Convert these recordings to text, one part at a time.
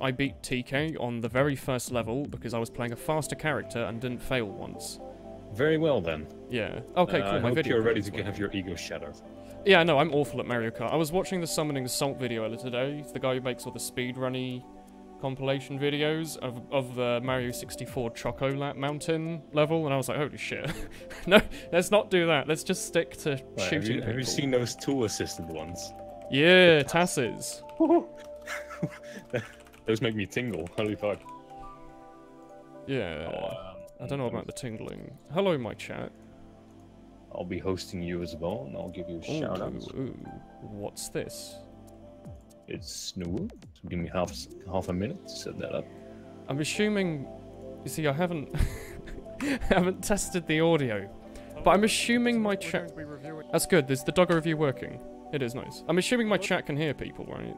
I beat TK on the very first level because I was playing a faster character and didn't fail once. Very well then. Yeah. Okay, Uh, cool. I My hope video. you're ready to have your ego shattered. Yeah, no, I'm awful at Mario Kart. I was watching the Summoning Salt video earlier today. It's the guy who makes all the speedrunny compilation videos of, of the Mario 64 Choco Mountain level, and I was like, holy shit. no, let's not do that. Let's just stick to Right, have, shooting you, have you seen those tool assisted ones? Yeah, Tasses. those make me tingle. Holy fuck. Yeah. Oh, um, I don't know about the tingling. Hello, my chat. I'll be hosting you as well, and I'll give you a Ooh, shout out. ooh, what's this? It's Snoo. So give me half half a minute to set that up. I'm assuming. You see, I haven't haven't tested the audio, but I'm assuming my chat. That's good. Is the Dogger review working? It is nice. I'm assuming my chat can hear people, right?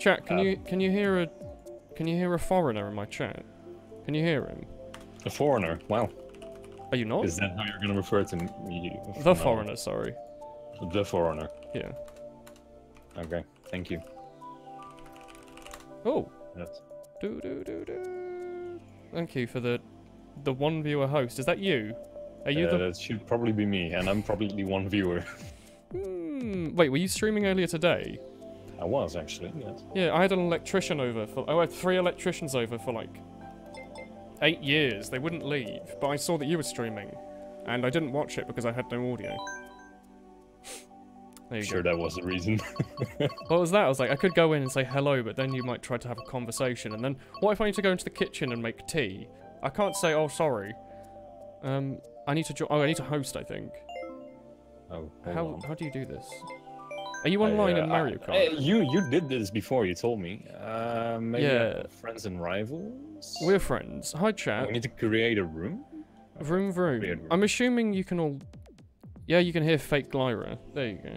Chat, can Um, you can you hear a can you hear a foreigner in my chat? Can you hear him? A foreigner. Wow. Are you not? Is that how you're gonna refer to me? The foreigner, sorry. The foreigner. Yeah. Okay. Thank you. Oh. That's... Do do do do. Thank you for the the one viewer host. Is that you? Are you uh, the? That should probably be me, and I'm probably the one viewer. Hmm. Wait, were you streaming earlier today? I was actually. Yes. Yeah, I had an electrician over for. Oh, I had three electricians over for like eight years. They wouldn't leave, but I saw that you were streaming, and I didn't watch it because I had no audio. There you Sure, go. that was the reason. What was that? I was like, I could go in and say hello, but then you might try to have a conversation, and then what if I need to go into the kitchen and make tea? I can't say, oh, sorry. Um, I need to. Jo- oh, I need to host. I think. oh. How on. how do you do this? Are you I, online uh, in Mario I- Kart? uh, you you did this before. You told me. Uh, maybe Yeah. friends and rivals. We're friends. Hi, chat. We need to create a room. Vroom vroom. Weird. I'm assuming you can all. Yeah, you can hear fake Glyra. There you go.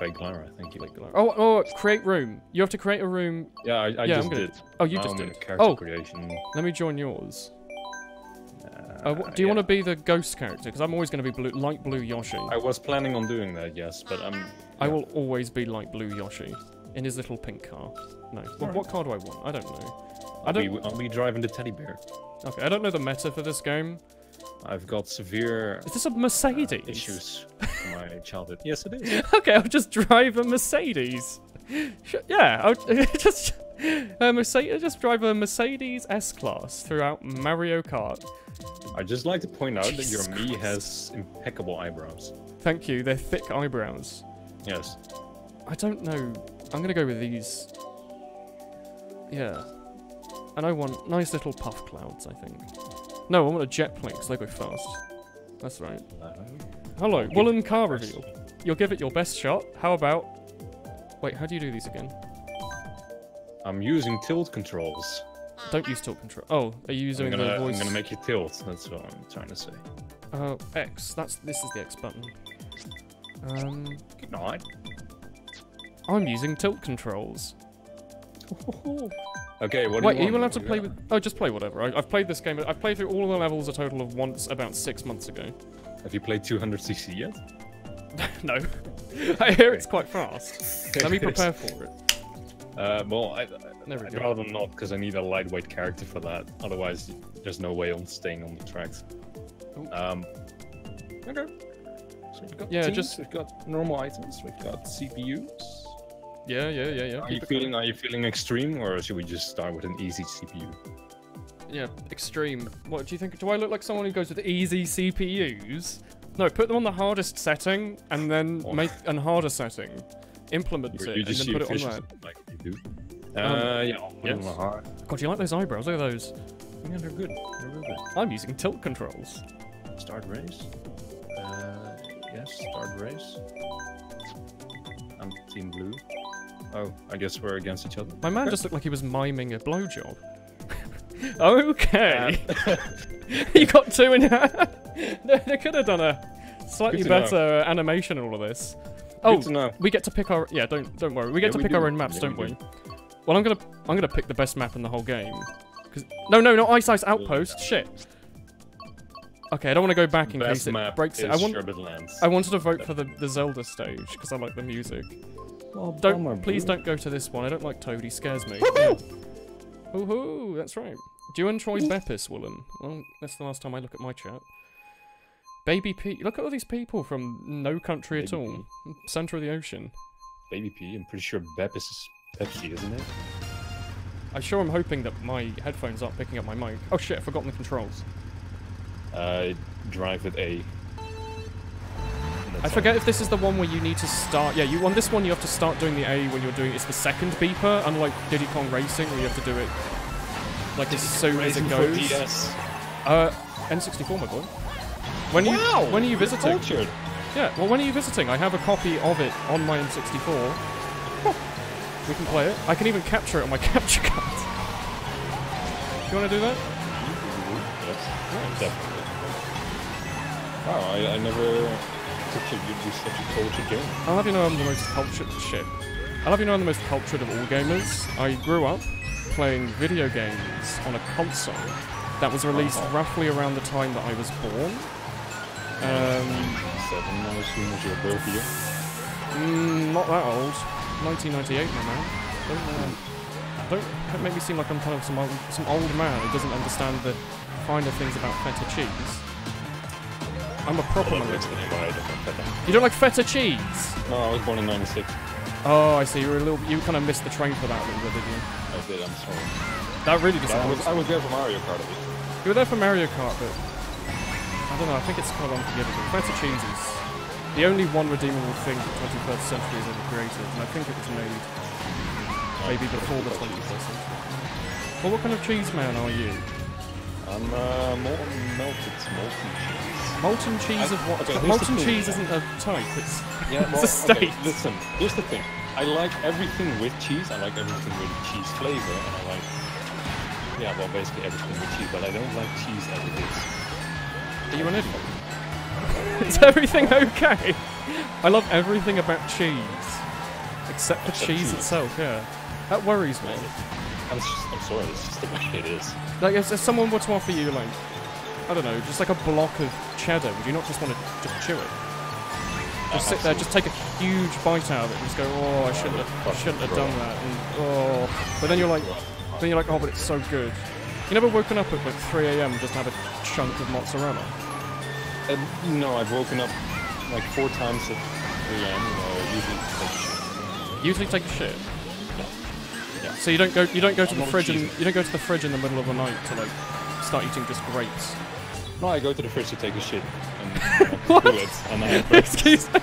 Fake Lara, thank you. Fake Glyra. Oh, oh, create room. You have to create a room. Yeah, I, I Yeah, just did. Oh, you Now just I'm did. Character Oh, creation. let me join yours. Uh, Uh, do you yeah. want to be the ghost character? Because I'm always going to be blue, light blue Yoshi. I was planning on doing that, yes, but I'm. I will always be light blue Yoshi in his little pink car. No. What, what car do I want? I don't know. I I'll don't. be, I'll be driving the teddy bear. Okay, I don't know the meta for this game. I've got severe Is this a uh, Mercedes? issues from my childhood. Yes, it is. okay, I'll just drive a Mercedes. Yeah, I'll just a Mercedes. Just drive a Mercedes S-Class throughout Mario Kart. I'd just like to point out Jesus that your me has impeccable eyebrows. Thank you. They're thick eyebrows. Yes. I don't know. I'm gonna go with these. Yeah. And I want nice little puff clouds. I think. No, I want a jet plane because they go fast. That's right. Hello, I'll give woolen car reveal. You'll give it your best shot. How about? Wait, how do you do these again? I'm using tilt controls. Don't use tilt control. Oh, are you using gonna, the I'm gonna make you tilt. That's what I'm trying to say. Uh, X. That's this is the X button. Um, Good night. I'm using tilt controls. Okay, what do Wait, you are you want? allowed to play with? Oh, just play whatever. I, I've played this game. I've played through all the levels a total of once about six months ago. Have you played 200cc yet? no, I hear it's quite fast. Let me prepare for it. Uh, well, I, There we I'd rather not because I need a lightweight character for that. Otherwise, there's no way on staying on the tracks. Ooh. Um, okay. So we've got Yeah, teams, just- we've got normal items, we've got CPUs. Yeah, yeah, yeah, yeah. Are keep you it feeling? Are you feeling extreme, or should we just start with an easy CPU? Yeah, extreme. What do you think? Do I look like someone who goes with easy CPUs? No, put them on the hardest setting and then Oh. make an harder setting. Implement You, it you and then put it on efficiency that. like you do. Uh, yeah, I'll put it on yes. God, you like those eyebrows? Look at those. Yeah, they're good. They're real good. I'm using tilt controls. Start race. Uh, yes, start race. I'm team blue. Oh, I guess we're against each other. My man just looked like he was miming a blowjob. okay. you got two in they, they could have done a slightly Good to know. better animation in all of this. Oh, Good to we get to pick our yeah. Don't don't worry. We get Yeah, to we pick do. our own maps, Yeah, don't we we? Do. Well, I'm gonna I'm gonna pick the best map in the whole game. Cause no, no, no, Ice Ice Outpost. Shit. Okay, I don't want to go back in Best case it breaks is it. I want Lands. I wanted to vote for the the Zelda stage because I like the music. Oh, Don't bummer, please Blue. don't go to this one. I don't like Toad. He scares me. Yeah. Woohoo! That's right. Do you enjoy Beppis, Woolen? Well, that's the last time I look at my chat. Baby P. Look at all these people from no country at Baby all. Center of the ocean. Baby P, I'm pretty sure Beppis is Pepsi, isn't it? I sure am hoping that my headphones aren't picking up my mic. Oh shit! I've forgotten the controls. Uh, drive with A. I forget if this is the one where you need to start. Yeah, you on this one you have to start doing the A when you're doing. It's the second beeper, unlike Diddy Kong Racing where you have to do it like as soon as it goes. Uh, N64, my boy. When you Wow! when are you visiting? Cultured. Yeah, well, when are you visiting? I have a copy of it on my N64. We can play it. I can even capture it on my capture card. Do you want to do that? Yes, Nice. definitely. Wow, I, I never pictured you'd be such a cultured game. I'll have you know I'm the most cultured shit. I'll have you know I'm the most cultured of all gamers. I grew up playing video games on a console that was released Uh-huh. roughly around the time that I was born. Um, Seven, I assume, was your birth year. mm, not that old. 1998, my man. Don't, uh, don't don't make me seem like I'm kind of some old, some old man who doesn't understand the finer things about feta cheese. I'm a proper I love millennial. the pride of feta. You don't like feta cheese? No, I was born in 96. Oh, I see. You were a little. You kind of missed the train for that a little bit, did you? I did, I'm sorry. That really But I was. I was there for Mario Kart at least. You were there for Mario Kart, but I don't know. I think it's kind of unforgivable. Feta cheese is the only one redeemable thing the 21st century has ever created, and I think it was made maybe before the 21st century. Well, what kind of cheese man are you? I'm uh, molten, melted molten cheese. Molten cheese I- of what? okay, molten cheese isn't a type. It's Yeah, It's a state. listen, here's the thing. I like everything with cheese. I like everything with cheese flavor, and I like, yeah, well, basically everything with cheese. But I don't like cheese as it is. are you an idiot? is everything okay? I love everything about cheese, except the Except cheese cheese. itself. Yeah, that worries me. I'm, just, I'm sorry, it's just the way it is. Like, if, if someone were to offer you, like, I don't know, just like a block of cheddar, would you not just want to just chew it? Just sit there, just take a huge bite out of it, and just go, oh, I shouldn't have, I shouldn't have done that, and oh. But then you're like, then you're like, oh, but it's so good. You never woken up at like 3 a.m. just to have a chunk of mozzarella? And, no, I've woken up like four times at 3 a.m. Uh, usually take a shit. Usually take a shit. Yeah. So you don't go, you don't go to I'm the fridge, and you don't go to the fridge in the middle of the night to like start eating just grapes. No, I go to the fridge to take a shit and uh, do it, and I. Excuse me.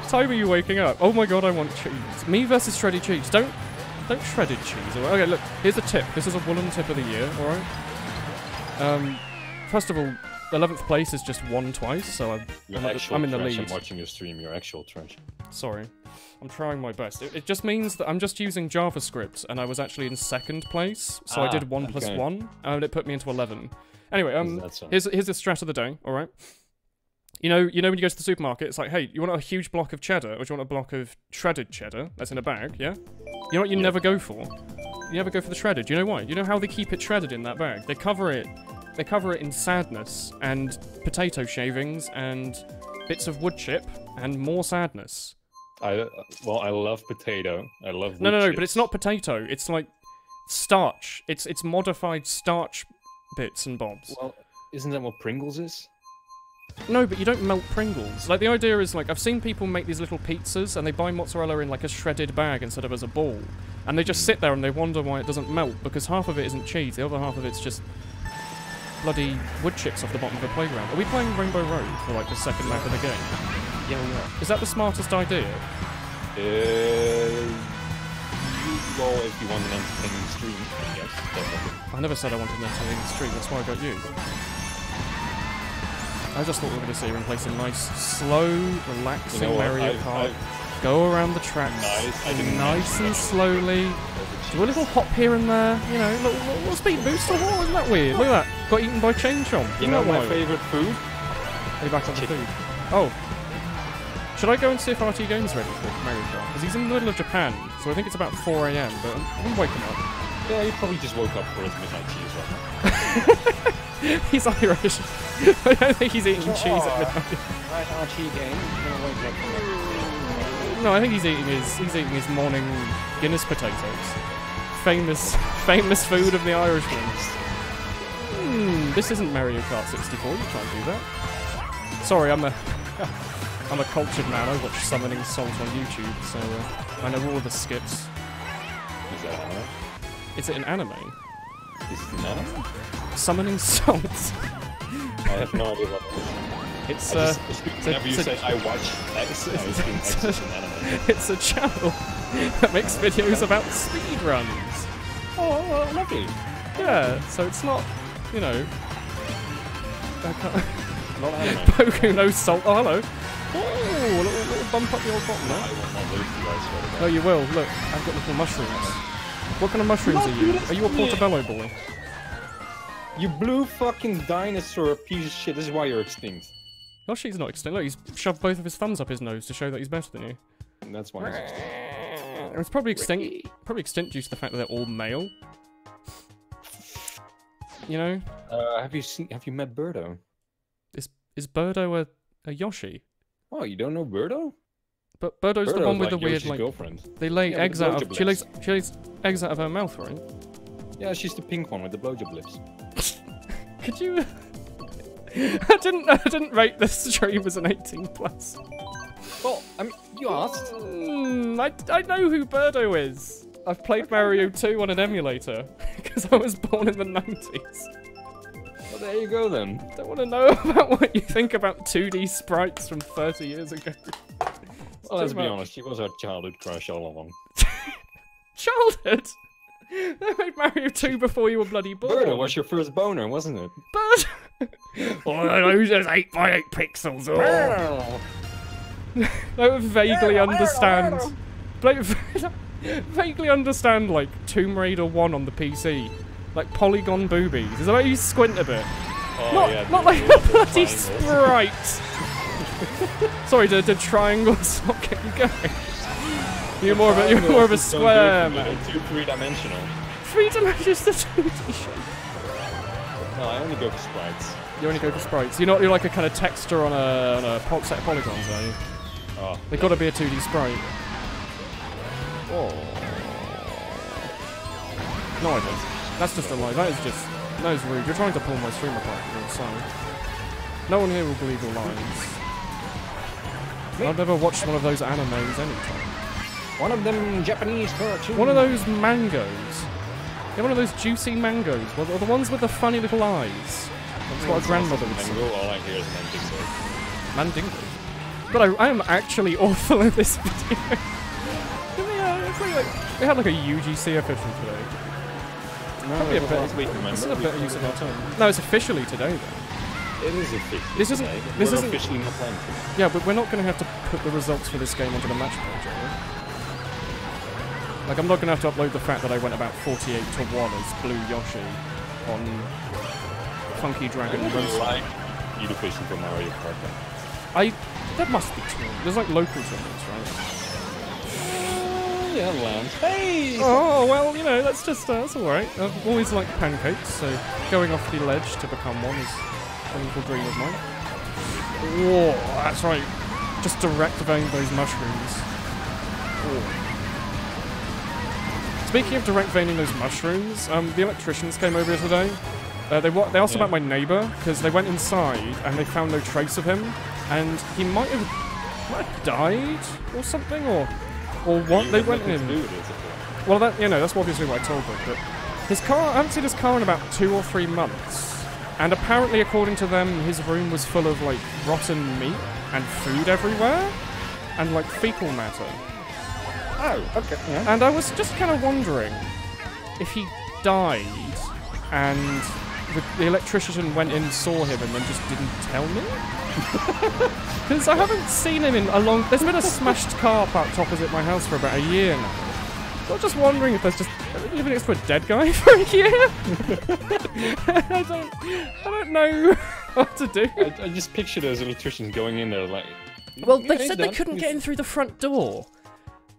What time are you waking up? Oh my god, I want cheese. Me versus shredded cheese. Don't, don't shredded cheese. Okay, look. Here's a tip. This is a woolen tip of the year. All right. Um, first of all, eleventh place is just one twice, so I'm, Your I'm, actual I'm in the lead. I'm watching your stream. Your actual trash. Sorry. I'm trying my best. It, it just means that I'm just using JavaScript, and I was actually in second place, so I Ah, did one okay. one, and it put me into eleven. Anyway, um, Here's here's the strat of the day. All right. You know, you know when you go to the supermarket, it's like, hey, you want a huge block of cheddar, or do you want a block of shredded cheddar that's in a bag? Yeah. You know what you Yeah. never go for? You never go for the shredded. You know why? You know how they keep it shredded in that bag? They cover it. They cover it in sadness and potato shavings and bits of wood chip and more sadness. I well, I love potato. I love. No, wood no, no, but it's not potato. It's like starch. It's it's modified starch bits and bobs. Well, isn't that what Pringles is? No, but you don't melt Pringles. Like the idea is like I've seen people make these little pizzas and they buy mozzarella in like a shredded bag instead of as a ball. And they just mm. sit there and they wonder why it doesn't melt because half of it isn't cheese, the other half of it's just bloody wood chips off the bottom of the playground. Are we playing Rainbow Road for like the second map of the game? Yeah, we are. Is that the smartest idea? Uh, well, if you want an entertaining stream, yes, definitely. I never said I wanted an entertaining stream, that's why I got you. I just thought we were going to sit here and play some nice, slow, relaxing You know what? Mario I- Kart. I- Go around the tracks Nice, nice and slowly. Do a little hop here and there, you know, little, little, little speed boost oh, or what? Isn't that weird? Look at that. Got eaten by Chain Chomp. You Isn't know that my wild? favorite food? Are you back on the food? Oh. Should I go and see if RT Game's ready for Mario Kart? Because he's in the middle of Japan, so I think it's about 4 a.m., but I'm, I'm waking up. Yeah, you probably just woke up for his midnight cheese right now. he's Irish. I don't think he's eating cheese at midnight. Right, RT game. No, I think he's eating his he's eating his morning Guinness potatoes. Famous famous food of the Irishman. Hmm, this isn't Mario Kart 64. You can't do that. Sorry, I'm a I'm a cultured man. I watch Summoning Souls on YouTube, so uh, I know all of the skips. Is that anime? Is it an anime? Is it an anime? Summoning Souls. I have no idea what it is. It's uh, just, whenever you a- say I watch X, I assume X is an anime. it's a channel that makes videos about speed runs. Oh, lovely. Yeah, so it's not, you know. Not anime. Poku no salt. Oh, hello. Oh, a little, little bump up your bottom I there. will not lose you guys for the Oh, you will. Look, I've got little mushrooms. What kind of mushrooms are you? Are you a portobello boy? You blue fucking dinosaur piece of shit. This is why you're extinct. Yoshi's not extinct. Look, he's shoved both of his thumbs up his nose to show that he's better than you. And that's why he's extinct. It's probably extinct. Probably extinct due to the fact that they're all male. You know, Uh, have you seen? Have you met Birdo? is is Birdo a, a Yoshi? Oh, you don't know Birdo? But Birdo's the one with like the weird Yoshi's like girlfriend. they lay Yeah, eggs the out of blowjob she lays she lays eggs out of her mouth, right? Yeah, she's the pink one with the blowjob lips. Could you? I didn't. I didn't rate this stream as an 18 plus. Well, I mean, you asked. Mm, I, I know who Birdo is. I've played Mario 2 on an emulator because I was born in the 90s. Well, there you go then. Don't want to know about what you think about 2D sprites from 30 years ago. Well, let's be honest. She was our childhood crush all along. Childhood. They made Mario 2 before you were bloody born. Birdo was your first boner, wasn't it? Bird. oh, those are 8 by 8 pixels. Oh. I would vaguely understand. Like, vaguely understand, like, Tomb Raider 1 on the PC. Like, polygon boobies. Is that why you squint a bit? Oh, not yeah, not like a bloody triangles. sprite. Sorry, did, did triangles not get you going? You're more of a, you're more of a Triangles don't do square, man. Too three-dimensional. Three dimensions to 2D shape. No, I only go for sprites. You only go for sprites. You're not. You're like a kind of texture on a, on a pol- set of polygons, are you? Oh, They've got to be a 2D sprite. oh. No, I don't. That's just a lie. That is just. That is rude. You're trying to pull my stream apart. You're sorry. No one here will believe your lies. I've never watched one of those animes anytime. One of them Japanese cartoons. One of those mangoes. Yeah, one of those juicy mangoes. Well, the the ones with the funny little eyes. That's what a grandmother would say. Mango, all I hear is Mandingo. Mandingo. But I, I am actually awful at this video. yeah, uh, it's like, like, we had like a UGC official today. No, Probably a it bit. last week, remember? This is a better use of our time. No, it's officially today though. It is official. This isn't- today. this We're isn't- officially not playing today. Yeah, but we're not going to have to put the results for this game onto the match page, are we? Like, I'm not going to have to upload the fact that I went about 48 to 1 as Blue Yoshi on Funky Dragon Roast. like fishing for Mario Kart. I. That must be true. There's like local tournaments, right? Yeah, land. Hey! Oh, well, you know, that's just, uh, that's alright. I've always liked pancakes, so going off the ledge to become one is a little dream of mine. Whoa, that's right. Just direct vein those mushrooms. Speaking of direct veining those mushrooms, um, the electricians came over today. Uh, they they asked Yeah. about my neighbour because they went inside and they found no trace of him, and he might have might have died or something, or or what? They went in. To do with it, Well, that you know, that's obviously what I told them. But his car, I haven't seen his car in about two or three months, and apparently, according to them, his room was full of like rotten meat and food everywhere, and like fecal matter. Oh, okay. Yeah. And I was just kind of wondering if he died and the, the electrician went in, saw him, and then just didn't tell me. Because I haven't seen him in a long. There's been a smashed car parked opposite my house for about a year now. So I'm just wondering if there's just I've been living next to a dead guy for a year. I don't. I don't know what to do. I, I just picture those electricians going in there like. Well, they he's said they done. couldn't He's- get in through the front door.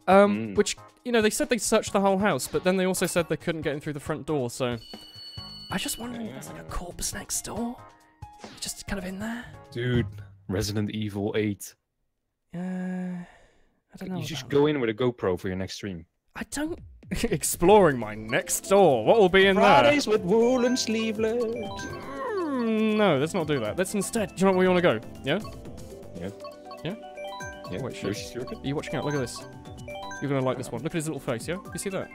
Um, Mm. which you know they said they searched the whole house, but then they also said they couldn't get in through the front door. So I just wondering if there's like a corpse next door, just kind of in there. Dude, Resident Evil 8. Uh, I don't know. You just go in with a GoPro for your next stream. I don't. Exploring my next door. What will be in there? Fridays with wool and sleeveless. Mm, no, let's not do that. Let's instead. Do you know where we want to go? Yeah. Yeah. Yeah? Yeah. Wait, Circuit? Are you watching out? Look at this. You're gonna like this one. Look at his little face. Yeah. You see that?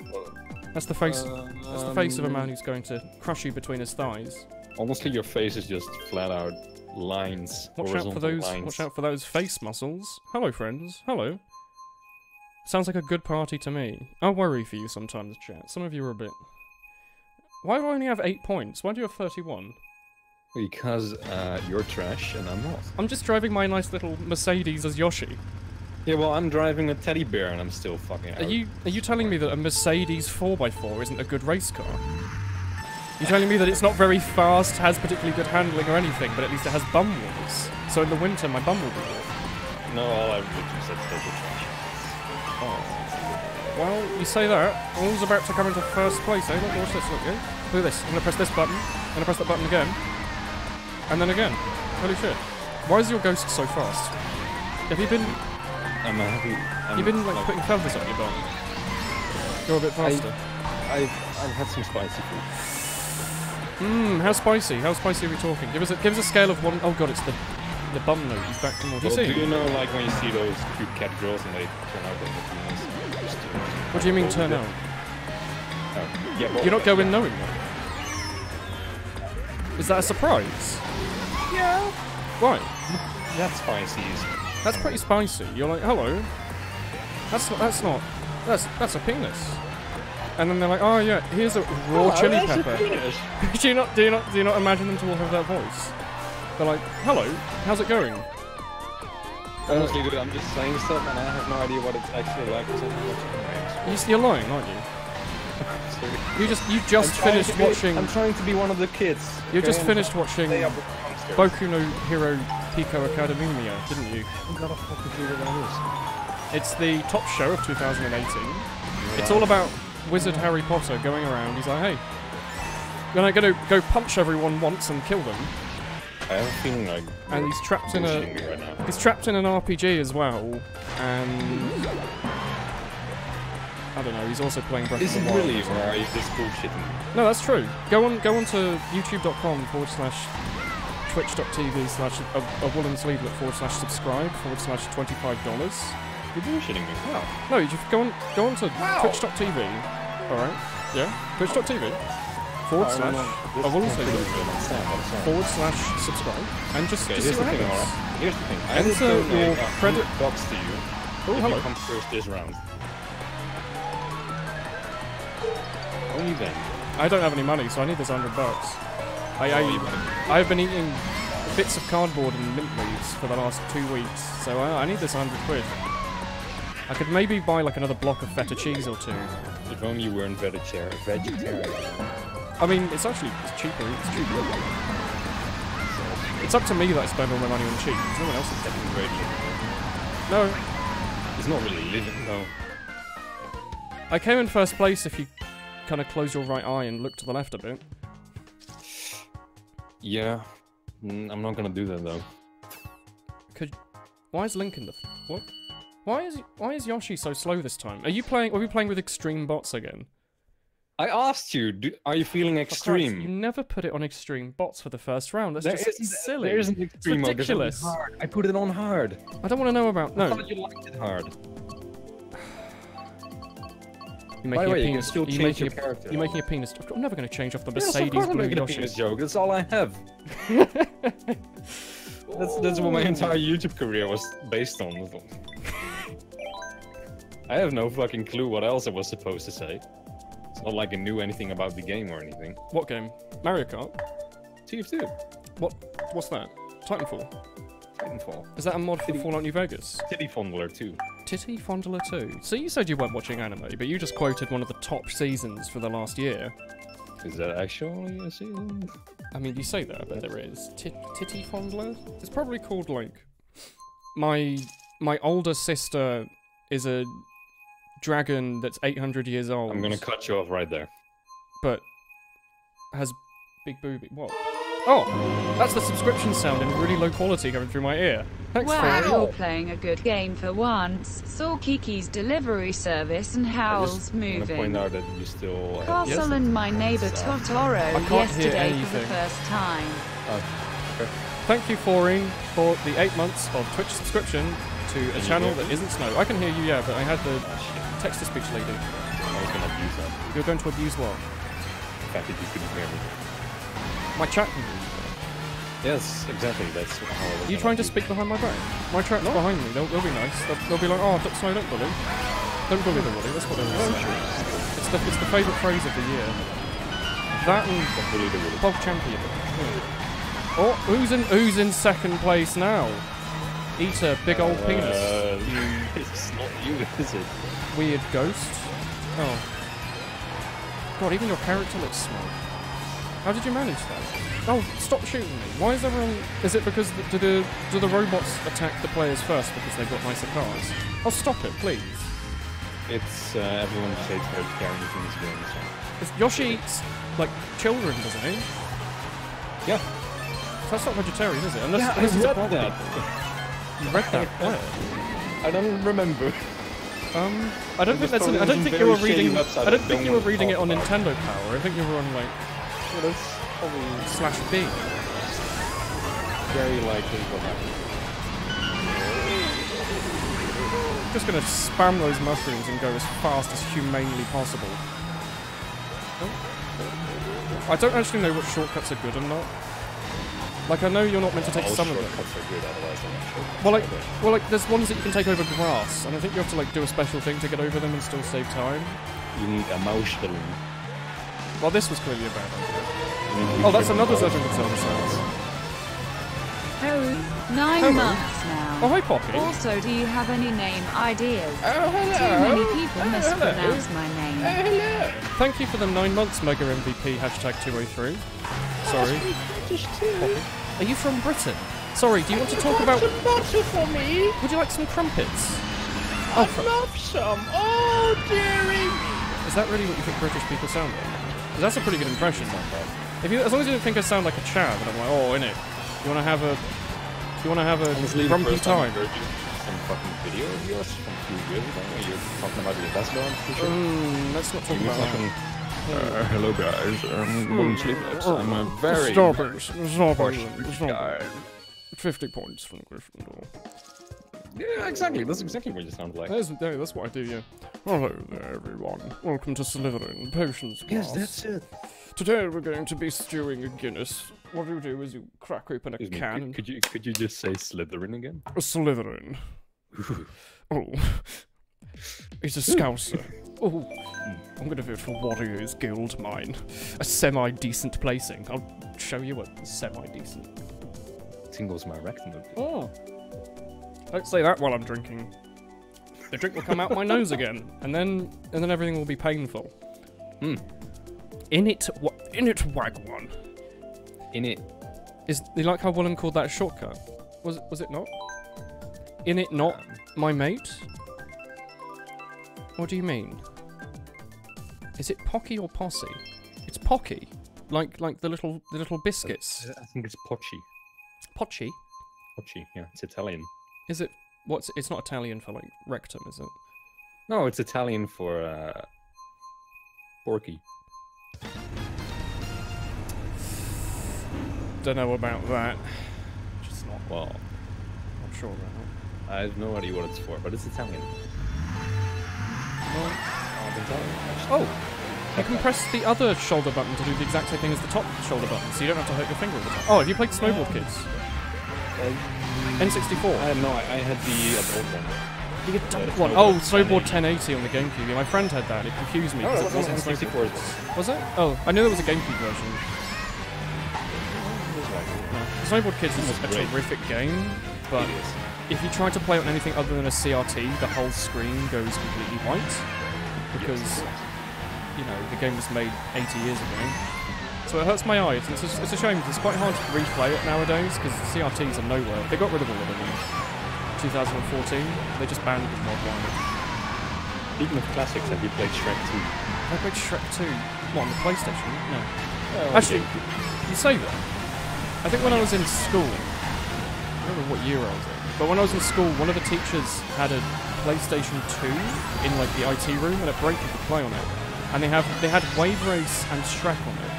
That's the face. That's the face of a man who's going to crush you between his thighs. Honestly, your face is just flat out lines. Watch out for those. Lines. Watch out for those face muscles. Hello, friends. Hello. Sounds like a good party to me. I worry for you sometimes, chat. Some of you are a bit. Why do I only have eight points? Why do you have thirty-one? Because uh, you're trash and I'm not. I'm just driving my nice little Mercedes as Yoshi. Yeah, well, I'm driving a teddy bear and I'm still fucking. Are you are you telling me that a Mercedes 4x4 isn't a good race car? You're telling me that it's not very fast, has particularly good handling or anything, but at least it has bum wheels. So in the winter, my bum will be warm. No, all I literally said trash. Oh. Well, you say that. All's about to come into first place, eh? Look, watch this, look, yeah? Look at this. I'm gonna press this button. I'm gonna press that button again. And then again. Holy shit. Why is your ghost so fast? Have you been I'm happy. I'm, you've been like putting feathers on your bum? Go a bit faster. I've, I've had some spicy food. Mmm, how spicy? How spicy are we talking? Give us a give us a scale of one oh god, it's the the bum note. He's back from what do you Well, see? do you know, like, when you see those cute cat girls and they turn out like the penis? What do you mean turn out? Oh, yeah, well, You're not going knowing that. Is that a surprise? Yeah. Why? That's spicy. is- That's pretty spicy. You're like, hello. That's not. That's not. That's that's a penis. And then they're like, oh yeah, here's a raw Oh, chili pepper. do you not? Do you not? Do you not imagine them to all have that voice? They're like, hello, how's it going? Honestly, dude, I'm just saying stuff and I have no idea what it's actually like. because I'm not You, you're lying, aren't you? You just you just finished be- watching. I'm trying to be one of the kids. You just finished watching. Boku no Hero Pico Academia, didn't you? You gotta fucking figure that It's the top show of 2018. It's all about Wizard Harry Potter going around. He's like, hey, gonna gonna go punch everyone once and kill them. I have a feeling like. And he's trapped in a right he's trapped in an RPG as well. And I don't know. He's also playing Breath Is of the Wild. really, or are you just bullshitting me? No, that's true. Go on, go on to youtube.com forward slash twitch.tv slash a, a woolen sleevelet forward slash subscribe forward slash $25. You're bullshitting me. Wow. No, you just go on, go on to Wow. twitch.tv. Alright? Yeah? Twitch.tv forward I'm slash not- a woolen this is sleevelet completely understand what I'm saying. forward slash subscribe and just, Okay, just here's the thing, happens. alright? Here's the thing. I Enter your credit- bucks to you Oh, if hello. you come first this round. Only then. I don't have any money, so I need this hundred bucks. I, I, I've been eating bits of cardboard and mint leaves for the last two weeks, so I, I need this hundred quid. I could maybe buy like another block of feta cheese or two. If only you weren't vegetarian. Vegetarian. I mean, it's actually it's cheaper. It's cheaper. It's up to me that I spend all my money on cheap. It's no one else is Getting radio. No, It's not really living, no. I came in first place if you kind of close your right eye and look to the left a bit. Yeah. Mm, I'm not gonna do that though. Could, why is Link in the f- what? Why is why is Yoshi so slow this time? Are you playing? Are we playing with extreme bots again? I asked you, do, are you feeling For Christ, extreme? you never put it on extreme bots for the first round. That's There just silly. there isn't extreme mode, only ridiculous. hard. I put it on hard. I don't want to know about. I No, thought you liked it hard. You're By making the a way, you can penis. still you're change your a, character. You're making a penis. I'm never going to change off the Yes, Mercedes I'm Blue Yoshi. penis joke. That's all I have. That's that's what my oh. entire YouTube career was based on. I have no fucking clue what else I was supposed to say. It's not like I knew anything about the game or anything. What game? Mario Kart. TF2, What? What's that? Titanfall. Titanfall, Is that a mod for Titty- Fallout New Vegas? Titty Fondler 2. Titty Fondler 2. So you said you weren't watching anime, but you just quoted one of the top seasons for the last year. Is that actually a season? I mean, you say that, but there is. Tit- Titty Fondler? It's probably called, like... My... My older sister is a dragon that's 800 years old. I'm gonna cut you off right there. But... Has big booby... What? Oh! That's the subscription sound in really low quality coming through my ear. Thanks, Wow, you're playing a good game for once. Saw Kiki's delivery service and Howl's just want point moving. out that you still. have Castle yes. and my neighbor uh, Totoro I can't hear yesterday for the first time. Oh, Thank you, Faurine, for the eight months of Twitch subscription to a Can channel hear that me? isn't Snow. I can hear you, yeah, but I had the oh text-to-speech lady. I was gonna abuse that. You're going to abuse what? The fact that you couldn't hear me. My chat can hear you. Yes, exactly. That's how. I was Are you trying to speak behind my back? My trap's No. behind me. They'll, they'll be nice. They'll, they'll be like, oh, don't, Snow, don't bully. Don't bully the Woody. That's what they'll. Oh, say. sure. It's the, it's the favourite phrase of the year. That and bully the Woody. Bog Champion. Oh, who's in, who's in second place now? Eater, big old penis. Uh, it's not you, is it? Weird ghost. Oh. God, even your character looks small. How did you manage that? Oh, stop shooting me. Why is everyone... Is it because... The, do, the, do the robots attack the players first because they've got nicer cars? Oh, stop it, please. It's uh, everyone takes vegetarian things in this one. It's, Yoshi eats, like, children, doesn't he? Yeah. So that's not vegetarian, is it? Unless, Yeah, I unless it's a read that. You read that? I don't remember. Um, I don't I think that's. An, I don't think you were reading. I I don't think you were reading it on. Nintendo Power. I think you were on like Well, probably slash B. very likely what happened. Just gonna spam those mushrooms and go as fast as humanely possible. I don't actually know what shortcuts are good and not. Like I know you're not meant to take All some of them. good, otherwise I'm not sure. Well, like, well, like there's ones that you can take over grass, and I think you have to like do a special thing to get over them and still save time. you need a mouse balloon. Well, this was clearly a bad idea. You need to Oh, that's another mouse Legend of Zelda sounds. Oh, nine Hello. months now. Oh, hi, Poppy. Also, do you have any name ideas? Oh, Too many people oh, mispronounce my name. Oh, Thank you for the nine months, Mega MVP hashtag 203. Sorry. Poppy. Are you from Britain? Sorry, do you want to talk about... butter for me. Would you like some crumpets? I'd love some. Oh, dearie me. Is that really what you think British people sound like? 'Cause that's a pretty good impression. If you, as long as you don't think I sound like a chav, and I'm like, oh, innit? You want to have a... You want to have a grumpy time some fucking video of yours from a few years ago where you're talking about the ambassador on Twitter. Mm, let's not talk You about that. uh, hello guys, I'm Golden Sleeplets. I'm a very Stop it. Stop it. Stop guy. 50 points from Gryffindor. Yeah, exactly. That's exactly what you sound like. That's, no, that's what I do, yeah. Hello there, everyone. Welcome to Slytherin Potions class. Yes, that's it. Today we're going to be stewing a Guinness. What do you do is you crack open a Excuse me, can. could, could you could you just say Slytherin again? A Slytherin. Oh. It's a Scouser. Oh. I'm gonna vote for Wario's Gold Mine. A semi-decent placing. I'll show you a semi-decent. Tingles my rectum. Oh. Don't say that while I'm drinking. The drink will come out my nose again, and then and then everything will be painful. Hmm. In it, in it, Wagwan. In it, Is you like how Willem called that shortcut? Was it, was it not? In it, not um, my mate. What do you mean? Is it Pocky or Posse? It's Pocky, like like the little the little biscuits. I think it's Pocci. Pochi. Pocci, yeah, it's Italian. Is it? What's? It's not Italian for like rectum, is it? No, it's Italian for uh, porky. Don't know about that. Just not Well, not sure about. I have no idea what it's for, but it's Italian. Well, I've been telling you, actually. oh, you can press the other shoulder button to do the exact same thing as the top shoulder button, so you don't have to hurt your finger all the time. Oh, have you played Snowboard Kids? Um, N64. I no, I, I had the adult one. The Uh, adult one. Oh, Snowboard 1080 on the GameCube. Yeah, my friend had that. It confused me Oh, because that it was on wasn't Snowboard. 64. Was it? Oh, I knew there was a GameCube version. Snowboard Kids is a great. terrific game, but if you try to play on anything other than a CRT, the whole screen goes completely white because you know the game was made 80 years ago. So it hurts my eyes. It's a, it's a shame 'cause it's quite hard to replay it nowadays because CRTs are nowhere. They got rid of all of them in 2014. They just banned the mod one. Speaking of classics, have you played Shrek 2? I played Shrek 2. What, on the PlayStation? No. Oh, Actually, you say that. I think when I was in school, I don't know what year I was in. but when I was in school, one of the teachers had a PlayStation 2 in like the IT room, and at break you could play on it. And they have they had Wave Race and Shrek on it.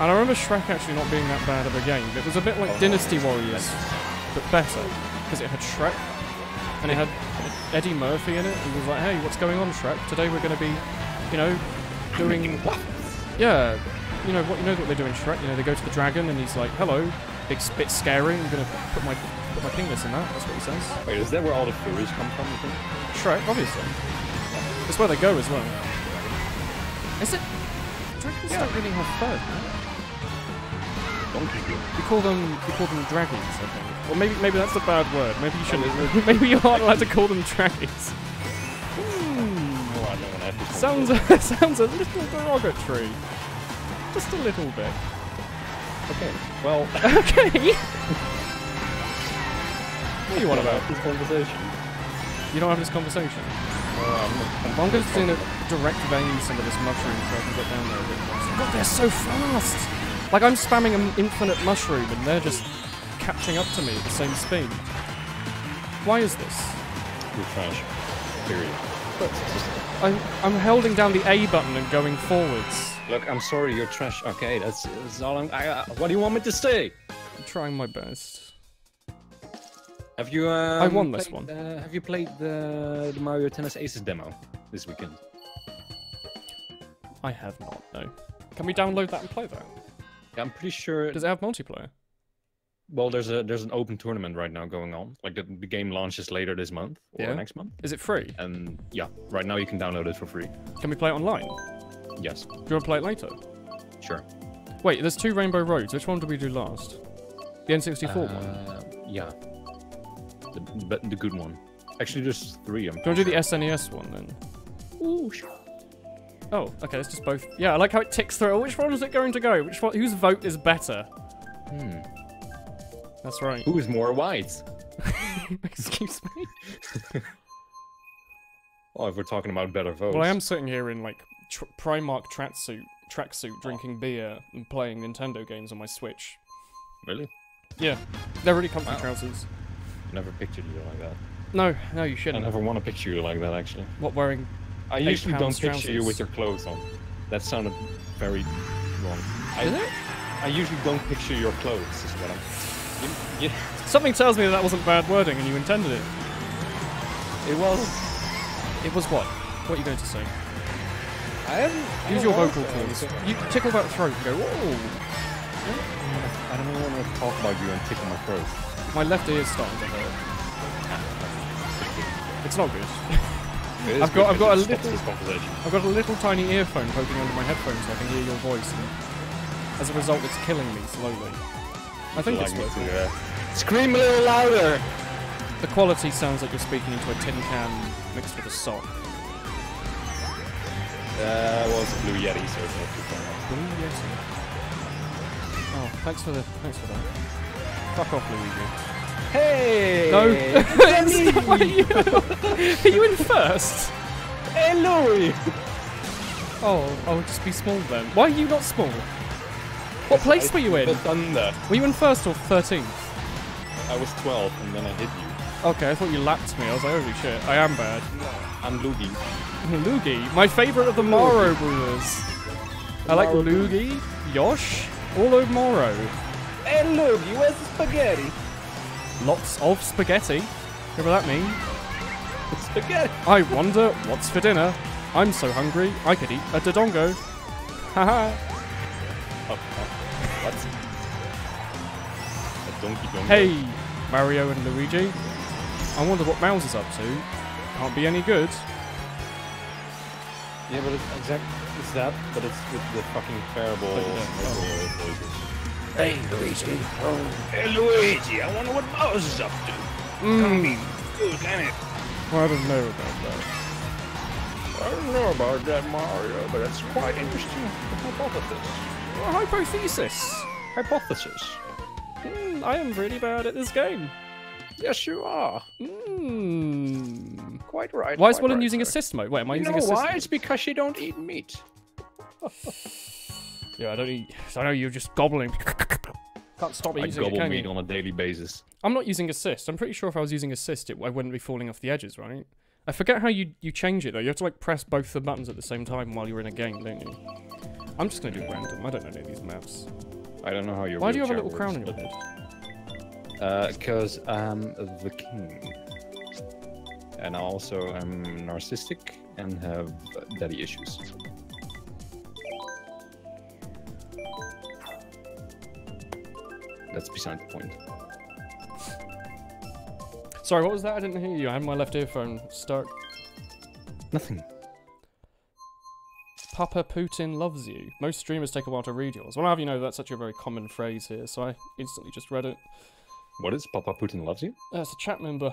And I remember Shrek actually not being that bad of a game. It was a bit like Oh, Dynasty Warriors, but better because it had Shrek and it had Eddie Murphy in it. And he was like, "Hey, what's going on, Shrek? Today we're going to be, you know, doing yeah, you know what you know what they do in Shrek. You know, they go to the dragon and he's like, "Hello, big bit scary. I'm gonna put my put my penis in that." That's what he says. Wait, is that where all the furries come from? You think? Shrek, obviously. That's where they go as well. Is it? Dragons don't really have fur. Donkey do. You call them you call them dragons, I think. Or maybe maybe that's a bad word. Maybe you shouldn't. maybe you aren't allowed to call them dragons. Oh, I don't want to have this Sounds conversation. sounds a little derogatory. Just a little bit. okay. Well, Okay. what do you want about? this conversation? You don't have this conversation. Uh, I'm not- Well, I'm just going to direct vein some of this mushroom so I can get down there a bit faster. God, they're so fast! Like, I'm spamming an infinite mushroom and they're just catching up to me at the same speed. Why is this? You're trash. Period. But I'm, I'm holding down the A button and going forwards. Look, I'm sorry, you're trash. Okay, that's, that's all I'm. I, uh, what do you want me to say? I'm trying my best. Have you? Um, won this played, one. Uh, have you played the, the Mario Tennis Aces demo this weekend? I have not, no. Can we download that and play that? Yeah, I'm pretty sure. Does it have multiplayer? Well, there's a there's an open tournament right now going on. Like the, the game launches later this month or Yeah. next month, Is it free? and yeah, right now you can download it for free. Can we play it online? Yes, Do you want to play it later? sure. Wait, there's two Rainbow Roads. Which one did we do last? The N64 one. Uh, Yeah, the, but the good one. Actually, there's three. I'm Do you want to do the SNES one then? Ooh, sure. Oh, okay, it's just both. Yeah, I like how it ticks through. Which one is it going to go? Which one? Whose vote is better? Hmm. That's right. Who is more white? Excuse me. Oh, if we're talking about better votes. Well, I am sitting here in like tr- Primark tracksuit, tracksuit, drinking beer and playing Nintendo games on my Switch. Really? Yeah, they're really comfy Wow. trousers. Never pictured you like that. No, no, you shouldn't. I never want to picture you like that, actually. What wearing? I Eight usually don't pounds picture you with your clothes on. That sounded very wrong. I, it? I usually don't picture your clothes, is what I'm. You, you, Something tells me that that wasn't bad wording and you intended it. it was. It was what? What are you going to say? I haven't. Use don't your vocal cords. You tickle that throat and go, whoa. I don't even want to talk about you and tickle my throat. My left ear is starting to hurt. It's not good. I've got- I've got a because it stops little- I've got a little tiny earphone poking under my headphones so I can hear your voice. And as a result, it's killing me slowly. I think it's like working. uh, Scream a little louder! The quality sounds like you're speaking into a tin can mixed with a sock. Uh, well, it's a Blue Yeti, so it's not too far. Blue Yeti. Oh, thanks for the thanks for that. Fuck off, Luigi. Hey! No, it's not you. Are you in first? Hey, Louie! Oh, I'll just be small then. Why are you not small? What place were you The in? thunder. Were you in first or thirteenth? I was 12, and then I hit you. Okay, I thought you lapped me. I was like, holy shit, I am bad. I'm Luigi. Luigi, my favorite of the Morrow brewers. I like Luigi, Yosh, Orlo Morrow. Hey, Luigi, where's the spaghetti? Lots of spaghetti. Whatever that mean? Spaghetti! I wonder what's for dinner. I'm so hungry, I could eat a dodongo. Haha. Oh, oh, what? A donkey donkey. hey, Mario and Luigi. I wonder what Bowser's up to. Can't be any good. Yeah, but it's exact. It's that, but it's with the fucking terrible. But, uh, voices. Hey, Luigi. Hey, Luigi, I wonder what Bowser's up to. Mmm, Good, can it? I don't know about that. I don't know about that, Mario, but it's quite interesting hypothesis. A hypothesis. Hypothesis. Mm, I am really bad at this game. Yes, you are. Mmm. Quite right. Why is quite right, using sir. assist mode? Wait, am I You using know assist why? mode? It's because you don't eat meat. Yeah, I don't eat. I know you're just gobbling. Can't stop I using it, gobble can meat you? on a daily basis. I'm not using assist. I'm pretty sure if I was using assist, it, I wouldn't be falling off the edges, right? I forget how you, you change it though. You have to like press both the buttons at the same time while you're in a game, don't you? I'm just gonna do random. I don't know any of these maps. I don't know how your Why do you have a wheelchair little crown on your but- head? Uh, cause I'm the king. And also I also am narcissistic and have daddy issues. That's beside the point. Sorry, what was that? I didn't hear you. I had my left earphone stuck. Nothing. Papa Putin loves you. Most streamers take a while to read yours. Well, I'll have you know that's such a very common phrase here, so I instantly just read it. What is Papa Putin loves you? Uh, it's a chat member.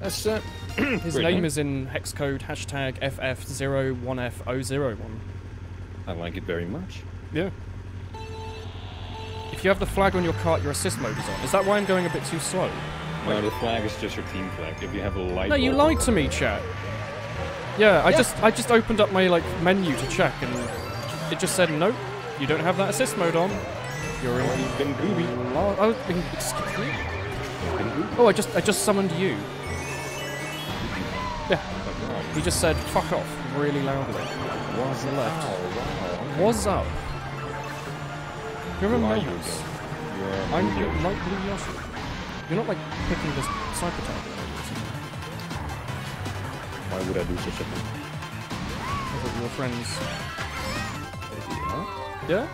That's uh, His name name. is in hex code hashtag FF01F001. I like it very much. Yeah. If you have the flag on your cart, your assist mode is on. Is that why I'm going a bit too slow? No, the flag is just your team flag. If you have a light. No, you lied to me, chat. Yeah, I just I just opened up my like menu to check and it just said nope, you don't have that assist mode on. You're in You've been gooby. la- oh, excuse me? You've been gooby. Oh, I just I just summoned you. Yeah, he just said fuck off really loudly. Was the left. Wow, wow. What's up? You're a are you again? You're a I'm Yoshi. light blue Yoshi. You're not like picking this cyber type. Why would I do such a thing? I thought you were friends. Yeah? Yeah?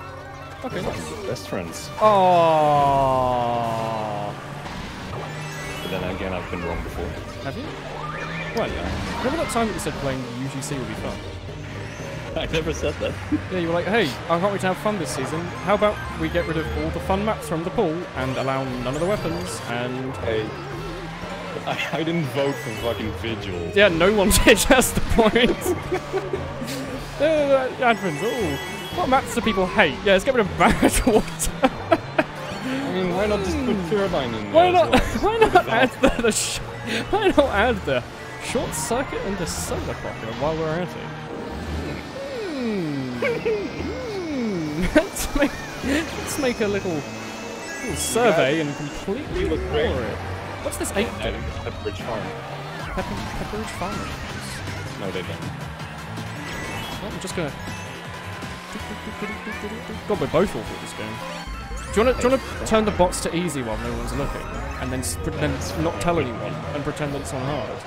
Okay, nice. Best friends. Oh, But then again, I've been wrong before. have you? Well, yeah. Remember that time that you said playing UGC would be fun? I never said that. Yeah, you were like, hey, I can't wait to have fun this season. How about we get rid of all the fun maps from the pool and allow none of the weapons and... Hey. I, I didn't vote for fucking Vigil. Yeah, no one did, that's the point. uh, admins, oh. What maps do people hate? Yeah, let's get rid of bad water. I mean, why not just put Turbine in there? Why not? well? Why not add the, the sh- Why not add the short circuit and the solar pocket while we're at it? Let's make let's make a little, little survey and completely look ignore great. it. What's this ape doing? Pepperidge Farm. Pepper, Pepperidge Farm. No, they don't. Well, I'm just gonna. God, we're both awful at this game. Do you want to do you want to turn the bots to easy while no one's looking, and then s- then not tell anyone and pretend that it's on hard?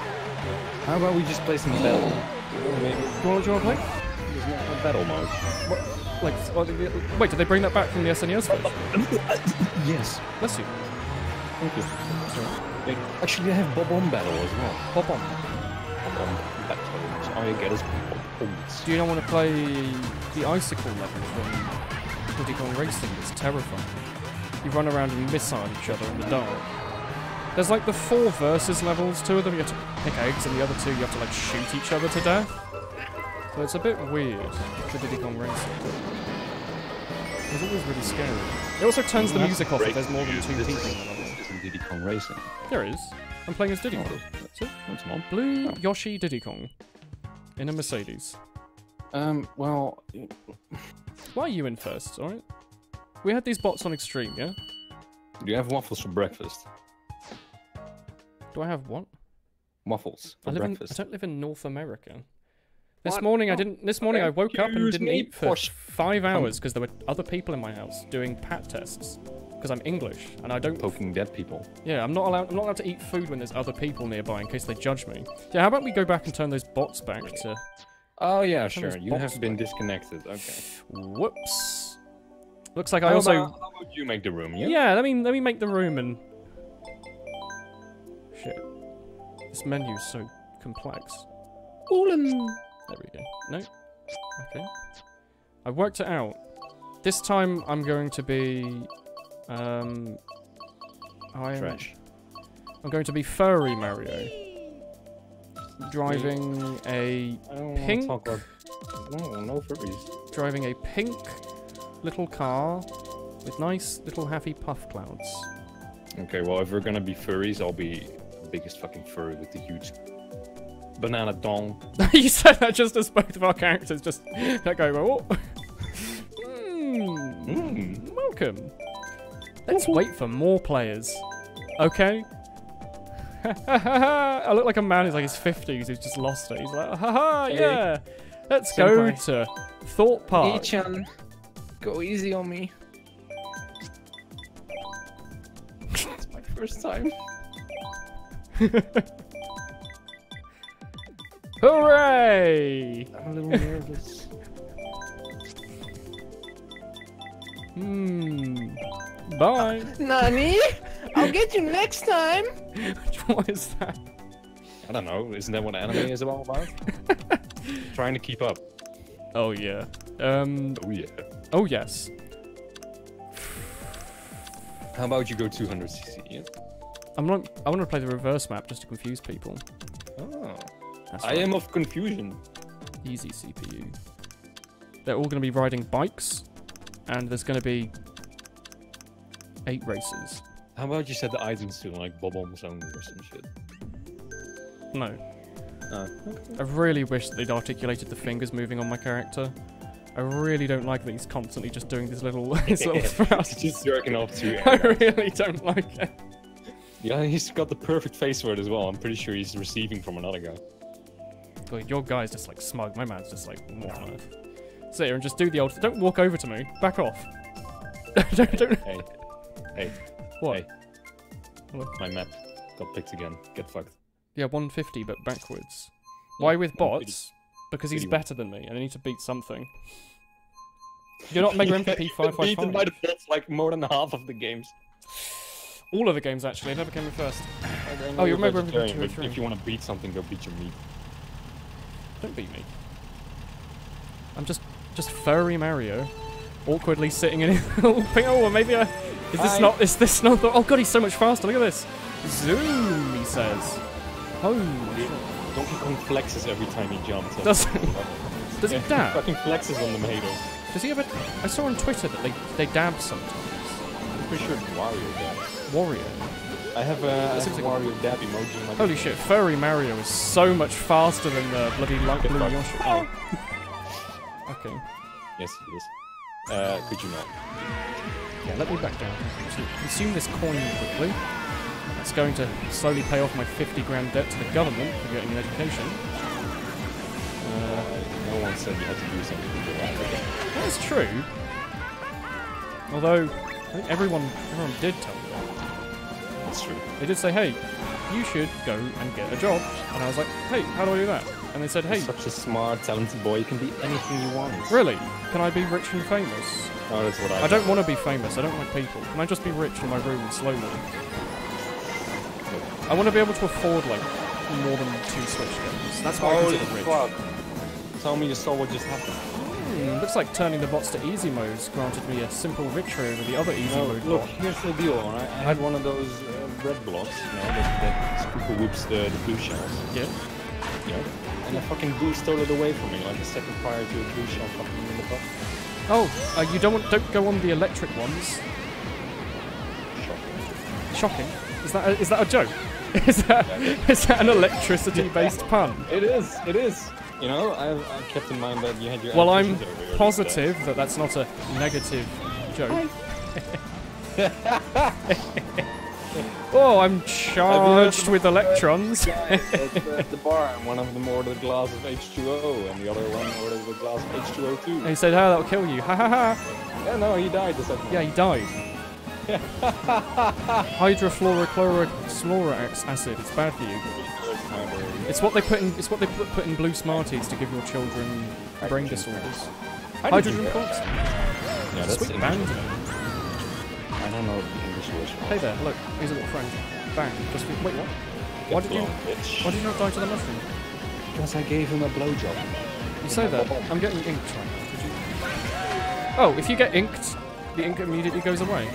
How about we just play some battle? Maybe. Do you want to play? Not a battle mode. What, like, what, wait, did they bring that back from the SNES? Yes. Bless you. Thank you. They actually have Bob on battle as well. Pop on. Bob on battle. So all you get is Bob Ons. Do you not want to play the icicle level from Diddy Kong Racing? It's terrifying. You run around and missile each other in the dark. There's like the four versus levels. Two of them you have to pick eggs, and the other two you have to like shoot each other to death. So it's a bit weird for Diddy Kong Racing. It's always really scary. It also turns the music off if there's more than two people in the. Isn't Diddy Kong Racing. There is. I'm playing as Diddy Oh, Kong. That's it. That's not. Blue Oh. Yoshi Diddy Kong in a Mercedes. Um, well, Why are you in first? All right. We had these bots on Extreme, yeah. do you have waffles for breakfast? Do I have what? Waffles for I live in, I don't live in North America. This What? morning I Oh, didn't. This morning I woke up and didn't me, eat for posh five hours because there were other people in my house doing pat tests. Because I'm English and I don't. Poking dead people. Yeah, I'm not allowed. I'm not allowed to eat food when there's other people nearby in case they judge me. Yeah, how about we go back and turn those bots back to? Oh yeah, Some sure. You have been disconnected. Okay. Whoops. Looks like I also. about, how about you make the room? Yeah. Yeah, let me let me make the room and. Shit. This menu is so complex. There we go. No. Okay. I worked it out. This time I'm going to be. Um. I am, Trash. I'm going to be furry Mario. Driving a I don't Pink. talk about- No, no furries. driving a pink little car with nice little happy puff clouds. Okay, well, if we're gonna be furries, I'll be the biggest fucking furry with the huge banana dong. you said that just as both of our characters just that guy go, oh. Hmm. Welcome. Let's wait for more players. Okay. I look like a man who's like his 50s who's just lost it. He's like, haha, Hey. yeah. Let's go to Thought Park. Chan, go easy on me. it's my first time. Hooray! I'm a little nervous. Hmm. Bye. Nani? I'll get you next time. what is that? I don't know. Isn't that what anime is all about? Trying to keep up. Oh yeah. Um. Oh yeah. Oh yes. How about you go 200cc? Yeah? I'm not. I want to play the reverse map just to confuse people. Oh. That's I right. am of confusion. Easy CPU. They're all going to be riding bikes, and there's going to be eight races. How about you set the items to like Bob-ombs only or some shit? No. Uh, I really wish that they'd articulated the fingers moving on my character. I really don't like that he's constantly just doing these little, his little thrusts. Just jerking off to I really don't like it. Yeah, he's got the perfect face for it as well. I'm pretty sure he's receiving from another guy. Your guy's just like smug. My man's just like, what on earth? Sit here and just do the old. Don't walk over to me. Back off. don't, don't. Hey, hey, What? hey. What? My map got picked again. Get fucked. Yeah, 150, but backwards. Why with bots? Because he's better than me, and I need to beat something. You're not Mega MVP You've been beaten by 555. the bots like more than half of the games. All of the games, actually. I never came in first. Oh, you're Mega MVP vegetarian, but 203. If you want to beat something, go beat your meat. Don't beat me. I'm just, just furry Mario, awkwardly sitting in his little. Oh, maybe I. Is this Hi. not? Is this not? The, oh god, he's so much faster. Look at this. Zoom, he says. Oh, Donkey Kong flexes every time he jumps. Does does he dab? fucking flexes on the tomatoes. Does he ever? I saw on Twitter that they they dab sometimes. I'm pretty sure Wario dab. Wario. I have a, I seems have like a- Wario dab emoji in my Holy shit, furry Mario is so much faster than the bloody light blue. Yoshi. Oh. okay. Yes, he is. Uh, could you not? Yeah, let me back down. Consume this coin quickly. That's going to slowly pay off my 50 grand debt to the government for getting an education. Uh, no one said you had to do something to do that. That's true. Although, I think everyone, everyone did tell me. That's true. They did say, hey, you should go and get a job. And I was like, hey, how do I do that? And they said, hey, You're such a smart, talented boy. You can be anything you want. really? Can I be rich and famous? Oh, that's what I. I don't want to be famous. I don't like people. Can I just be rich in my room slowly? I want to be able to afford like more than two Switch games. That's what I Holy consider rich. fuck! Tell me you saw what just happened. Hmm, looks like turning the bots to easy modes granted me a simple victory over the other easy No, mode look, bot. here's the deal, alright? I had one of those uh, red blocks, you know, that, that Spooker whoops the, the blue shells, Yeah. you know? And a fucking blue stole it away from me, like a second prior to a blue shell fucking in the butt. Oh, uh, you don't want, don't go on the electric ones. Shocking. Shocking. Is that a, is that a joke? Is that is that an electricity-based pun? It is, it is! You know, I've, I've kept in mind that you had your Well, I'm ambitions over your positive that that's not a negative joke. oh, I'm charged with electrons. at the, the bar, and one of them ordered a glass of H2O, and the other one ordered a glass of H2O too. And he said, "Oh, that'll kill you." Ha ha ha. Yeah, no, he died the second Yeah, he died. Hydrofluorochloric acid. It's bad for you. It's what they put in. It's what they put, put in blue Smarties to give your children brain disorders. Hydrogen Hydrogen peroxide. Yeah, that's Sweet band. I don't know the English word for Hey there, look, here's a little friend. Bang. Just wait, what? Why did you? Why did you not die to the mushroom? Because I gave him a blowjob. You say that. I'm getting inked right now. Oh, if you get inked, the ink immediately goes away.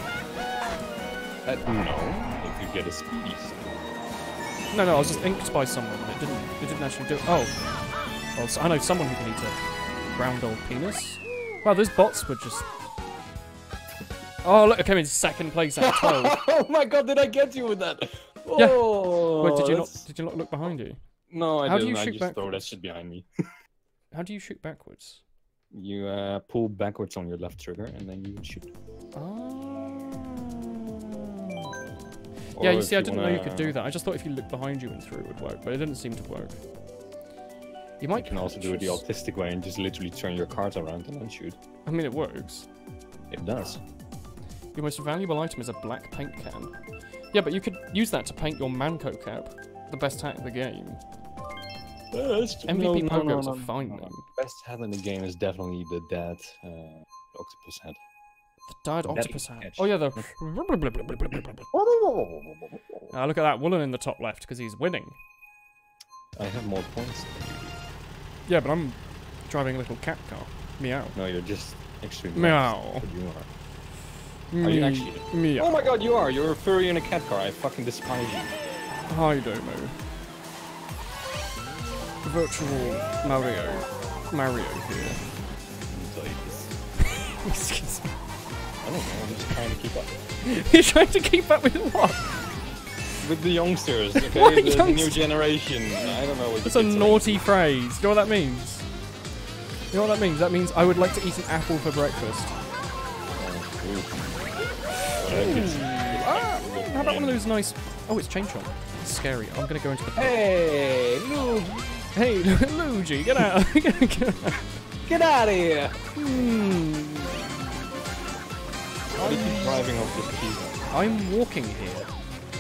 Uh, no, if you get a speed. No, no, I was just inked by someone. It didn't. It didn't actually do. It. Oh, well, so I know someone who can eat a round old penis. Wow, those bots were just. Oh, look, I came in second place out of twelve. oh my god, did I get you with that? Yeah. Oh, Wait, did you not? Did you not look behind you? No, I How do didn't. you I shoot just throw that shit behind me. How do you shoot backwards? You uh, pull backwards on your left trigger and then you shoot. Yeah, Or you see, I didn't know you could do that. I just thought if you looked behind you and through, it would work, but it didn't seem to work. You might You can also do it the autistic way and just literally turn your cards around and then shoot. I mean, it works. It does. Your most valuable item is a black paint can. Yeah, but you could use that to paint your Mann Co. Cap, the best hat in the game. MVP Pogo is a fine name. Best hat in the game is definitely the dead uh, octopus hat. The died That octopus is hat. catch. Oh yeah, the. Ah, look at that Woolen in the top left because he's winning. I have more points. Yeah, but I'm driving a little cat car. Meow. No, you're just extremely. Meow. But you are. Are you hmm. Me- actually? Meow. Oh my god, you are! You're a furry in a cat car. I fucking despise you. Hi, Domo. Virtual Mario. Mario here. Excuse me. I don't know. I'm just trying to keep up You're trying to keep up with what? with the youngsters. What Okay, the new generation. I don't know what. That's a naughty phrase. You know what that means? You know what that means? That means I would like to eat an apple for breakfast. Oh, into. Whatever. Ah, how about one of those nice... Oh, it's Chain Chomp. It's scary. I'm gonna go into the... Hey, Lou, Hey, Luigi, get out. Get out. of here! Hmm. Why do you keep driving off this cheese? I'm walking here.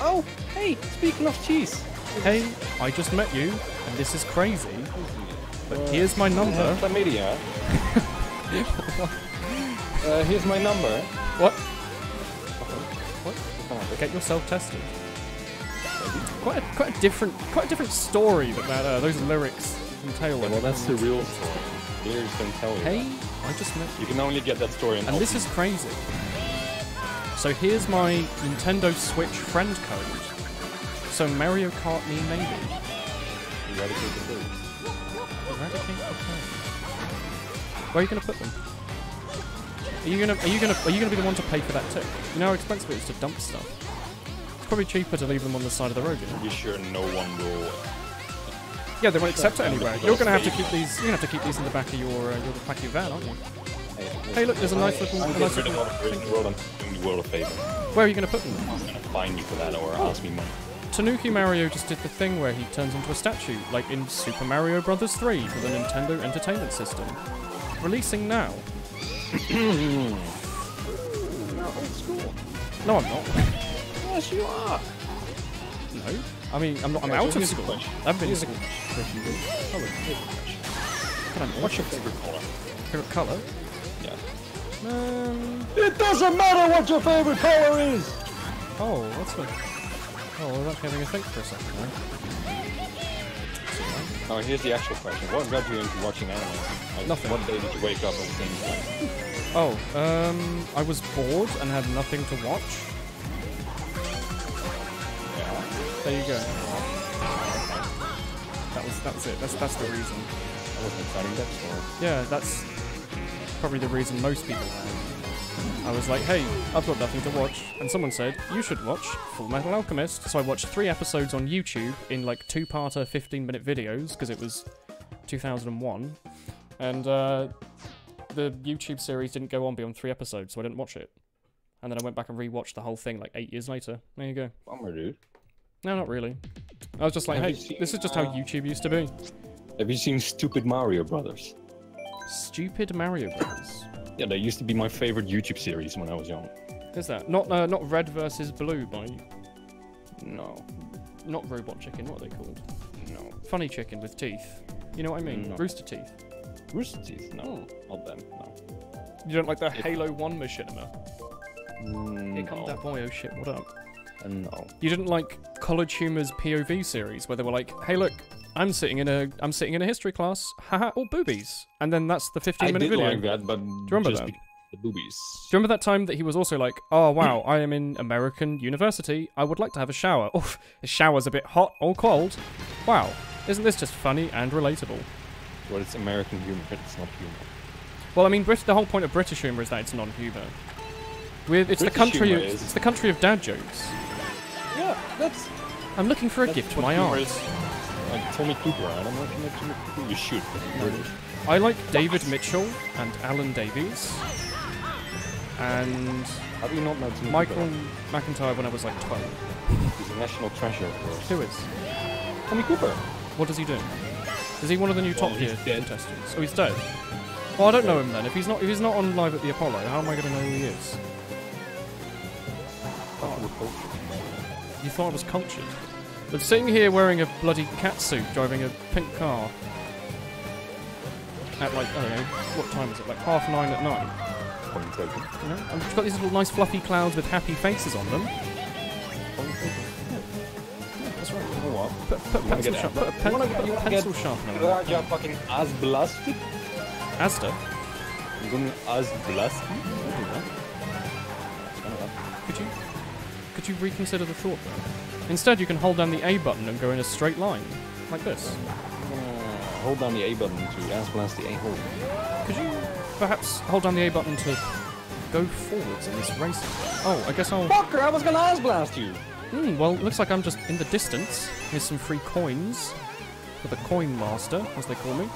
Oh, hey, speaking of cheese. Hey, I just met you, and this is crazy. But here's my number. chlamydia. uh, here's my number. What? On, Get yourself tested. Quite a, quite a different, quite a different story that, that uh, those lyrics entail. well, that's the real story. Here's don't tell you. Hey, I just met You can only get that story in And this is crazy. So here's my Nintendo Switch friend code. So Mario Kart me maybe. Eradicate the birds. Eradicate the birds. Where are you gonna put them? Are you gonna are you gonna are you gonna be the one to pay for that too? You know how expensive it is to dump stuff. It's probably cheaper to leave them on the side of the road, you know? You sure no one will? Yeah, they won't accept it anyway. You're gonna have to keep these. You're gonna have to keep these in the back of your uh, your back of your van, aren't you? Hey, look, there's a nice little. I'm nice little of all the birds in the world. I'm doing the world a favor. where are you gonna put them? I'm gonna fine you for that or ask me money. Tanuki Mario just did the thing where he turns into a statue, like in Super Mario Bros. 3 for the Nintendo Entertainment System. Releasing now. No, I'm not. Yes, you are. No. I mean, I'm not. I'm Okay, out of school. question. I've been in school. for a few years. Color. Here's a. But I'm What's your favorite color? favorite color? Yeah. Um. It doesn't matter what your favorite color is. Oh, that's a. Oh, was actually having a think for a second there. Oh, here's the actual question. What got you into watching anime? Like, Nothing. What day did you wake up and think, like, Oh, um, I was bored and had nothing to watch. yeah, There you go. That was that's it. That's that's the reason. that was an exciting backstory. Yeah, that's probably the reason most people have. I was like, hey, I've got nothing to watch. And someone said, you should watch Full Metal Alchemist. So I watched three episodes on YouTube in like two parter 15 minute videos because it was 2001. And uh, the YouTube series didn't go on beyond three episodes, so I didn't watch it. And then I went back and rewatched the whole thing like eight years later. There you go. Bummer, dude. No, not really. I was just like, Have hey, seen, this is just how uh, YouTube used to be. Have you seen Stupid Mario Brothers? Stupid Mario Bros. Yeah, they used to be my favorite YouTube series when I was young. Is that not uh, not Red versus Blue by No, not Robot Chicken? What are they called? no. Funny chicken with teeth. You know what I mean? No. Rooster teeth. Rooster Teeth? No, not them. No. You don't like the It- Halo One machinima? Mm, Here comes no. that boy. Oh shit! What up? Uh, no. You didn't like College Humor's POV series where they were like, "Hey, look, I'm sitting in a I'm sitting in a history class. Haha, all boobies." And then that's the 15 I minute did video. like that, but remember just that? the boobies. Do you remember that time that he was also like, "Oh wow, I am in American university. I would like to have a shower. Oh, the shower's a bit hot or cold. Wow, isn't this just funny and relatable?" Well, it's American humor, but it's not humor. Well, I mean, Brit- the whole point of British humor is that it's non-humor. With it's the country of it's the country of dad jokes. Yeah, that's I'm looking for a gift for my aunt. is. Like Tommy Cooper, and I'm looking at Tommy Cooper. You should, British. I like David Mitchell and Alan Davies. And How do you not know Timmy Michael Cooper? McIntyre when I was like 12. He's a national treasure, of course. Who is? Tommy Cooper. What does he do? Is he one of the new Well, Top he's dead. contestants? Oh, he's dead. Well, I don't know him then. If he's not, if he's not on live at the Apollo, how am I going to know who he is? Oh. You thought I was cultured, but sitting here wearing a bloody cat suit, driving a pink car at like I don't know what time is it? Like half nine at night. Point taken. You know, I've got these little nice fluffy clouds with happy faces on them. Point taken. That's right. You know what? Put, put You pencil, get sharp, put a, pen, You wanna put you a pencil get- sharpener. it. ja fucking Asblasted. Asda. I'm going Asblasted. Could you could you reconsider the thought though? Instead, you can hold down the A button and go in a straight line, like this. Hold down the A button to Asblast the a-hole. Could you perhaps hold down the A button to go forwards in this race? Oh, I guess I'll. Fucker, I was gonna Asblast you! Hmm. Well, it looks like I'm just in the distance. Here's some free coins for the coin master, as they call me.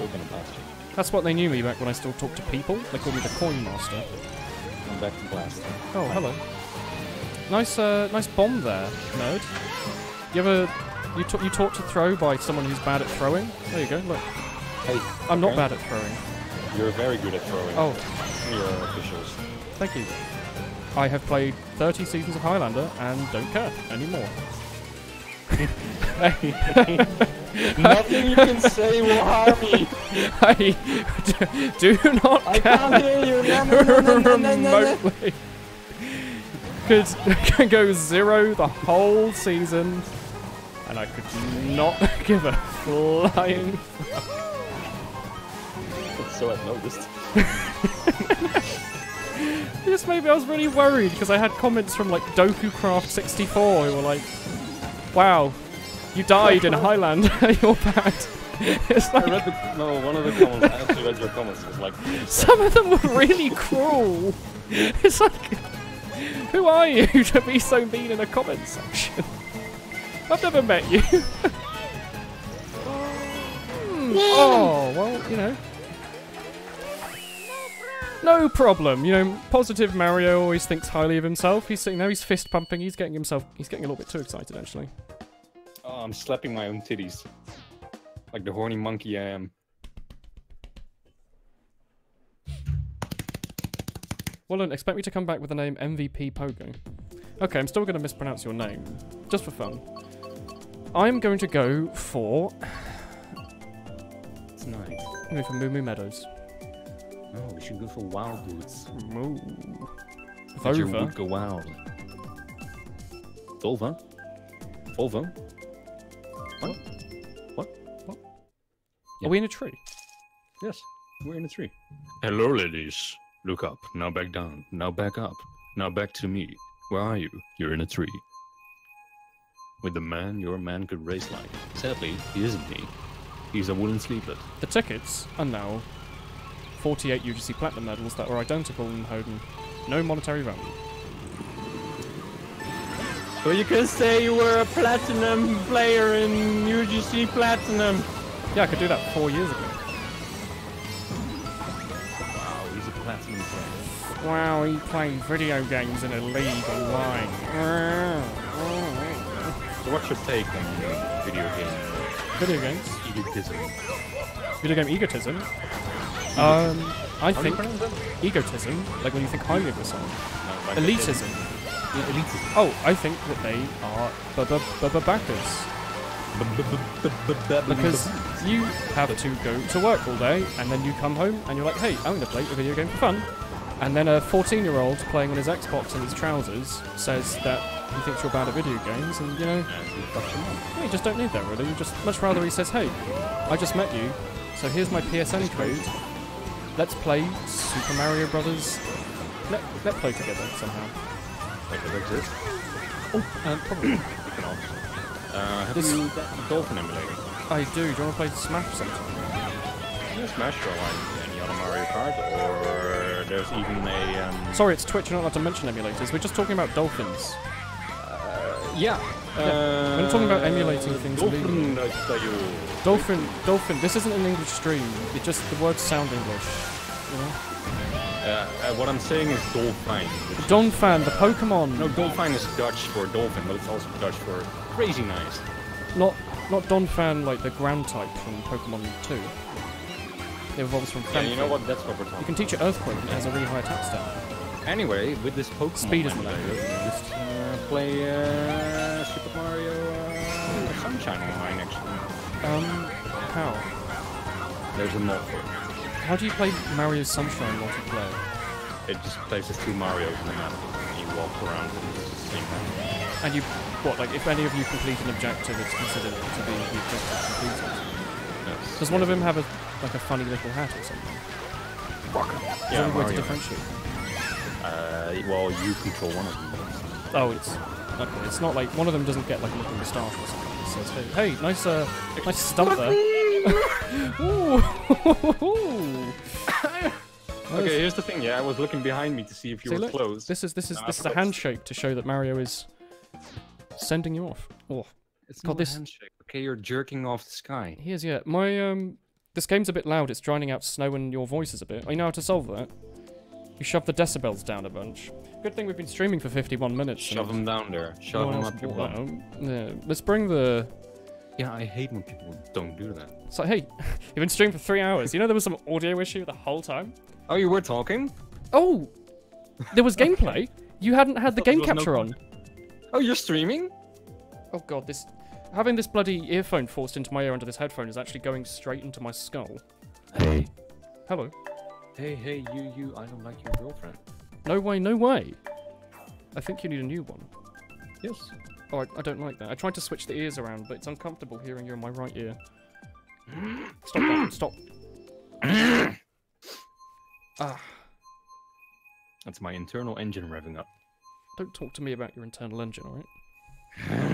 We're gonna blast you. That's what they knew me back when I still talked to people. They called me the coin master. I'm back to blast. Oh, hello. Nice, uh, nice bomb there, nerd. You ever you ta- you taught to throw by someone who's bad at throwing? There you go. Look, Hey, I'm not bad at throwing. you're very good at throwing. Oh, You're officials. thank you. I have played 30 seasons of Highlander and don't care anymore. Nothing you can say will harm me. I do, not I can't hear you. No, no, no. remotely. Could, go zero the whole season, and I could not give a flying. So I've noticed. Just maybe I was really worried because I had comments from like DokuCraft64 who were like, "Wow, you died in Highland, You're bad." It's I like read the no one of the comments. I actually read your comments. It was like some of them were really cruel. It's like, who are you to be so mean in a comment section? I've never met you. Hmm, Oh well, you know. No problem. You know, positive Mario always thinks highly of himself. He's sitting there, he's fist pumping, he's getting himself, he's getting a little bit too excited actually. oh, I'm slapping my own titties, like the horny monkey I am. Well, don't expect me to come back with the name MVP Pogo. Okay, I'm still going to mispronounce your name, just for fun. I'm going to go for. It's nice. I'm going for Moo Moo Meadows. Oh, we should go for wild boots. Moo. Let your Vova. boot go wild. Volva? Volvo? What? What? What? Are we in a tree? Yes, we're in a tree. Hello, ladies. Look up. Now back down. Now back up. Now back to me. Where are you? You're in a tree. With the man your man could race like. Sadly, he isn't me. He's a Woolen Sleevelet. The tickets are now 48 UGC Platinum medals that are identical in Hoden. No monetary value. So you can say you were a platinum player in UGC Platinum. Yeah, I could do that four years ago. Wow, he played video games in a league online. So what's your take on video games? Video games? egotism? Video game egotism? Um, I How think egotism, like when you think highly of yourself. No, like Elitism. Yeah, elitism. Oh, I think that they are bubba bubba backers. Because you have to go to work all day and then you come home and you're like, hey, I'm going to play a video game for fun. And then a 14 year old playing on his Xbox in his trousers says that he thinks you're bad at video games and, you know, And he fucks him up. yeah, you just don't need that really. You just much rather he says, hey, I just met you, so here's my PSN code. Let's play Super Mario Brothers. Let, let play together somehow. Like it exists. Oh, um, probably. You can also. Uh, have This- you that Dolphin emulator? I do. Do you want to play Smash sometime? Yeah, Smash or like any other Mario Kart, or there's even a um, Sorry, it's Twitch. You're not allowed to mention emulators. We're just talking about dolphins. yeah, Uh, When talking about emulating things Dolphin, uh. Dolphin, dolphin. This isn't an English stream. It just the words sound English. You know? Uh, uh, what I'm saying is dolphin. Donphan, the Pokemon. No, dolphin is Dutch for dolphin, but it's also Dutch for crazy nice. Not not Donphan like the ground type from Pokemon 2. It evolves from Yeah, you know what? That's what we're You can teach it Earthquake and it has a really high attack stat. Anyway, with this Pokemon Speed isn't that just uh, play uh, Super Mario uh, Sunshine online actually. Um, how? There's a mod for it. How do you play Mario Sunshine multiplayer? It just places two Marios in the map, and you walk around and it's the same map. And you, what, like, if any of you complete an objective, it's considered to be the objective completed. Does one of them have a, like, a funny little hat or something? Is there Yeah, any way to differentiate? Uh, well, you control one of them. Oh, it's, okay, it's not like, one of them doesn't get, like, a little moustache or something. It says, hey, hey, nice, uh, nice stump there. Ooh. Okay, here's the thing. Yeah, I was looking behind me to see if you See, were look, close. This is this is this is a handshake to show that Mario is sending you off. Oh, It's God, not this- a handshake. Okay, you're jerking off the sky. he is. Yeah, my um, this game's a bit loud. It's drowning out snow and your voices a bit. I know how to solve that. You shove the decibels down a bunch. Good thing we've been streaming for 51 minutes. Shove them down there. Shove them up your. Yeah, let's bring the. Yeah, I hate when people don't do that. Like, hey, you've been streaming for three hours. You know there was some audio issue the whole time. Oh, you were talking? Oh, there was gameplay. You hadn't had the game was no capture on. Oh, you're streaming? Oh god, this having this bloody earphone forced into my ear under this headphone is actually going straight into my skull. Hey. Hello. Hey, hey, you, you, I don't like your girlfriend. No way, no way. I think you need a new one. Yes. Oh, I, I don't like that. I tried to switch the ears around, but it's uncomfortable hearing you in my right ear. Stop that. Stop. ah, That's my internal engine revving up. don't talk to me about your internal engine, alright?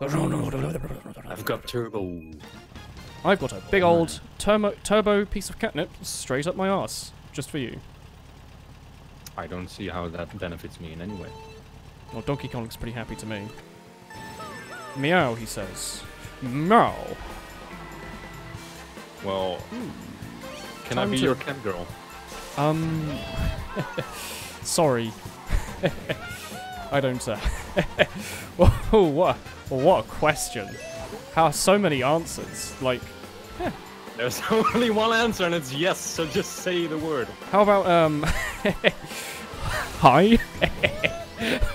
I've got turbo. I've got a big old turbo, turbo piece of catnip straight up my ass, just for you. I don't see how that benefits me in any way. Well, Donkey Kong looks pretty happy to me. Meow, he says. Meow. Well, can I be to- your cat girl? Um. sorry. I don't. Uh, whoa, what? What a question. How so many answers? Like, There's only one answer, and it's yes. So just say the word. how about um? Hi.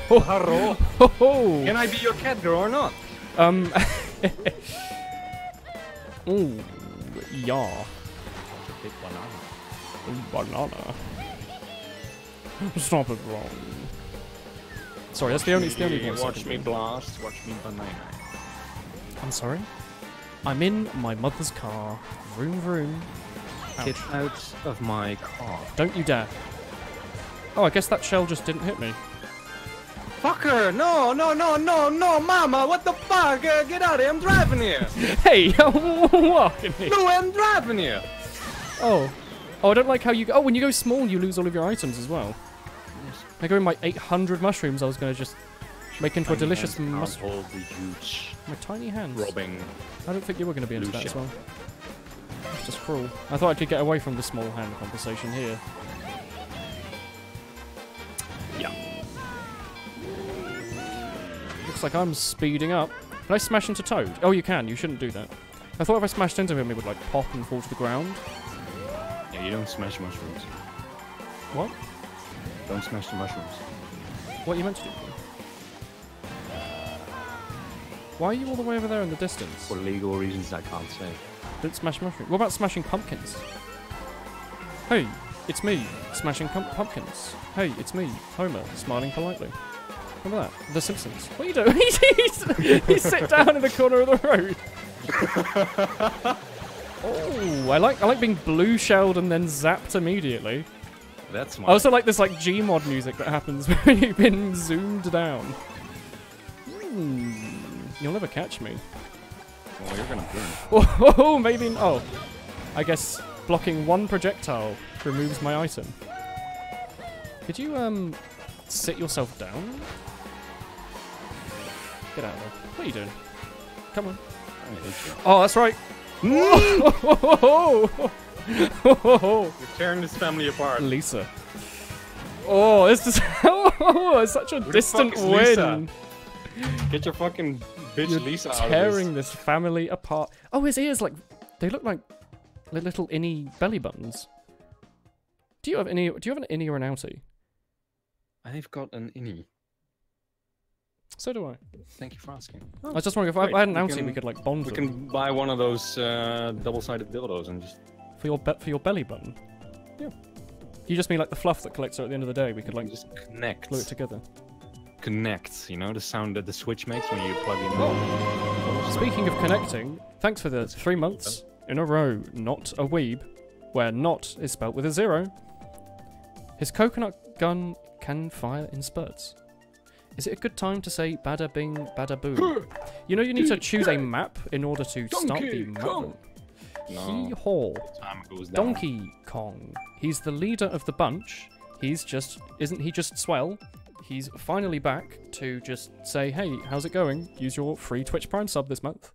oh, Hello. Oh, Can I be your cat girl or not? um. Ooh, yeah. Big banana. Banana. Stop it wrong. Sorry, that's the only, it's the only voice Watch me blast. Watch me banana. I'm sorry. I'm in my mother's car. Vroom vroom. Ouch. Get out of my car. Don't you dare. Oh, I guess that shell just didn't hit me. Fucker! No, no, no, no, no, mama! What the fuck? Uh, get out of here! I'm driving here! Hey, I'm walking here. no, I'm driving here! Oh. Oh, I don't like how you go. Oh, when you go small, you lose all of your items as well. I go in my 800 mushrooms, I was going to just make into a delicious mushroom. hold the huge My tiny hands. robbing. I don't think you were going to be into that as well. Just cruel. I thought I could get away from the small hand conversation here. Yeah. Looks like I'm speeding up. Can I smash into Toad? Oh, you can. You shouldn't do that. I thought if I smashed into him, he would like pop and fall to the ground. Yeah, you don't smash mushrooms. What? Don't smash the mushrooms. What are you meant to do? Why are you all the way over there in the distance? For legal reasons I can't say. Don't smash mushrooms. What about smashing pumpkins? Hey, it's me, smashing pump- pumpkins. Hey, it's me, Homer, smiling politely. Remember that? The Simpsons. What are you doing? he's, he's sit down in the corner of the road. oh, I like I like being blue shelled and then zapped immediately. That's my. I also like this like Gmod music that happens when you've been zoomed down. Hmm, you'll never catch me. well, you're gonna burn. Oh, maybe. Oh, I guess blocking one projectile removes my item. Could you um sit yourself down? Get out of there. What are you doing? Come on. Oh, that's right. You're tearing this family apart. Lisa. Oh, this is oh, it's such a the distant fuck is Lisa? win. Get your fucking bitch You're Lisa out of tearing this. this family apart. Oh, his ears like they look like little innie belly buttons. Do you have any? Do you have an innie or an outie? I've got an innie. So do I. Thank you for asking. I was just wondering if I, Great, I had an outie, we can- could like bond We them can buy one of those uh, double-sided dildos and just for your be- for your belly button. Yeah. You just mean like the fluff that collects at the end of the day. We could like just connect. glue it together. Connect. You know the sound that the switch makes when you plug in. Oh. Speaking of connecting, thanks for the three months in a row, not a weeb, where not is spelt with a zero. His coconut gun can fire in spurts. Is it a good time to say bada bing, bada boom? you know you need to choose a map in order to start the Donkey map. Kong. Hee haw. Time goes down. Donkey Kong. He's the leader of the bunch. He's just isn't he just swell? He's finally back to just say, "Hey, how's it going? Use your free Twitch Prime sub this month."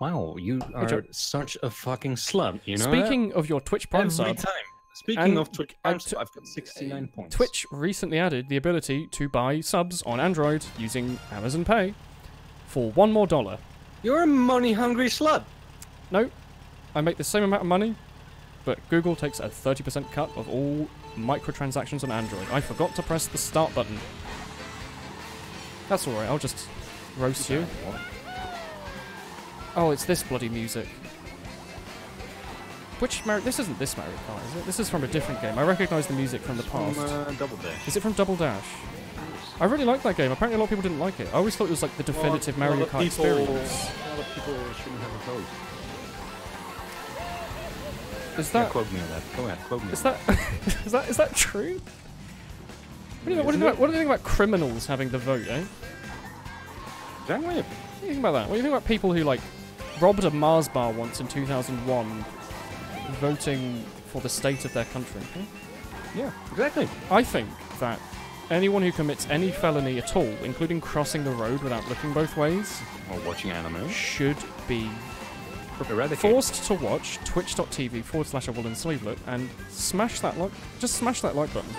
Wow, you are job. such a fucking slut. You know. that? Speaking of your Twitch Prime Every sub, time. Speaking And- of Twitch, and Prime, t- I've got 69 uh, points. Twitch recently added the ability to buy subs on Android using Amazon Pay for one more dollar. You're a money-hungry slut. No, I make the same amount of money, but Google takes a 30% cut of all microtransactions on Android. I forgot to press the start button. That's alright, I'll just roast you. Oh, it's this bloody music. Which Mario? This isn't this Mario Kart, is it? This is from a different game. I recognise the music from the From, past. uh, Double Dash. Is it from Double Dash? I really like that game. Apparently, a lot of people didn't like it. I always thought it was like the definitive Well, Mario Kart people- experience. A lot of people shouldn't have a vote. Is Yeah, that quote me on that. Go ahead, is that is that is that true? What do you, think, what, do you about, what do you think about criminals having the vote, eh? Exactly. What do you think about that? What do you think about people who like robbed a Mars bar once in 2001, voting for the state of their country? Hmm? Yeah, exactly. I think that anyone who commits any felony at all, including crossing the road without looking both ways, Or watching anime. should be Eradicate. forced to watch twitch.tv forward slash a woolen sleevelet and smash that like just smash that like button.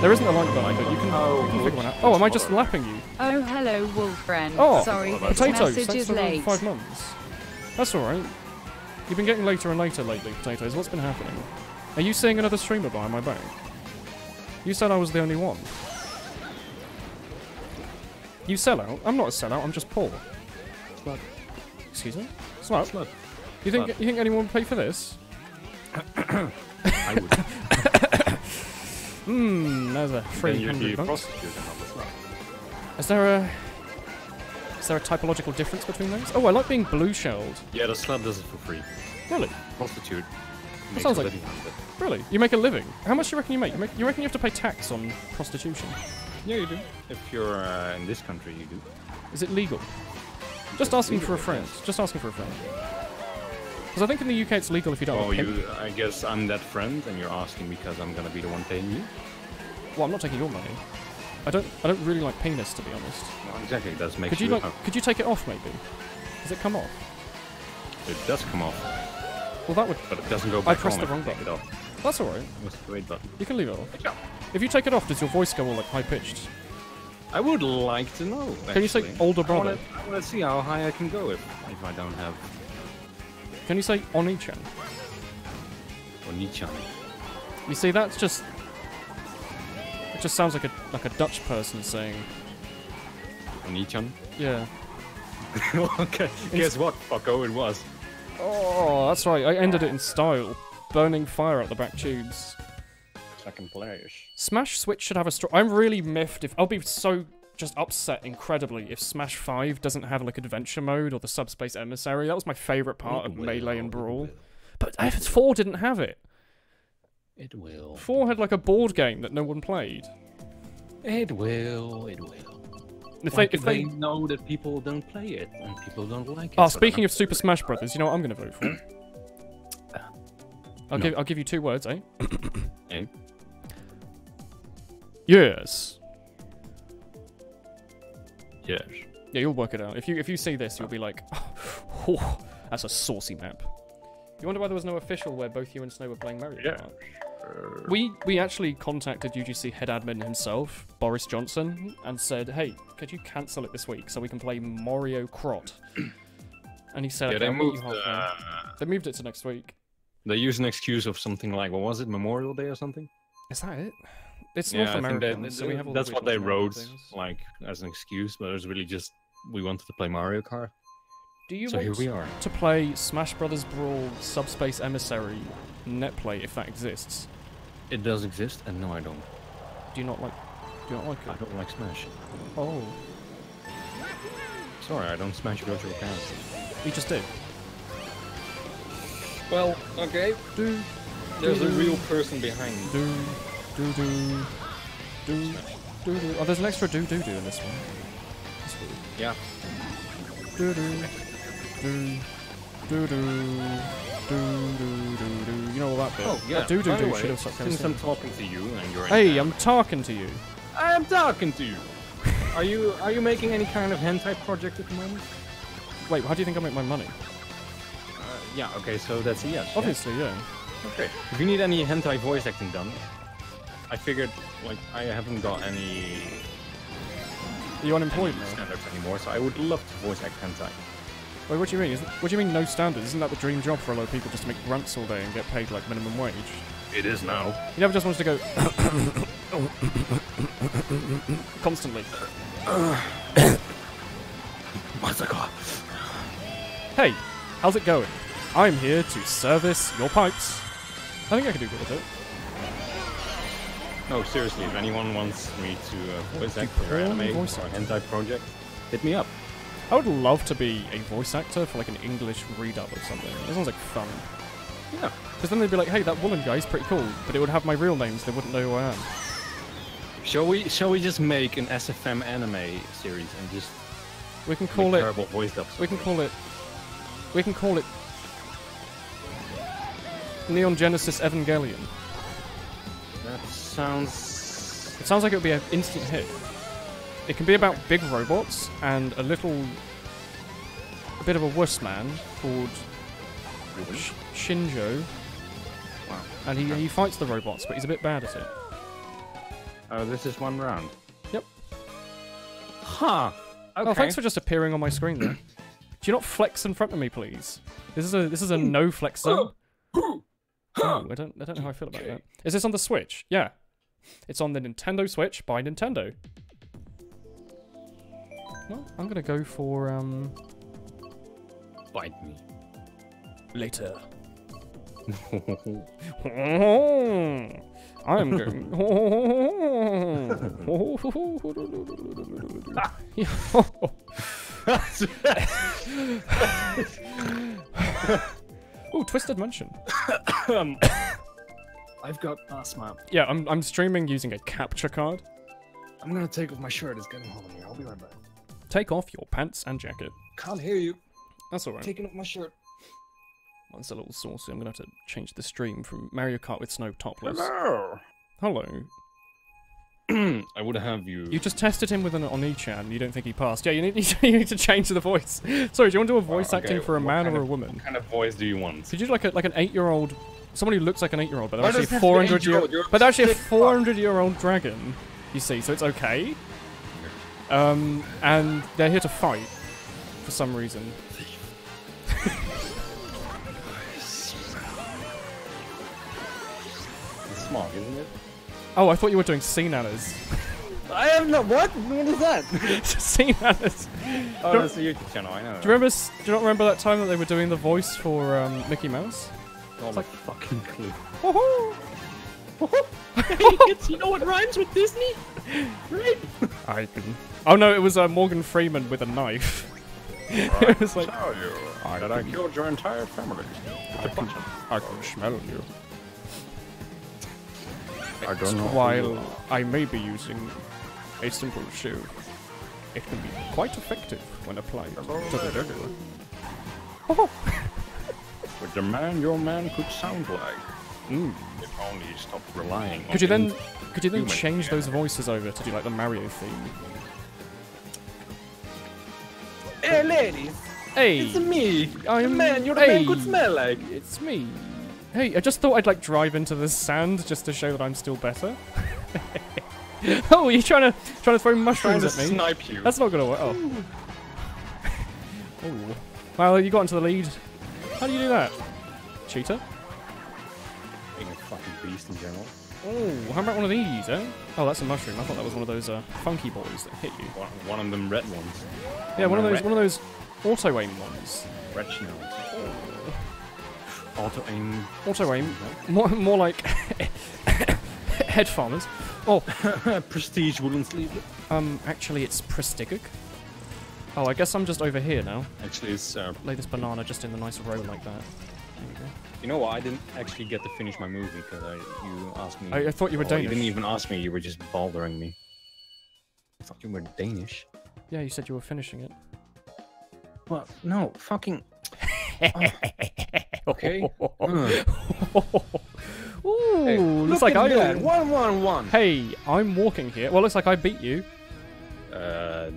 There isn't a like button, but you can, Oh, you can figure one out. Oh, am I just lapping you? Oh, hello, wolf friend. Oh, Sorry, this Potatoes, message thanks is late. five months. That's alright. You've been getting later and later lately, Potatoes. What's been happening? Are you seeing another streamer behind my back? You said I was the only one. You sell out? I'm not a sellout, I'm just poor. Slut. Excuse me? Slut. You think you think anyone would pay for this? I would. Hmm, there's a Then you'd 300 bucks. prostitute and not. Is there a is there a typological difference between those? Oh, I like being blue shelled. Yeah, the slut does it for free. Really? Prostitute. makes sounds like-. Really? You make a living? How much do you reckon you make? You, make, you reckon you have to pay tax on prostitution? Yeah, you do. If you're uh, in this country, you do. Is it legal? Just asking for a friend. Just asking for a friend. Because I think in the UK it's legal if you don't Oh, have a pimp. you. I guess I'm that friend, and you're asking because I'm gonna be the one paying you. Well, I'm not taking your money. I don't. I don't really like penis, to be honest. Well, exactly. That makes Could you like? Could you take it off, maybe? Does it come off? It does come off, Well, that would. but it doesn't go back I pressed on the wrong it off. That's all right. It's the wait button. You can leave it off. If you take it off, does your voice go all like high pitched? I would like to know. Can you say older brother? I want to see how high I can go if if I don't have Can you say Oni-chan? Onichan. You see, that's just. It just sounds like a like a Dutch person saying, Onichan. yeah. okay. Guess what, fucko? It was. Oh, that's right. I ended it in style, burning fire out the back tubes. Second place. Smash Switch should have a story. I'm really miffed if I'll be so just upset incredibly if Smash 5 doesn't have like adventure mode or the subspace emissary. That was my favorite part of Melee and Brawl. But F4 didn't have it. It will. 4 had like a board game that no one played. It will. It will. If Like, they if they know that people don't play it and people don't like it. Oh, speaking of Super Smash Brothers, you know what I'm going to vote for? I'll No. give I'll give you two words, eh? Eh? Yes. Yes. Yeah, you'll work it out. If you if you see this, you'll be like, oh, that's a saucy map. You wonder why there was no official where both you and Snow were playing Mario Yeah. Kart? We we actually contacted UGC head admin himself, Boris Johnson, and said, "Hey, could you cancel it this week so we can play Mario Crot?" And he said, Yeah, "Okay, they moved. Uh, They moved it to next week. they used an excuse of something like what was it, Memorial Day or something? Is that it? It's yeah, North I American, that- so we have all that's what they wrote things. like as an excuse, but it was really just we wanted to play Mario Kart. Do you so want here we are. to play Smash Brothers Brawl Subspace Emissary netplay if that exists? It does exist, and no, I don't. Do you not like? Do you not like it? I don't like Smash. Oh, Sorry, I don't smash virtual cars. you just did. Well, okay. Do There's a real person behind me. do do do. Do. Do do. Oh, there's an extra do do do in this one. That's weird. Yeah. Do do. Do. Do do. Do do do do. You know all that bit. Oh, yeah. Do do do should have stopped Since I'm talking to you and you're Hey, I'm talking to you. I am talking to you. are you are you making any kind of hentai project at the moment? Wait, how do you think I make my money? Uh, yeah, okay, so that's a yes. Obviously, yeah. yeah. Okay. If you need any hentai voice acting done, I figured like I haven't got any You're you unemployed now? standards anymore, so I would love to voice act hentai. Wait, what do you mean? Isn't, what do you mean no standards? Isn't that the dream job for a lot of people just to make grunts all day and get paid like minimum wage? It is now. You never just wanted to go constantly. Masaka. Hey, how's it going? I'm here to service your pipes. I think I can do good with it. No, seriously, if anyone wants me to uh, voice act their anime voice or act? hentai project, hit me up. I would love to be a voice actor for like an English redub or something. That sounds like fun. Yeah. Because then they'd be like, hey, that woolen guy's pretty cool, but it would have my real name, so they wouldn't know who I am. Shall we shall we just make an SFM anime series and just We can call it. terrible voice dubs? We can call it. We can call it. Neon Genesis Evangelion. That sounds It sounds like it would be an instant hit. It can be about big robots and a little. a bit of a wuss man called Sh- Shinjo. Wow. And he, he fights the robots, but he's a bit bad at it. Oh, this is one round. Yep. Huh. Okay. Oh, thanks for just appearing on my screen there. Do you not flex in front of me, please? This is a this is a no flex zone. Oh, I don't I don't know how I feel about that. Is this on the Switch? Yeah. It's on the Nintendo Switch by Nintendo. Well, I'm gonna go for um Bite me. later. I'm going. oh, Twisted Mansion. um, I've got uh, asthma. Yeah, I'm I'm streaming using a capture card. I'm gonna take off my shirt. It's getting hot in here. I'll be right back. Take off your pants and jacket. Can't hear you. That's alright. Taking off my shirt. That's a little saucy. I'm gonna have to change the stream from Mario Kart with Snow topless. Hello. Hello. I would have you. You just tested him with an Oni-chan. and You don't think he passed? Yeah, you need you need to change the voice. Sorry, do you want to do a voice okay, acting for a what man kind or a of- woman? What kind of voice do you want? Could you do like a like an eight-year-old, someone who looks like an eight-year-old, but they're Why actually it have to be 400 year, eight-year-old? A but they're actually a 400-year-old dragon. You see, so it's okay. Um, and they're here to fight for some reason. It's Smaug, isn't it? Oh, I thought you were doing SeaNanners. I have not. What? What is that? SeaNanners. Oh, Don't- that's a YouTube channel. I know. Do you remember? Do you not remember that time that they were doing the voice for um, Mickey Mouse? Not a fucking clue. Woohoo! you know what rhymes with Disney? Right? I can. Oh no, it was uh, Morgan Freeman with a knife. it was like tell you I that I killed your entire family. I can, I can smell you. I don't know. While. I may be using a simple shield, it can be quite effective when applied to the regular. With the man your man could sound like. Mm. If only he stopped relying on Could you then? Could you then change AI. those voices over to do like the Mario theme? Hey, ladies! Hey, It's me! I'm man, your hey, man could smell like. It's me. Hey, I just thought I'd like drive into the sand just to show that I'm still better. oh, you're trying to trying to throw mushrooms to at me? snipe you. That's not gonna work. Oh. oh. Well, you got into the lead. How do you do that? Cheater? Being a fucking beast in general. Oh, how about one of these, eh? Oh, that's a mushroom. I thought that was one of those uh, funky boys that hit you. One, one of them red ones. Yeah, one of those one of those auto aim ones. Red shells. Auto aim. Auto aim, more more like head farmers. Oh, Prestige wooden sleeve. um, actually, it's Prestigig. Oh, I guess I'm just over here now. Actually, it's. Uh, Lay this banana just in the nice row like that. You you know what? I didn't actually get to finish my movie because I you asked me. I, I thought you were Oh, Danish. You didn't even ask me. You were just bothering me. I thought you were Danish. Yeah, you said you were finishing it. Well, no, fucking. Okay. Ooh, Hey, looks look like I that. One, one, one. Hey, I'm walking here. Well, looks like I beat you. Uh,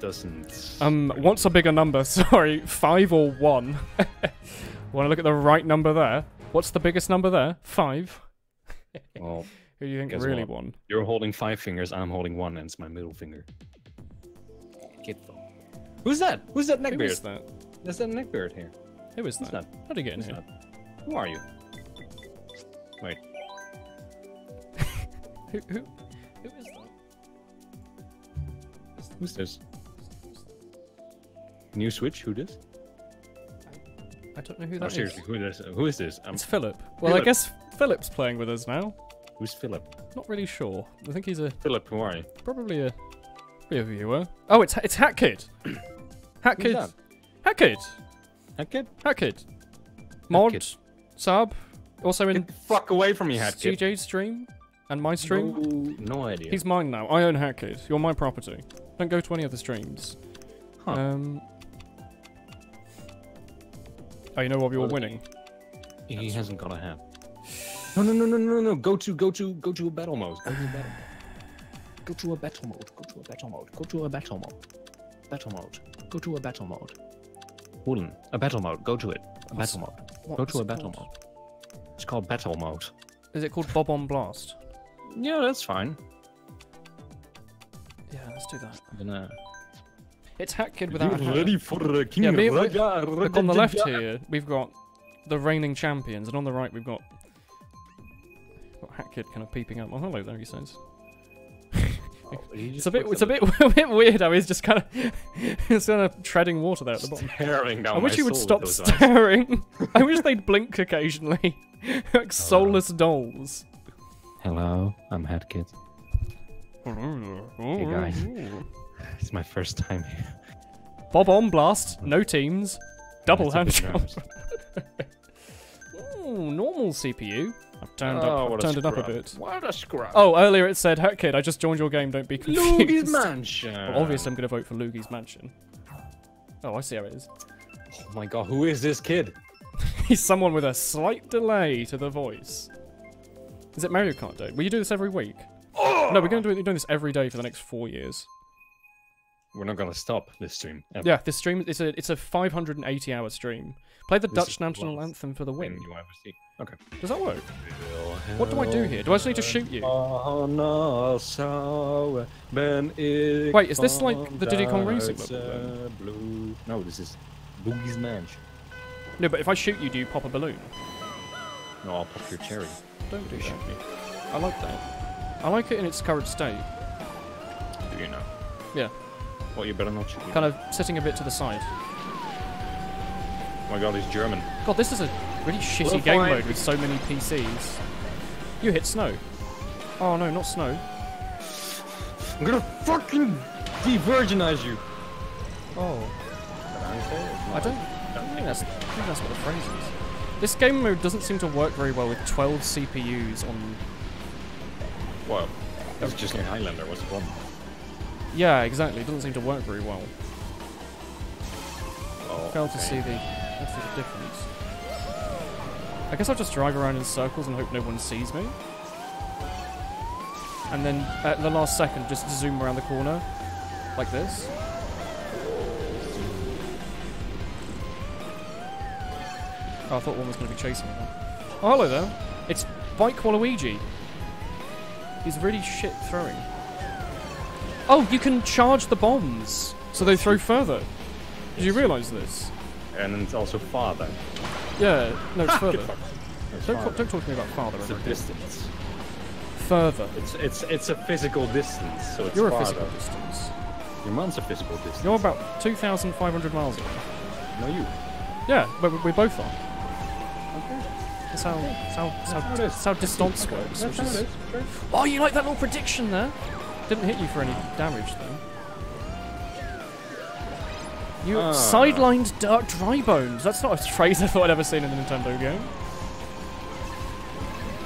doesn't. Um, what's a bigger number? Sorry, five or one? Want to look at the right number there? What's the biggest number there? Five. Well, Who do you think Guess really what? won? you're holding five fingers. I'm holding one, and it's my middle finger. Get them. Who's that? Who's that Who neckbeard? is that? There's that neckbeard here. Who is Who's that? that? How did he get in Who's here? that? Who are you? Wait. Who, who, who is that? Who's this? Can you switch? Who this? I don't know who Oh, that is. seriously, who is? Who is this? Um, It's Philip. Well, I guess Philip's playing with us now. who's Philip? Not really sure. I think he's a Philip, who are you? probably a, probably a viewer. Oh, it's it's Hat Kid. Hat Kid. Hat Kid. That kid? Hat Kid. Mod. Kid. Sub. Also in Get the fuck away from me, hat kid. CJ's stream and my stream. No, no idea. He's mine now. I own Hat Kid. You're my property. Don't go to any other streams. Huh. Um. Oh, you know what? We were Well, winning. He hasn't got a hat. No, no, no, no, no, no. Go to, go to, go to a battle mode. Go to a battle mode. Go to a battle mode. Go to a battle mode. Go to a battle mode. Battle mode. Go to a battle mode. Wooden. A battle mode. Go to it. A What's- battle mode. What Go to a battle called? mode. It's called battle mode. Is it called Bob-omb Blast? Yeah, that's fine. Yeah, let's do that. Then, uh, It's Hat Kid without a hat. for the king Yeah, me- Raja, Look on the left here, we've got the reigning champions, and on the right we've got got Hat Kid kind of peeping up. Oh, hello there, he says. It's a bit, it's a bit, a bit weird how he's just kind of, he's kind of treading water there at the bottom. Staring down I wish my he would stop with those eyes. staring. I wish they'd blink occasionally, like soulless dolls. Hello, I'm Hat Kid. Hey guys. It's my first time here. Bob-omb Blast, no teams, double It's a hand nervous. Ooh, normal CPU. I've turned Oh, up, I've a turned it up a bit. What a scrub. Oh, earlier it said, "Hat kid, I just joined your game. Don't be confused." Luigi's Mansion. Well, obviously, I'm going to vote for Luigi's Mansion. Oh, I see how it is. Oh my god, who is this kid? He's someone with a slight delay to the voice. Is it Mario Kart Day? Will you do this every week? Oh! No, we're going to do it. We're doing this every day for the next four years. We're not gonna stop this stream. ever. Yeah, this stream it's a it's a 580 hour stream. Play the This Dutch national anthem for the win. you ever see. Okay. Does that work? What do I do here? Do I just need to shoot you? Wait, is this like the Diddy Kong Racing level Blue. No, this is Boogie's Mansion. No, but if I shoot you, do you pop a balloon? No, I'll pop your cherry. Don't do that. I like that. I like it in its current state. Do you know? Yeah. Well, you better not shoot me. Kind of sitting a bit to the side. Oh my god, he's German. God, this is a really shitty Well, game fine. mode with so many PCs. You hit snow. Oh no, not snow. I'm gonna fucking de-virginize you. Oh, I don't, I don't think that's, I think that's what the phrase is. This game mode doesn't seem to work very well with 12 CPUs on. Well, that was just like Highlander. What's the problem? Yeah, exactly. It doesn't seem to work very well. Oh, Fail to see the, the difference. I guess I'll just drive around in circles and hope no one sees me. And then at the last second, just zoom around the corner. Like this. Oh, I thought one was going to be chasing me. Oh, hello there. It's Bike Waluigi. He's really shit throwing. Oh, you can charge the bombs, so they throw further. Did you realise this? And it's also farther. Yeah, no, it's further. It's Don't, father. don't talk to me about father It's a distance. Further. It's it's it's a physical distance, so it's You're a physical distance. Your mom's a physical distance. You're about 2,500 miles away. No, you. Yeah, but we- we both are. Okay. That's how, that's how, that's how, how that's how distance works. That's how is- it is. Sure. Oh, you like that little prediction there? Didn't hit you for any damage though. You Ah. sidelined Dark Dry Bones. That's not a phrase I thought I'd ever seen in a Nintendo game.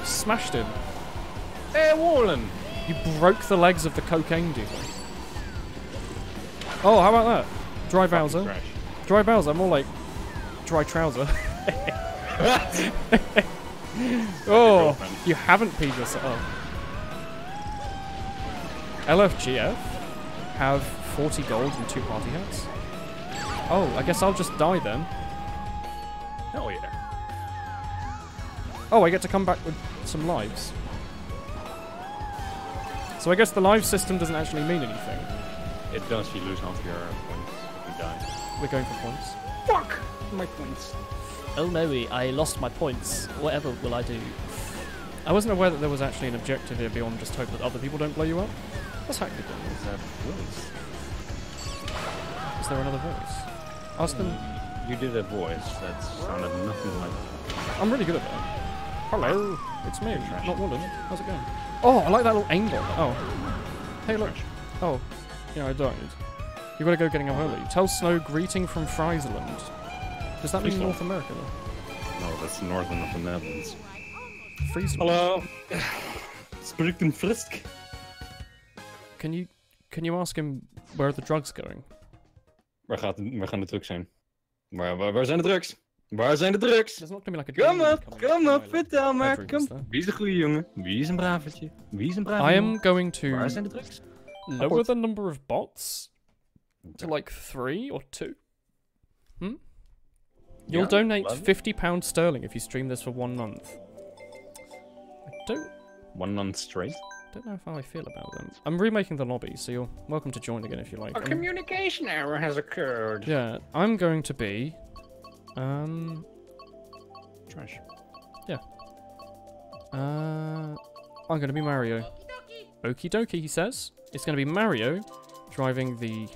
Smashed him. Hey, Woolen. You broke the legs of the cocaine dealer. Oh, how about that? Dry Bowser. Dry Bowser, more like dry trouser. oh, you haven't peed yourself. LFGF have 40 gold and two party hats. Oh, I guess I'll just die then. Hell yeah. Oh, I get to come back with some lives. So I guess the live system doesn't actually mean anything. It does. You lose half your points. You die. We're going for points. Fuck my points. Oh no, I lost my points. Whatever will I do? I wasn't aware that there was actually an objective here beyond just hope that other people don't blow you up. What's happening? Is that voice? Is there another voice? Ask them. You did a voice that sounded nothing like. that. I'm really good at that. Hello, it's me, Trash. not Woolen. How's it going? Oh, I like that little angle. Oh, hey, look. Oh, yeah, I died. You gotta go getting up early. Tell Snow greeting from Friesland. Does that mean North America though? No, that's northern of the Netherlands. Friesland. Hallo. Spreekt een Frisk? Can you can you ask him where are the drugs going? Waar, gaat, waar gaan de drugs zijn? Waar, waar, waar zijn de drugs? Waar zijn de drugs? There's not like a op, coming kom op, from my, like, vertel maar, kom. Wie is een goede jongen? Wie is een bravertje? Wie is een brave I am going to Waar zijn de drugs? lower Rapport. the number of bots to like three or two. Hmm? You'll Yeah, donate fifty pounds sterling if you stream this for one month. I don't One month straight. Don't know how I feel about them. I'm remaking the lobby, so you're welcome to join again if you like. A Um, communication error has occurred. yeah, I'm going to be um Trash. Yeah. Uh I'm gonna be Mario. Okie dokie, he says. It's gonna be Mario driving the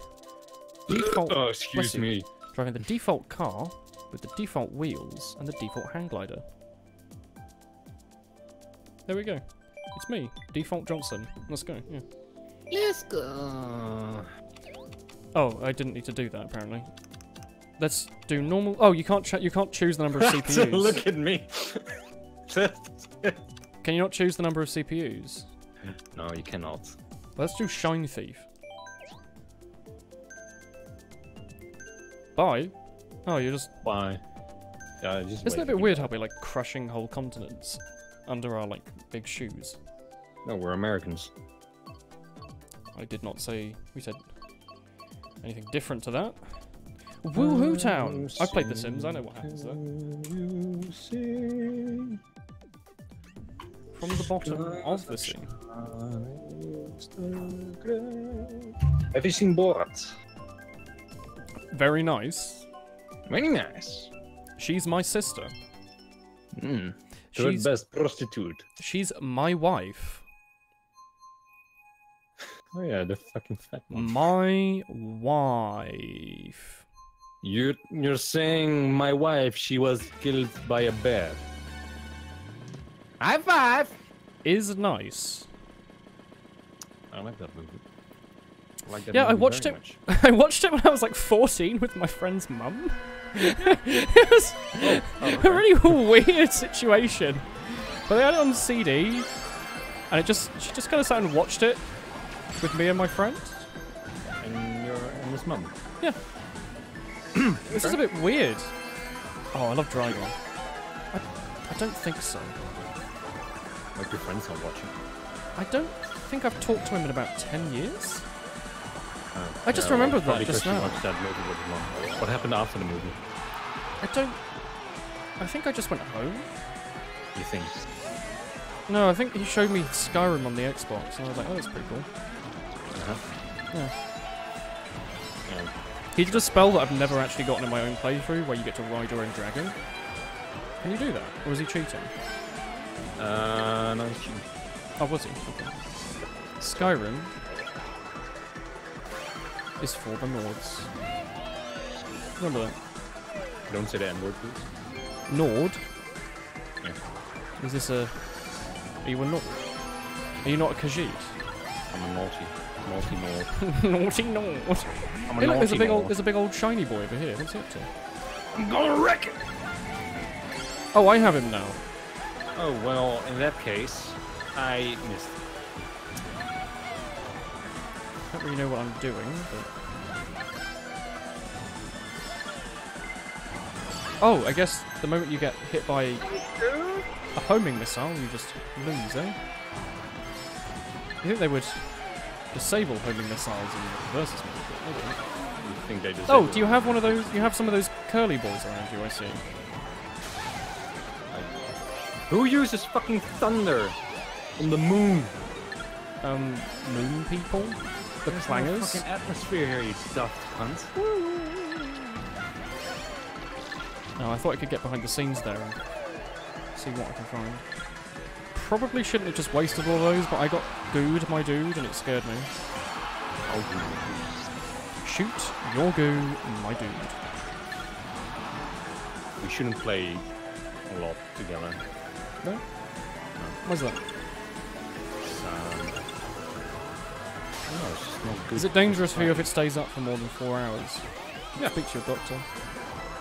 default Oh, excuse you. me. driving the default car with the default wheels and the default hang glider. There we go. It's me, default Johnson. Let's go. Yeah. Let's go. Oh, I didn't need to do that apparently. Let's do normal. Oh, you can't you can't choose the number of CPUs. Look at me. Can you not choose the number of CPUs? no, you cannot. Let's do Shine Thief. Bye. Oh, you're just. Why? Yeah, just Isn't it a wait. bit weird how we're like crushing whole continents under our like big shoes? No, we're Americans. I did not say we said anything different to that. Wuhu Town! I've played The Sims, I know what happens there. From the bottom of the sea. Have you seen Borat? Very nice. Very nice. She's my sister. Mm. Third She's best prostitute. she's my wife. Oh yeah, the fucking fat one. My wife. You're you're saying my wife she was killed by a bear. High five. Is nice. I like that movie. I like that Yeah, I watched it- much. I watched it when I was like 14 with my friend's mum. it was oh, a really weird situation. But they had it on CD, and it just she just kind of sat and watched it with me and my friends? And your and his mum. Yeah. this is a bit weird. Oh, I love Dragon. I, I don't think so. Like your friends not watching. I don't think I've talked to him in about 10 years. Oh, I just yeah, well, remembered that just now. that movie with his mum. What happened after the movie? I don't. I think I just went home. You think? No, I think he showed me Skyrim on the Xbox, and I was like, oh, that's pretty cool. Yeah. Yeah. He did a spell that I've never actually gotten in my own playthrough, where you get to ride your own dragon. Can you do that? Or was he cheating? Uh, no, you- Oh, was he? Okay. Skyrim is for the Nords. Remember that? don't say the N word, please. Nord? Yeah. Is this a... Are you a Nord? Are you not a Khajiit? I'm a naughty, naughty Nord. Naughty. I'm a Hey, look, there's a big old, there's a big old shiny boy over here. What's he up to? I'm gonna wreck it! Oh, I have him now. Oh, well, in that case, I missed. Don't really know what I'm doing, but... Oh, I guess the moment you get hit by a homing missile, you just lose, eh? You think they would disable homing missiles in versus mode? but they think they Oh, do you have one of those? You have some of those curly balls around you, I see. Who uses fucking thunder on the moon? Um, moon people? The There's clangers? No fucking atmosphere here, you stuffed cunt. No, I thought I could get behind the scenes there and see what I can find. Probably shouldn't have just wasted all those, but I got gooed, my dude, and it scared me. Shoot your goo, my dude. We shouldn't play a lot together. No? Why's that? Um, no, it's not good. Is it dangerous for you if it stays up for more than four hours? Yeah. Speak to your doctor.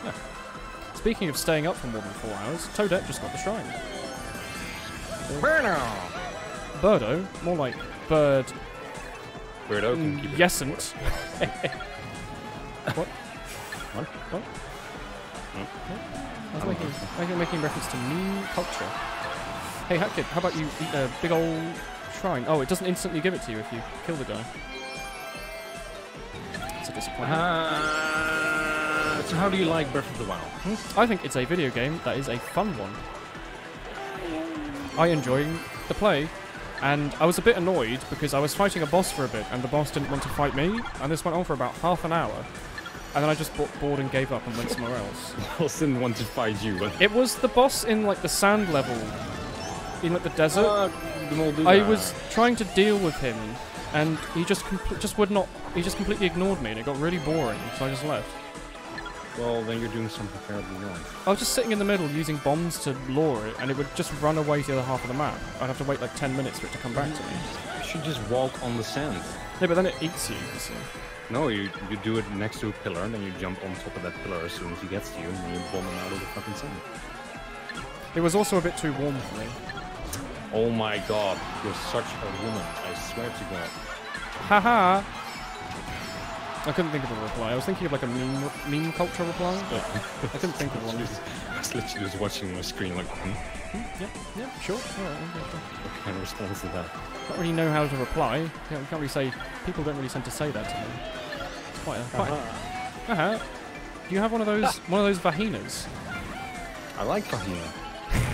Yeah. Speaking of staying up for more than four hours, Toadette just got the shrine. Birdo, more like bird Weirdo can keep it. yescent. what? What? What? I was I don't making, making, making reference to new culture. Hey, Hatkid, how about you eat a big old shrine? Oh, it doesn't instantly give it to you if you kill the guy. It's a disappointment. Uh, so how do you like Breath of the Wild? Hmm? I think it's a video game that is a fun one. I enjoy the play, and I was a bit annoyed because I was fighting a boss for a bit, and the boss didn't want to fight me, and this went on for about half an hour. And then I just got bored and gave up and went somewhere else. Boss didn't want to fight you, but It was the boss in like the sand level, in like the desert. Uh. I was trying to deal with him, and he just compl- just would not. He just completely ignored me, and it got really boring. So I just left. Well, then you're doing something terribly wrong. I was just sitting in the middle using bombs to lure it, and it would just run away to the other half of the map. I'd have to wait like 10 minutes for it to come back to me. You should just walk on the sand. No, but then it eats you, you see. No, you you do it next to a pillar, and then you jump on top of that pillar as soon as he gets to you, and then you bomb him out of the fucking sand. It was also a bit too warm for me. Oh my god, you're such a woman. I swear to god. Haha! I couldn't think of a reply. I was thinking of like a meme, meme culture reply, but I couldn't think of one. I was literally just watching my screen like, hmm, Yeah, yeah, sure. Alright, okay, okay. what kind of response is that? Don't really know how to reply. You can't, can't really say. People don't really tend to say that to me. It's quite a. Quite a uh-huh. Do you have one of those one of those vahinas? I like Fahina.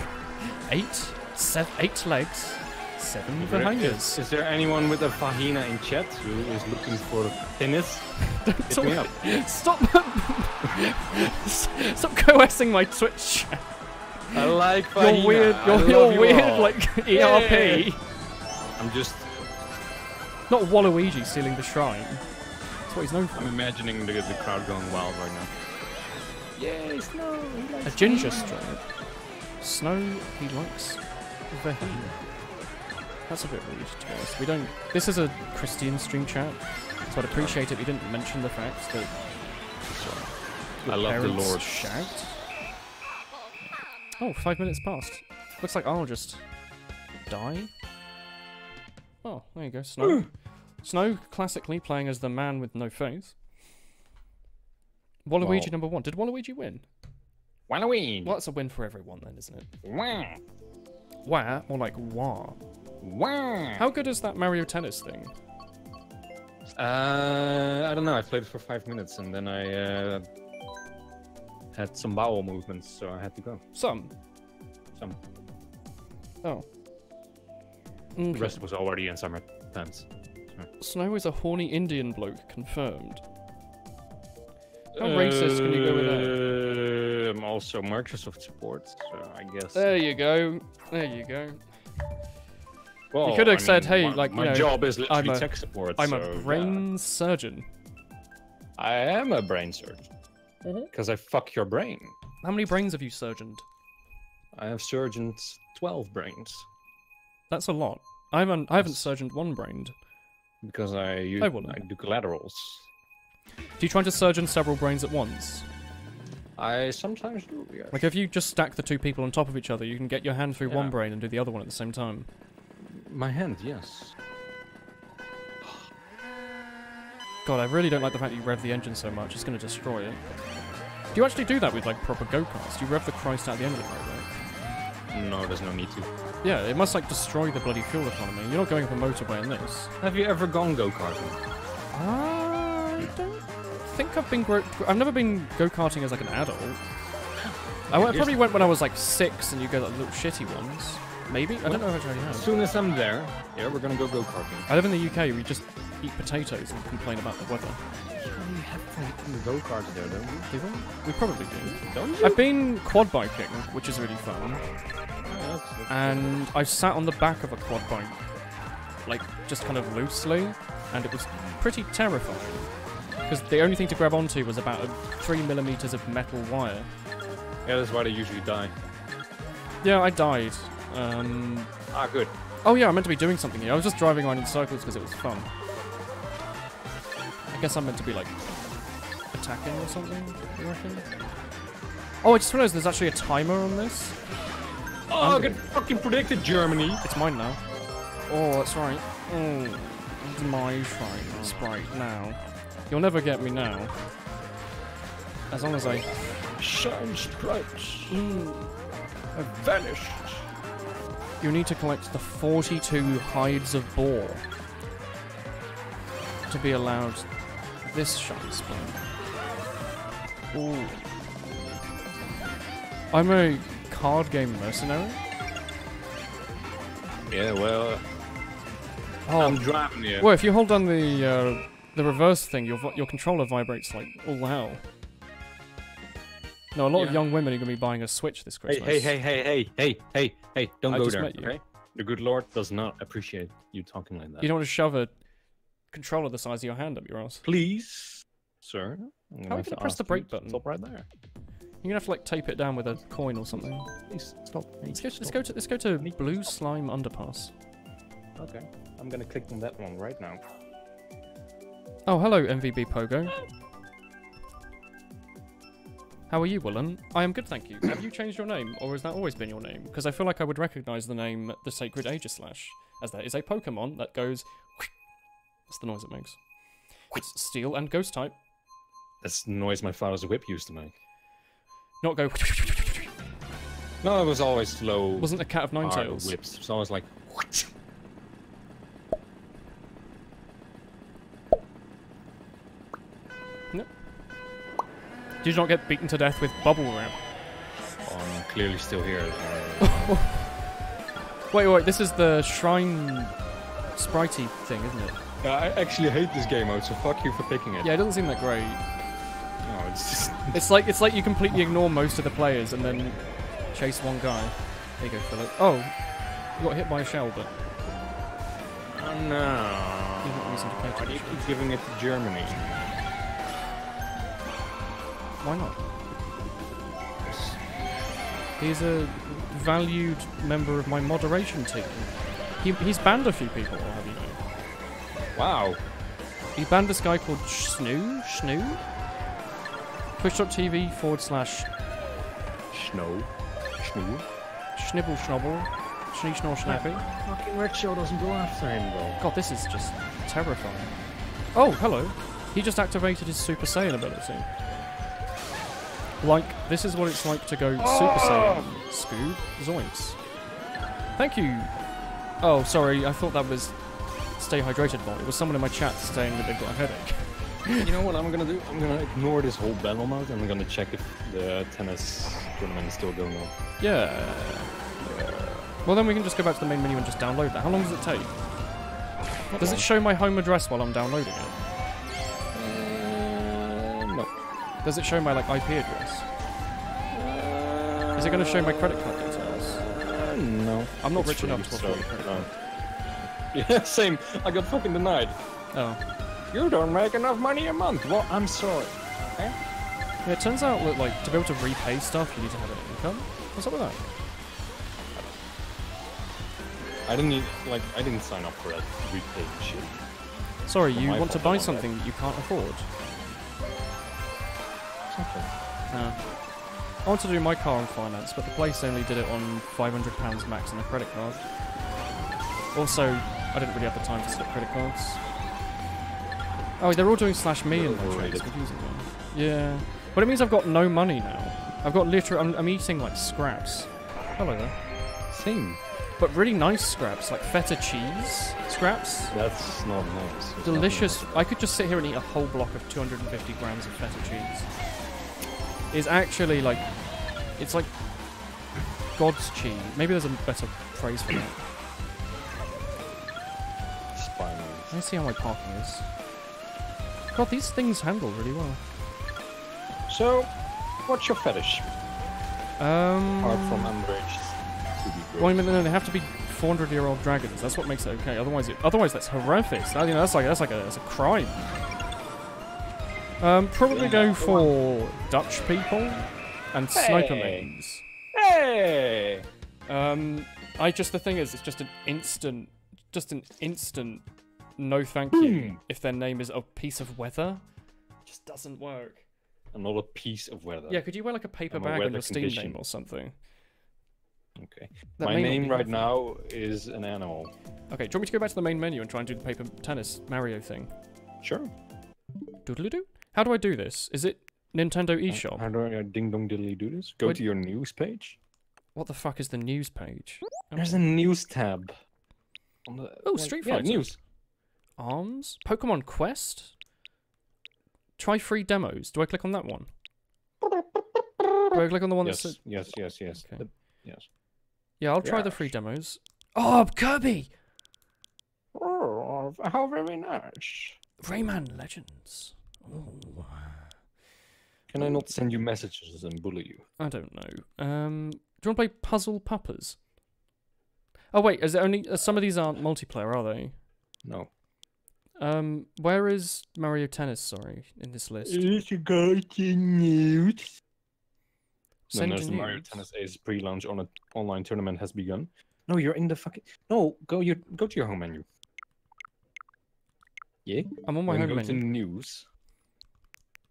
Eight, seven, eight legs, seven Is, there- is, is there anyone with a Fahina in chat who is looking for tennis? Hit me up. Stop! Stop coercing my Twitch. I like You're Fahina. weird. You're, you're you weird. all. Like ERP. Yay. I'm just Not Waluigi stealing the shrine. That's what he's known for. I'm imagining the, the crowd going wild right now. Yay, snow! A ginger stripe. Snow. He likes Vahina. That's a bit rude, to be honest. We don't. This is a Christian stream chat, so I'd appreciate it if you didn't mention the fact that I love the Lord. shagged. Oh, five minutes passed. Looks like I'll just die. Oh, there you go, Snow. Snow, classically playing as the man with no face. Waluigi Well- number one. Did Waluigi win? Halloween! Well, that's a win for everyone then, isn't it? Wah! Wah, or like wah. Wah! How good is that Mario Tennis thing? Uh, I don't know. I played it for five minutes and then I uh, had some bowel movements, so I had to go. Some. Some. Oh. The Okay. rest was already in summer pants. Snow is a horny Indian bloke, confirmed. How racist can you go with that? Uh, I'm also Microsoft support, so I guess. There you go. There you go. Well, could have I said, mean, hey, my, like, you my know, job is literally I'm a- tech support. I'm so, a yeah. brain surgeon. I am a brain surgeon mm-hmm. because I fuck your brain. How many brains have you surgeoned? I have surgeons twelve brains That's a lot. I haven't. I haven't surgeoned one brained. because I use, I. I do collaterals. Do you try to surgeon several brains at once? I sometimes do. Yes. Like if you just stack the two people on top of each other, you can get your hand through one brain and do the other one at the same time. My hand, yes. God, I really don't like the fact that you rev the engine so much. It's going to destroy it. Do you actually do that with like proper go-karts? Do you rev the Christ out of the engine like that? No, there's no need to. Yeah, it must like destroy the bloody fuel economy. You're not going up a motorway in this. Have you ever gone go karting? I don't think I've been. Gro- I've never been go-karting as like an adult. I went- probably went when I was like six, and you go like little shitty ones. Maybe I don't know if I actually As soon as I'm there, yeah, we're gonna go go karting. I live in the UK. We just eat potatoes and complain about the weather. We have go karts there, don't we? Do we? We probably do. Don't you? I've been quad biking, which is really fun, and I sat on the back of a quad bike, like just kind of loosely, and it was pretty terrifying. Because the only thing to grab onto was about three millimeters of metal wire. Yeah, that's why they usually die. Yeah, I died. Um, Ah, good. oh yeah, I meant to be doing something here. I was just driving around in circles because it was fun. I guess I'm meant to be like attacking or something. You reckon? Oh, I just realised there's actually a timer on this. Oh, I'm I can fucking predicted Germany. It's mine now. Oh, that's right. Oh, it's my shine sprite now. You'll never get me now. As long as I. Shine sprites Mm. have vanished. You need to collect the 42 hides of boar to be allowed this shine sprite. Ooh. I'm a card game mercenary. Yeah, well, Oh, I'm driving you. Well, if you hold down the uh, the reverse thing, your your controller vibrates like all hell. No, a lot of young women are going to be buying a Switch this Christmas. hey, hey, hey, hey, hey, hey, hey, don't I go there, okay? The good Lord does not appreciate you talking like that. You don't want to shove a controller the size of your hand up your ass. Please, sir. I'm How are you gonna to press the brake to button? Stop right there. You're gonna have to like tape it down with a coin or something. Please stop. Let's go. Let's go to let's go to Blue Slime Underpass. Okay, I'm gonna click on that one right now. Oh, hello, MVB Pogo. Ah! How are you, Willen? I am good, thank you. Have you changed your name, or has that always been your name? Because I feel like I would recognize the name The Sacred Aegislash, as that is a Pokemon that goes. That's the noise it makes. It's steel and ghost type, That's the noise my father's whip used to make. not go. No, it was always slow. Wasn't a cat of nine tails. whips. It's always like. Did you not get beaten to death with bubble wrap? Oh, I'm clearly still here. Wait, wait, this is the shrine spritey thing, isn't it? yeah, I actually hate this game mode, so fuck you for picking it. Yeah, it doesn't seem that great. No, it's just. It's like it's like you completely ignore most of the players and then chase one guy. There you go, Philip. Oh, you got hit by a shell, but Oh no. not using to pay Why do you keep giving it to Germany? Why not? He's a valued member of my moderation team. He, he's banned a few people, I'll have you know. Wow. He banned this guy called Snoo? Snoo? Twitch.tv forward slash Snow. Snow. Schnibble Schnobble. Schnee Schnor Schnappy. Fucking Red Show doesn't go after him, though. God, this is just terrifying. Oh, hello. He just activated his Super Saiyan ability. Like, this is what it's like to go Super Saiyan. Scoob. Zoinks. Thank you. Oh, sorry, I thought that was Stay Hydrated bot. It was someone in my chat saying that they've got a headache. You know what I'm gonna do? I'm gonna ignore this whole battle mode and I'm gonna check if the tennis tournament is still going on. Yeah. Well, then we can just go back to the main menu and just download that. How long does it take? Does it show my home address while I'm downloading it? Uh, no. Does it show my like IP address? Is it going to show my credit card details? Uh, no. I'm not rich enough to afford a credit no. card. Yeah, same. I got fucking denied. Oh. You don't make enough money a month. Well, I'm sorry. Yeah, it turns out that like to be able to repay stuff, you need to have an income. What's up with that? I didn't need, like I didn't sign up for that repay shit. Sorry, you want to buy something that you can't afford. Something. No. I want to do my car on finance, but the place only did it on £500 max on a credit card. Also, I didn't really have the time to set up credit cards. Oh, they're all doing slash me in my trade. It's confusing me. Yeah. But it means I've got no money now. I've got literally, I'm, I'm eating like scraps. Hello there. Same. But really nice scraps, like feta cheese scraps. That's not nice. It's not Delicious. nice. I could just sit here and eat a whole block of 250 grams of feta cheese. It's actually like, it's like God's cheese. Maybe there's a better phrase for that. Spy Let me see how my parking is. God, these things handle really well. So, what's your fetish? Um. Apart from be well, I mean, no, they have to be 400-year-old dragons. That's what makes it okay. Otherwise, it, otherwise that's horrific. That, you know, that's like that's like a that's a crime. Um, probably go for Dutch people and sniper Hey. mains. Hey! Um, I just the thing is, it's just an instant, just an instant. No, thank you. Hmm. If their name is a piece of weather, it just doesn't work. Another piece of weather. Yeah, could you wear like a paper I'm bag on your Steam name or something? Okay. That My name right helpful. now is an animal. Okay, do you want me to go back to the main menu and try and do the paper tennis Mario thing? Sure. Doodle doo. How do I do this? Is it Nintendo eShop? How do I uh, ding dong diddly do this? Go Wait. to your news page. What the fuck is the news page? Oh. There's a news tab. On the, Oh, like- Street yeah, Fighter. news. Arms? Pokemon Quest? Try free demos. Do I click on that one? Do I click on the one Yes, that's yes, yes, yes. Okay. The- yes. Yeah, I'll try the free demos. Oh, Kirby! Oh, how very nice. Rayman Legends. Ooh. Can I not send you messages and bully you? I don't know. Um, do you want to play Puzzle Puppers? Oh wait, is it only uh, some of these aren't multiplayer, are they? No. Um, where is Mario Tennis? Sorry, in this list. It's go to news. Then there's the Mario. Tennis Ace pre-launch on an online tournament has begun. No, you're in the fucking. No, go your go to your home menu. Yeah. I'm on my then home go to menu. news.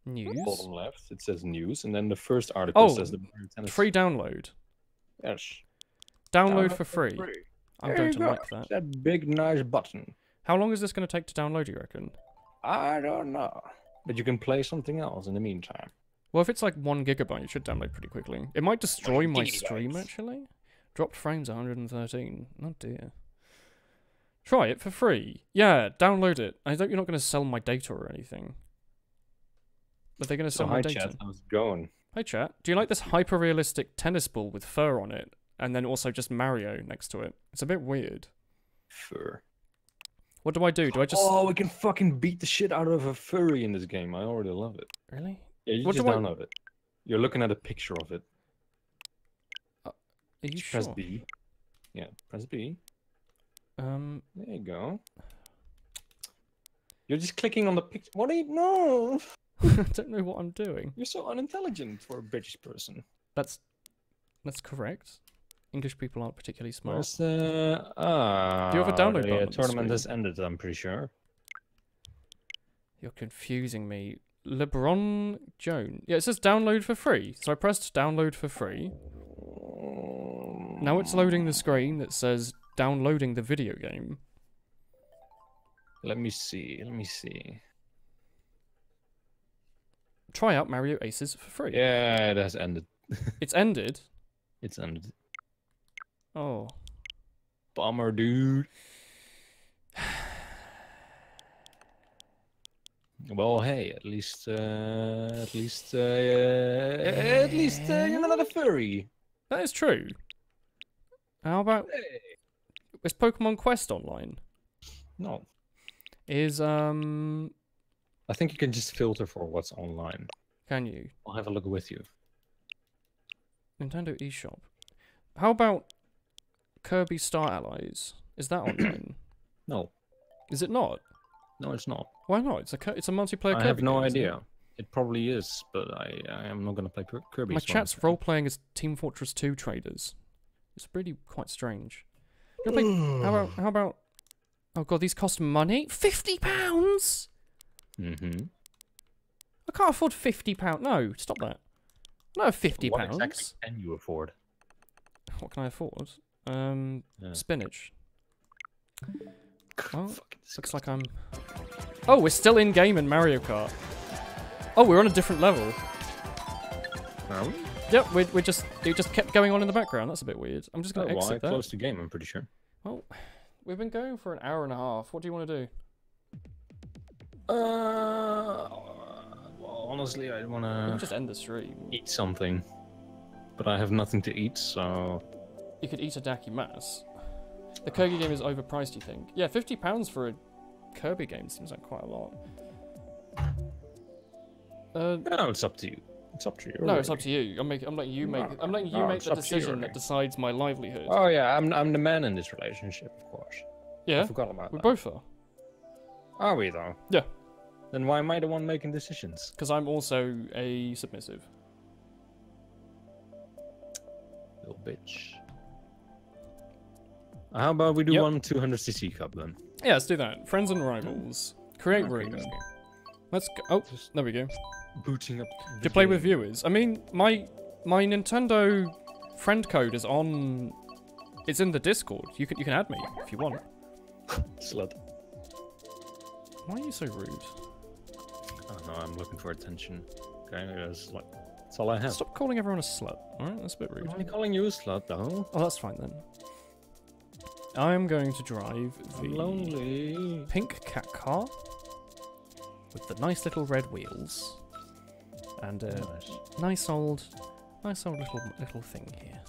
News. Bottom left, it says news, and then the first article Oh, says the Tennis. Free download. Yes. Download for free. I'm There going to go. like that. That big nice button. How long is this going to take to download? You reckon? I don't know, but you can play something else in the meantime. Well, if it's like one gigabyte, it should download pretty quickly. It might destroy my stream actually. Dropped frames 113. Oh dear. Try it for free. Yeah, download it. I hope you're not going to sell my data or anything. But they're going to sell my hi data. chat, how's it going? Hi chat. Do you like this hyper realistic tennis ball with fur on it, and then also just Mario next to it? It's a bit weird. Fur. What do I do? Do I just Oh, we can fucking beat the shit out of a furry in this game. I already love it. really? Yeah, you What just do I- download it. You're looking at a picture of it. Are you Just sure? Press B. Yeah, press B. Um, There you go. You're just clicking on the picture. What do you know? I don't know what I'm doing. You're so unintelligent for a British person. That's that's correct. English people aren't particularly smart. Where's the ah? Do you have a download the button the tournament has ended. I'm pretty sure. You're confusing me. LeBron Jones. Yeah, it says download for free. So I pressed download for free. Now it's loading the screen that says downloading the video game. Let me see. Let me see. Try out Mario Aces for free. Yeah, it has ended. It's ended. It's ended. Oh. Bummer, dude. Well, hey, at least, uh, at least, uh, at least uh, you're not a furry. That is true. How about is Pokemon Quest online? No, Is um I think you can just filter for what's online. can you? I'll have a look with you. Nintendo eShop. How about Kirby Star Allies? Is that online? No, is it not? no, it's not. Why not? It's a it's a multiplayer. I Kirby have no game, isn't it? idea. It probably is, but I, I am not gonna play Kirby. My so chat's role playing as Team Fortress 2 traders. It's really quite strange. Play- how about how about? Oh god, these cost money. Fifty pounds. Mm-hmm. I can't afford fifty pounds. No, stop that. No, fifty What pounds. exactly can you afford? What can I afford? Um, Yeah. spinach. Well, looks like I'm. Oh, we're still in game in Mario Kart. Oh, we're on a different level. Are we? Yep, we we just it just kept going on in the background. That's a bit weird. I'm just Oh, gonna well, I exit that. closed the game. I'm pretty sure. Well, we've been going for an hour and a half. What do you want to do? Uh, well, honestly, I We wanna just end the stream. eat something, but I have nothing to eat, so You could eat a Daki Mass. The Kirby game is overpriced, you think? Yeah, fifty pounds for a Kirby game seems like quite a lot. Uh, no, it's up to you. It's up to you. no, it's up to you. I'm making. I'm letting you make. I'm letting you No, make the decision that decides my livelihood. Oh yeah, I'm I'm the man in this relationship, of course. Yeah. I forgot about we that. both are. Are we though? Yeah. Then why am I the one making decisions? Because I'm also a submissive. Little bitch. How about we do Yep. one 200cc cup then? Yeah, let's do that. Friends and rivals. Create Okay, room. let's go. Let's. Oh, there we go. Booting up. to play with viewers. I mean, my my Nintendo friend code is on. It's in the Discord. You can you can add me if you want. Slut. Why are you so rude? Oh I'm looking for attention. Okay, that's like that's all I have. Stop calling everyone a slut. All right, that's a bit rude. I'm only calling you a slut though. Oh, that's fine then. I am going to drive the I'm lonely. pink cat car with the nice little red wheels and a Nice. nice old, nice old little little thing here.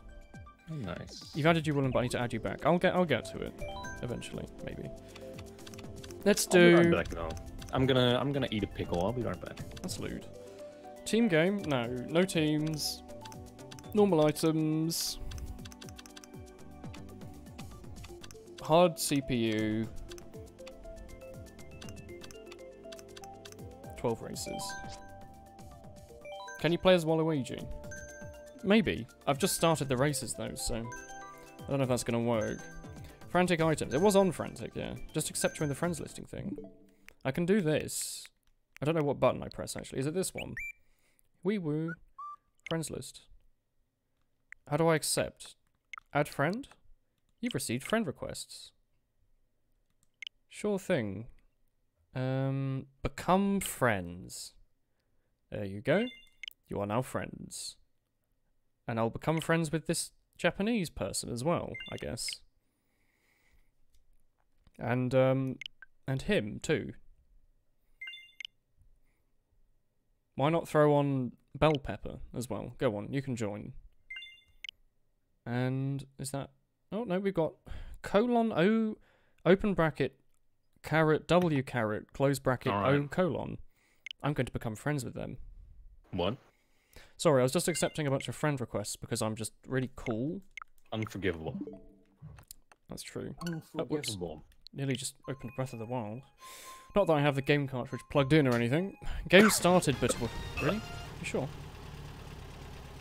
Nice. You've added you, Woolen, but I need to add you back. I'll get I'll get to it eventually, maybe. Let's I'll be right do. I'm gonna I'm gonna eat a pickle. I'll be right back. That's lewd. Team game? No, no teams. Normal items. Hard CPU. 12 races. Can you play as Waluigi? Maybe. I've just started the races though, so I don't know if that's to work. Frantic items. It was on Frantic, yeah. Just accept you in the friends listing thing. I can do this. I don't know what button I press actually. Is it this one? Wee woo. Friends list. How do I accept? Add friend? You've received friend requests. Sure thing. Um, become friends. There you go. You are now friends. And I'll become friends with this Japanese person as well, I guess. And, um, and him too. Why not throw on bell pepper as well? Go on, you can join. And is that? Oh no, we've got colon O, open bracket, carrot, W carrot, close bracket O colon. I'm going to become friends with them. What? Sorry, I was just accepting a bunch of friend requests because I'm just really cool. Unforgivable. That's true. whoops. Unforgivable. Nearly just opened Breath of the Wild. Not that I have the game cartridge plugged in or anything. Game started, but really, you sure?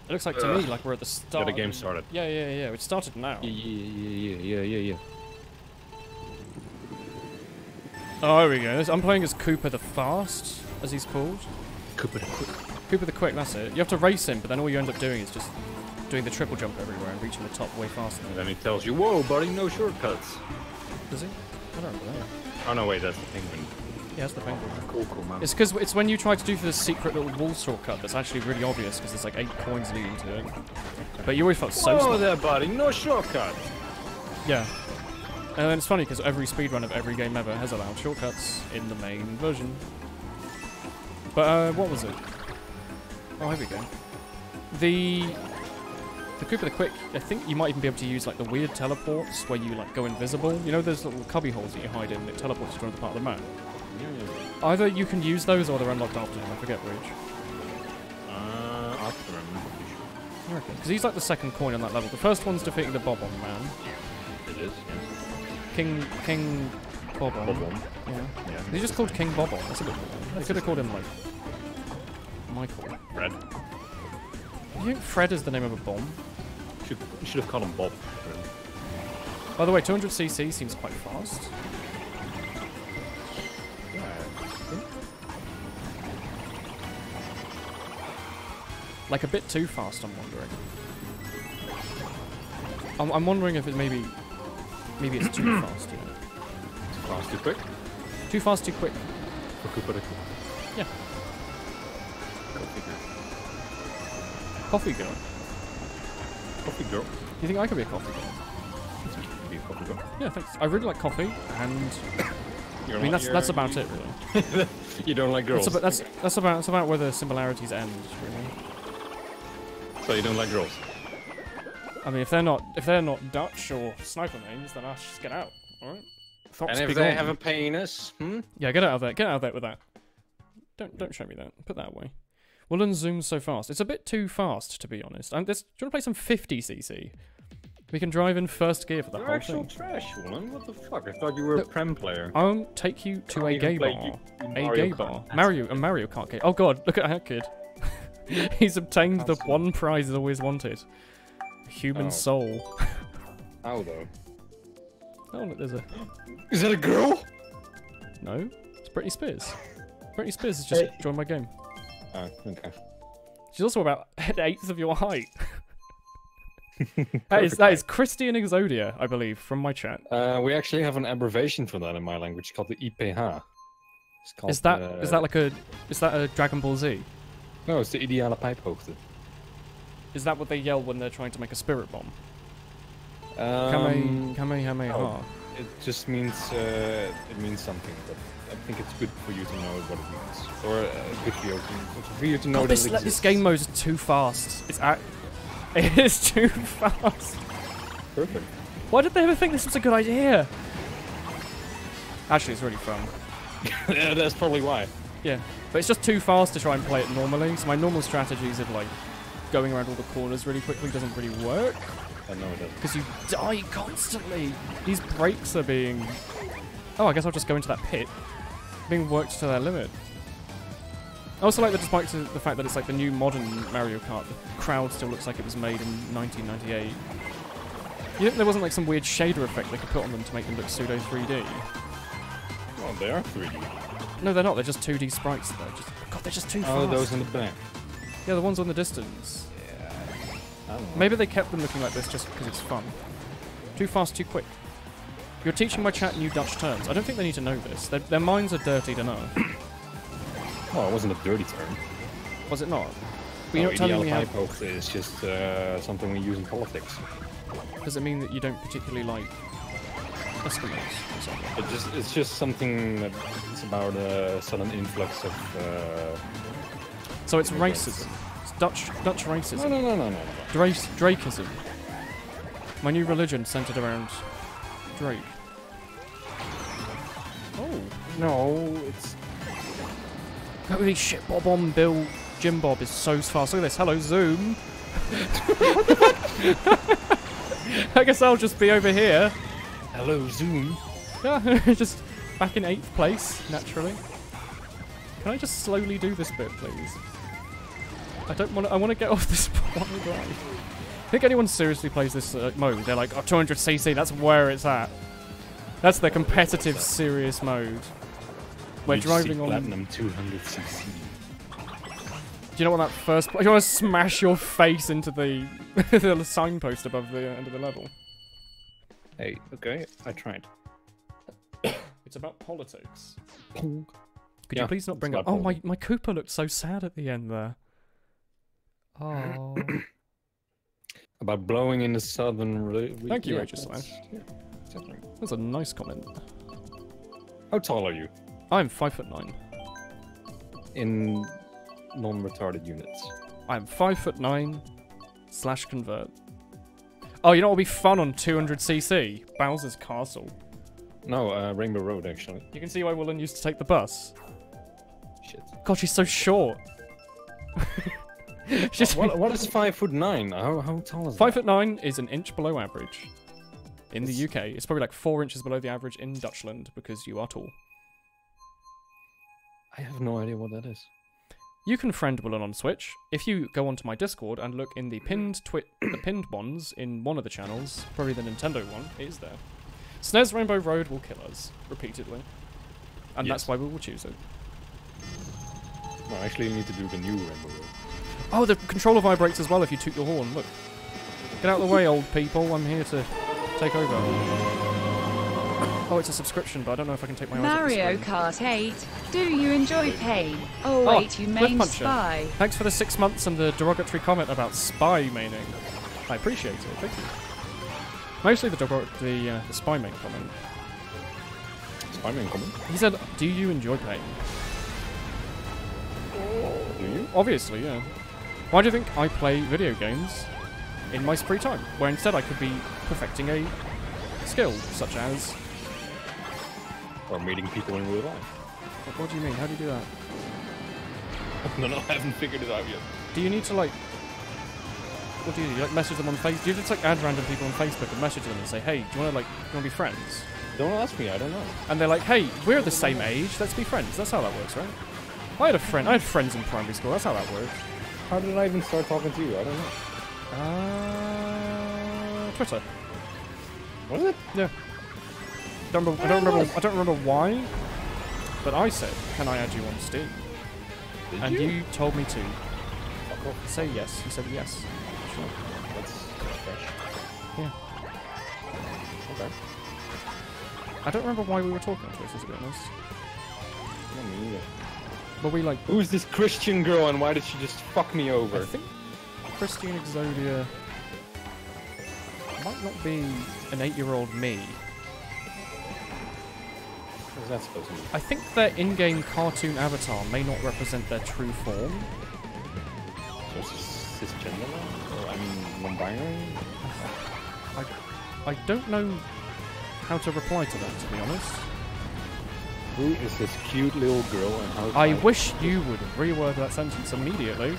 It looks like to me like we're at the start. Yeah, the game started. Yeah, yeah, yeah. It started now. Yeah, yeah, yeah, yeah, yeah, yeah. Oh, there we go. I'm playing as Koopa the Fast, as he's called. Koopa the Quick. Koopa the Quick, that's it. You have to race him, but then all you end up doing is just doing the triple jump everywhere and reaching the top way faster. And then he tells you, "Whoa, buddy, no shortcuts." Does he? I don't remember that. Oh no, wait, that's the penguin. Yeah, that's the penguin. Cool, cool, man. It's because it's when you try to do for the secret little wall shortcut that's actually really obvious because there's like eight coins leading to it. But you always felt so oh, smart. there, buddy, no shortcut. Yeah. And then it's funny because every speedrun of every game ever has allowed shortcuts in the main version. But uh, what was it? Oh, here we go. The the Koopa the Quick. I think you might even be able to use like the weird teleports where you like go invisible. You know, those little cubby holes that you hide in that teleports you to another part of the map. Either you can use those or they're unlocked after him. I forget which. Uh, after him. Because he's like the second coin on that level. The first one's defeating the Bob-omb man. It is, yes. King King Bob-omb. Bob-omb. Yeah. Yeah. He just called King Bob-omb. That's a bit weird. They could have called him like Michael. Fred. You think Fred is the name of a bomb? Should, you should have called him Bob. By the way, 200cc seems quite fast. Like a bit too fast, I'm wondering. I'm, I'm wondering if it maybe... Maybe it's too fast, you know? Too fast, too quick. Too fast, too quick. Yeah. Go figure. Coffee girl. Coffee girl. Do you think I could be a coffee girl? Be a coffee girl. Yeah, thanks. I really like coffee, and I mean that's that's about it, really. You don't like girls. That's about that's that's about that's about where the similarities end, really. So you don't like girls. I mean, if they're not if they're not Dutch or sniper names, then I should just get out. All right. Thoughts and if they gone. have a penis, hmm? Yeah, get out of there. Get out of there with that. Don't don't show me that. Put that away. Woolen zooms so fast. It's a bit too fast, to be honest. And this, do you want to play some 50cc? We can drive in first gear for the You're whole actual thing. trash, Woolen. What the fuck? I thought you were Look, a prem player. I'll take you to Can't a gay play bar. you- A Mario gay Kart. bar. That's Mario, a Mario Kart game. Oh god, look at that kid. He's obtained the That's- one prize he's always wanted. A human Oh. soul. How though? Oh, look, there's a... Is that a girl? No, it's Britney Spears. Britney Spears has just Hey. joined my game. Oh, okay. She's also about an eighth of your height. that is that is Christian Exodia, I believe, from my chat. Uh, we actually have an abbreviation for that in my language called the IPH. It's called, Is that uh, is that like a is that a Dragon Ball Z? No, it's the ideale pijphoogte. Is that what they yell when they're trying to make a spirit bomb? Um, Kame Kamehameha. oh. it just means uh, it means something, but I think it's good for you to know what it means, or uh, good for you to, for you to know God, that this, it this game mode is too fast. It's at, it is too fast. Perfect. Why did they ever think this was a good idea? Actually, it's really fun. yeah, that's probably why. Yeah, but it's just too fast to try and play it normally. So my normal strategies of like going around all the corners really quickly doesn't really work I know it doesn't. because you die constantly. These brakes are being. Oh, I guess I'll just go into that pit. Being worked to their limit. I also like that despite the the fact that it's like the new modern Mario Kart, the crowd still looks like it was made in 1998. You think there wasn't like some weird shader effect they could put on them to make them look pseudo 3D? Well, they are 3D. No, they're not. They're just 2D sprites. Though. Just, God, they're just too fast. Oh, those in the back. Yeah, the ones on the distance. Yeah. I don't know. Maybe they kept them looking like this just because it's fun. Too fast, too quick. You're teaching my chat new Dutch terms. I don't think they need to know this. Their, their minds are dirty to know. Oh, it wasn't a dirty term. Was it not? But you're no, not telling me how... is just uh, something we use in politics. Does it mean that you don't particularly like Eskimos? It just it's just something that it's about a sudden influx of. Uh... So it's Immigrants. racism. It's Dutch Dutch racism. no, no, no, no, no. Drake, Drakeism. My new religion centered around Drake. Oh. No, it's Holy shit, Bob on Bill Jim Bob is so fast. Look at this. Hello, Zoom. I guess I'll just be over here. Hello Zoom. Yeah, just back in eighth place, naturally. Can I just slowly do this bit, please? I don't want to. I want to get off this wide ride. I think anyone seriously plays this uh, mode, they're like, oh, 200cc, that's where it's at. That's the competitive, serious mode. We're UGC driving on. platinum 200cc. Do you know what that first? Do You want to smash your face into the the signpost above the end of the level. Hey, okay, I tried. It's about politics. Could Yeah, you please not bring up? Oh my my Koopa looked so sad at the end there. Oh, About blowing in the southern. Re- re- Thank you, yeah, Rachel that's- yeah, exactly. that's a nice comment. How tall are you? I'm five foot nine. in non-retarded units. I'm five foot nine slash convert. Oh, you know what would be fun on 200cc? Bowser's Castle. No, uh, Rainbow Road actually. You can see why Woolen used to take the bus. Shit. God, she's so short. she's what, what is five foot nine? How, how tall is five that? foot nine is an inch below average. In the UK, it's probably like four inches below the average in Dutchland because you are tall. I have no idea what that is. You can friend Woolen on Switch. If you go onto my Discord and look in the pinned twi- the pinned bonds in one of the channels, probably the Nintendo one, it is there. SNES Rainbow Road will kill us repeatedly, and Yes. that's why we will choose it. No, actually, you need to do the new Rainbow Road. Oh, the controller vibrates as well if you toot your horn. Look, get out of the way, old people. I'm here to take over. Oh, it's a subscription, but I don't know if I can take my eyes off the Mario. Kart 8. Do you enjoy pain? Oh Oh, wait, you Cliff main Puncher. spy. Thanks for the six months and the derogatory comment about spy maining. I appreciate it. Thank you. Mostly the derog- the, uh, the spy main comment. Spider-Man comment. He said, "Do you enjoy pain?" Do you? Obviously, yeah. Why do you think I play video games in my free time, where instead I could be perfecting a skill, such as Or meeting people in real life? what, what do you mean? How do you do that? no, no, I haven't figured it out yet. Do you need to like? What do you do? You, like message them on Facebook? Do you just like add random people on Facebook and message them and say, "Hey, do you want to like, do you want to be friends?" Don't ask me, I don't know. And they're like, "Hey, we're the same age. Let's be friends." That's how that works, right? I had a friend. I had friends in primary school. That's how that works. How did I even start talking to you? I don't know. Uh, Twitter. Was it? Yeah. Don't remember, I don't remember. I don't remember why, but I said, "Can I add you on Steam?" Did and you? told me to Fuck off. say yes. You said yes. Sure. That's, that's fresh. Yeah. Okay. I don't remember why we were talking on Twitter, to be honest. Not me either. But we like. Who's this Christian girl and why did she just fuck me I over? think Christine Exodia might not be an eight-year-old me. That supposed to mean? I think their in-game cartoon avatar may not represent their true form. So it's cisgender? Or, I mean, non-binary? I I don't know how to reply to that, to be honest. Who is this cute little girl and how... I wish you would reword that sentence immediately.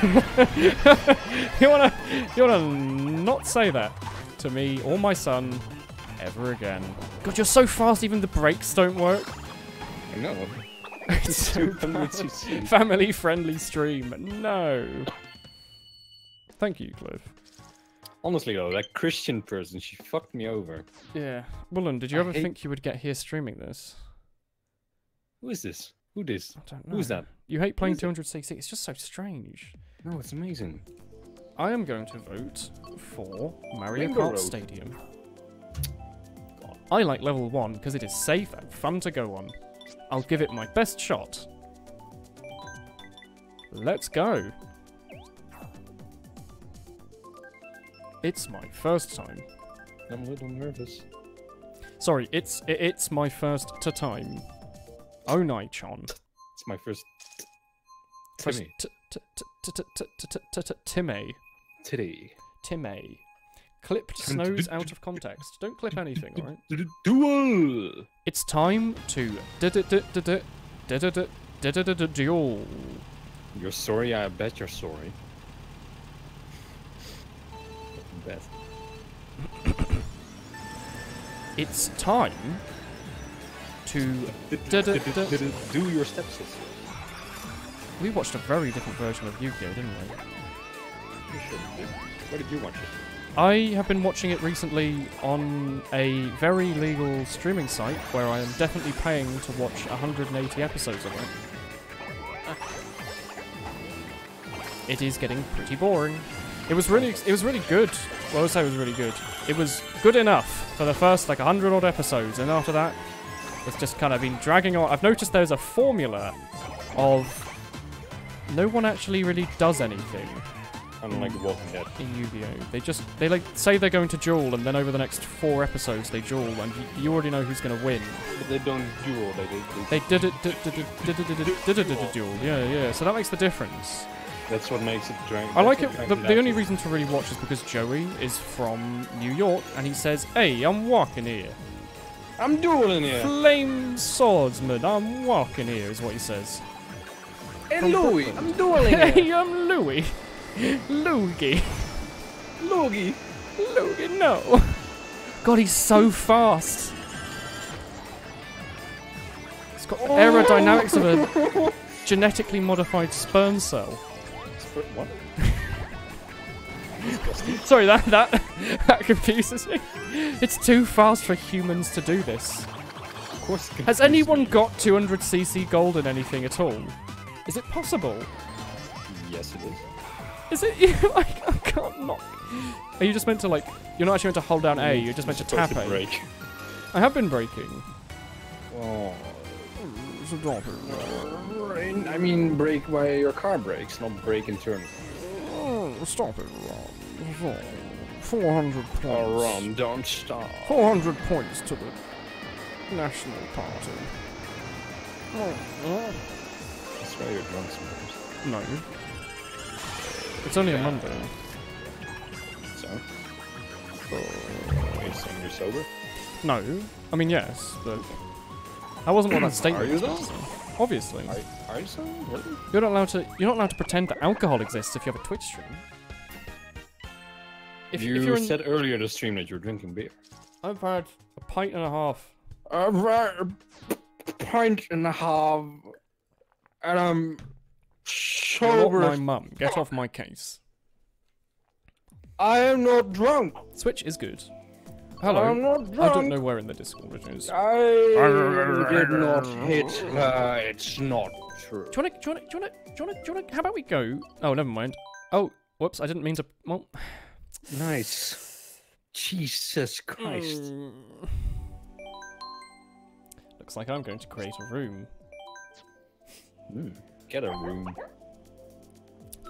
you wanna, you wanna not say that to me or my son ever again. God, you're so fast. Even the brakes don't work. I know. It's so 200 cc. bad. family-friendly stream. No. Thank you, Cliff. Honestly though, that Christian person, she fucked me over. Yeah. Woolen, did you I ever hate- think you would get here streaming this? Who is this? Who this? I don't know. Who's that? You hate playing is 200cc. It's just so strange. No, it's amazing. I am going to vote for Mario Rainbow Kart Road. Stadium. I like level 1 because it is safe and fun to go on. I'll give it my best shot. Let's go. It's my first time. I'm a little nervous. Sorry, it's it's my first to time. Oh, Onai Chon. It's my first. Timmy. Timmy. Timmy clipped Snow's out of context. Don't clip anything, alright? Duel! It's time to duel. You're sorry, I bet you're sorry. Bet. it's time to do your stepsister. We watched a very different version of Yu-Gi-Oh, didn't we? You sure did. Did you watch? it? I have been watching it recently on a very legal streaming site where I am definitely paying to watch 180 episodes of it. It is getting pretty boring. It was really, it was really good. Well, I would say it was really good. It was good enough for the first like 100 odd episodes, and after that, it's just kind of been dragging on. I've noticed there's a formula of no one actually really does anything. Kind of like The Walking Dead. in Yu-Gi-Oh. They just they like say they're going to duel, and then over the next four episodes they duel, and you, you already know who's going to win. But they don't duel. They they, They did it, did did it, did it, did it, did it, did it duel. Yeah, yeah. So that makes the difference. That's what makes it Dragon. I like it. The, the only reason to really watch is because Joey is from New York, and he says, "Hey, I'm walking here, I'm dueling here. flame swordsman. I'm walking here," is what he says. Hey From Louis, Brooklyn. I'm dueling here. Hey, I'm Louie. Lougie. Louis. Louie, no. God, he's so fast. It's got the aerodynamics of a genetically modified sperm cell. What? Sorry, that that that confuses me. It's too fast for humans to do this. Of course. Has anyone got 200cc gold in anything at all? Is it possible? Yes, it is. Is it? like, I can't not. Are you just meant to like? You're not actually meant to hold down A. Mm, you're just meant to Supposed tap A. break. I have been breaking. Oh. I mean, break by your car brakes, not break in turn. Oh, stop it, Ron. 400 points. Oh, Ron, don't stop. 400 points to the National Party. Oh, That's why you're drunk sometimes. no. It's only a Monday. So? Oh, wait, so you're sober? No. I mean, yes, but that wasn't what that statement Are you though? supposed to say. Obviously. Are, are you sober? Really? You're not allowed to. You're not allowed to pretend that alcohol exists if you have a Twitch stream. If, you if you're in, said earlier in the stream that you're drinking beer. I've had a pint and a half. I've had a pint and a half, and I'm You're not my mum. Get off my case. I am not drunk. Switch is good. Hello. I'm not drunk. I don't know where in the Discord it is. I did not hit her. It's not true. Do you wanna? Do you wanna? Do you wanna? Do you wanna? Do you wanna? How about we go? Oh, never mind. Oh, whoops! I didn't mean to. Well, Nice. Jesus Christ. mm. Looks like I'm going to create a room. Hmm. Get a room.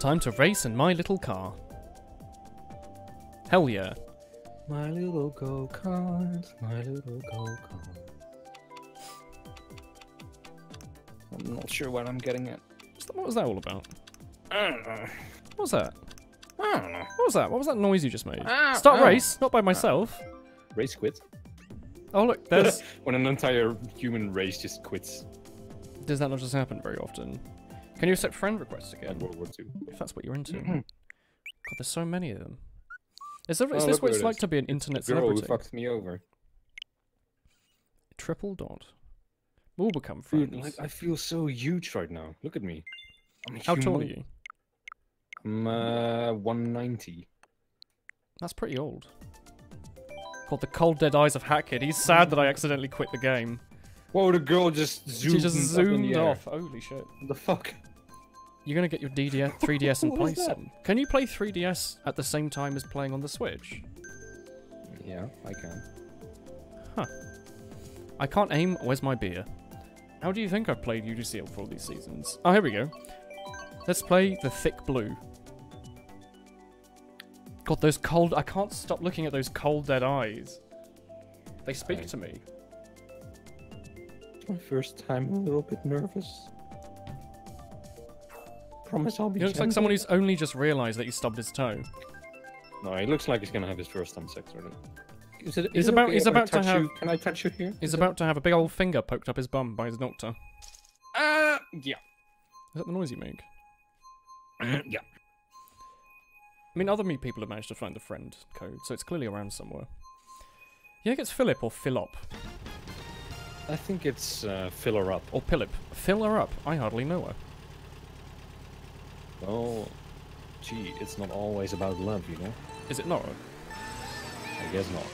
Time to race in my little car. Hell yeah! My little go kart, my little go kart. I'm not sure what I'm getting at. What was that all about? I don't know. What was that? I don't know. What was that? What was that noise you just made? Ah, Start ah. race, not by myself. Race quit. Oh look, there's. when an entire human race just quits does that not just happen very often? Can you accept friend requests at again? World War II. If that's what you're into. God, there's so many of them. Is, there, is Oh, this what it's it like is. to be an internet Girl who celebrity? fucked me over. Triple dot. We'll become Dude, friends. like I feel so huge right now. Look at me. I'm How tall are you? I'm uh 190. That's pretty old. Called the cold dead eyes of Hackett. He's sad that I accidentally quit the game. Whoa, the girl just zoomed. She just zoomed off. Holy shit. What the fuck? You're gonna get your DDS, 3DS and play some. Can you play 3DS at the same time as playing on the Switch? Yeah, I can. Huh. I can't aim. Where's my beer? How do you think I've played UGCL for all these seasons? Oh, here we go. Let's play the thick blue. God, those cold. I can't stop looking at those cold dead eyes. They speak Okay. to me. My first time, a little bit nervous. Promise I'll be. He looks like someone who's only just realised that he stubbed his toe. No, he looks like he's gonna have his first time sex with it. Is? He's is it about- okay he's about to touch have- You? Can I touch you here? He's Is it- about to have a big old finger poked up his bum by his doctor. Uh, yeah. Is that the noise you make? yeah. I mean, other me people have managed to find the friend code, so it's clearly around somewhere. You think it's Philip or Philop? I think it's uh, fill her up. Or Philip? Fill her up. I hardly know her. Well, gee, it's not always about love, you know. Is it not? I guess not.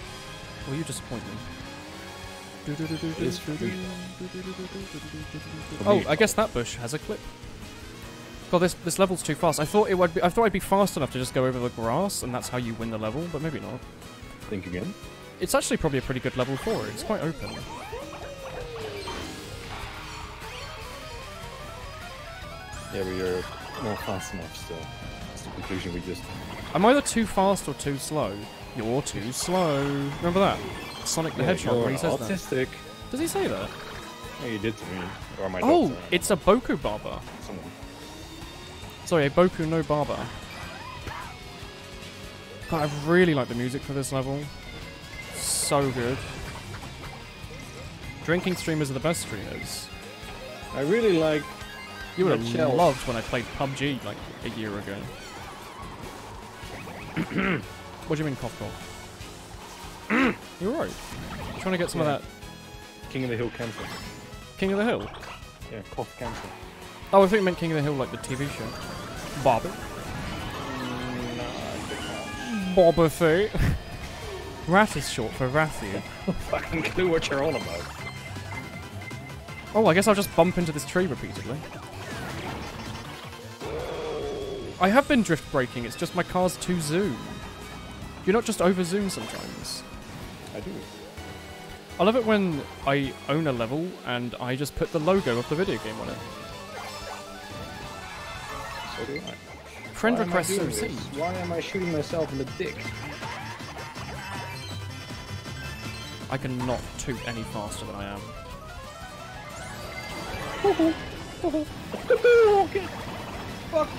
Will you disappoint me? Oh, I guess that bush has a clip. God, this this level's too fast. I thought it would be. I thought I'd be fast enough to just go over the grass, and that's how you win the level. But maybe not. Think again. It's actually probably a pretty good level for it. It's quite open. Yeah, but you're not fast enough still. That's the conclusion we just. I'm either too fast or too slow. You're too slow. Remember that? Sonic the Yeah, Hedgehog, you're he says that. autistic. Does he say that? Yeah, you did to me. Or my Oh, doctor. it's a Boku Baba. Someone. Sorry, a Boku no Baba. God, I really like the music for this level. So good. Drinking streamers are the best streamers. I really like. You would have loved when I played PUBG like a year ago. what do you mean, cough cough? You're right. I'm Trying to get some Yeah. of that King of the Hill cancer. King of the Hill. Yeah, cough cancer. Oh, I think you meant King of the Hill like the TV show. Mm, Boba. Boba Fett. Rat is short for Rathian. Fucking clue what you're on about. Oh, I guess I'll just bump into this tree repeatedly. I have been drift braking, it's just my car's too zoom. You're not just over zoom sometimes. I do. I love it when I own a level and I just put the logo of the video game on it. So do I. Friend Why am I requests received. Why am I shooting myself in the dick? I cannot toot any faster than I am.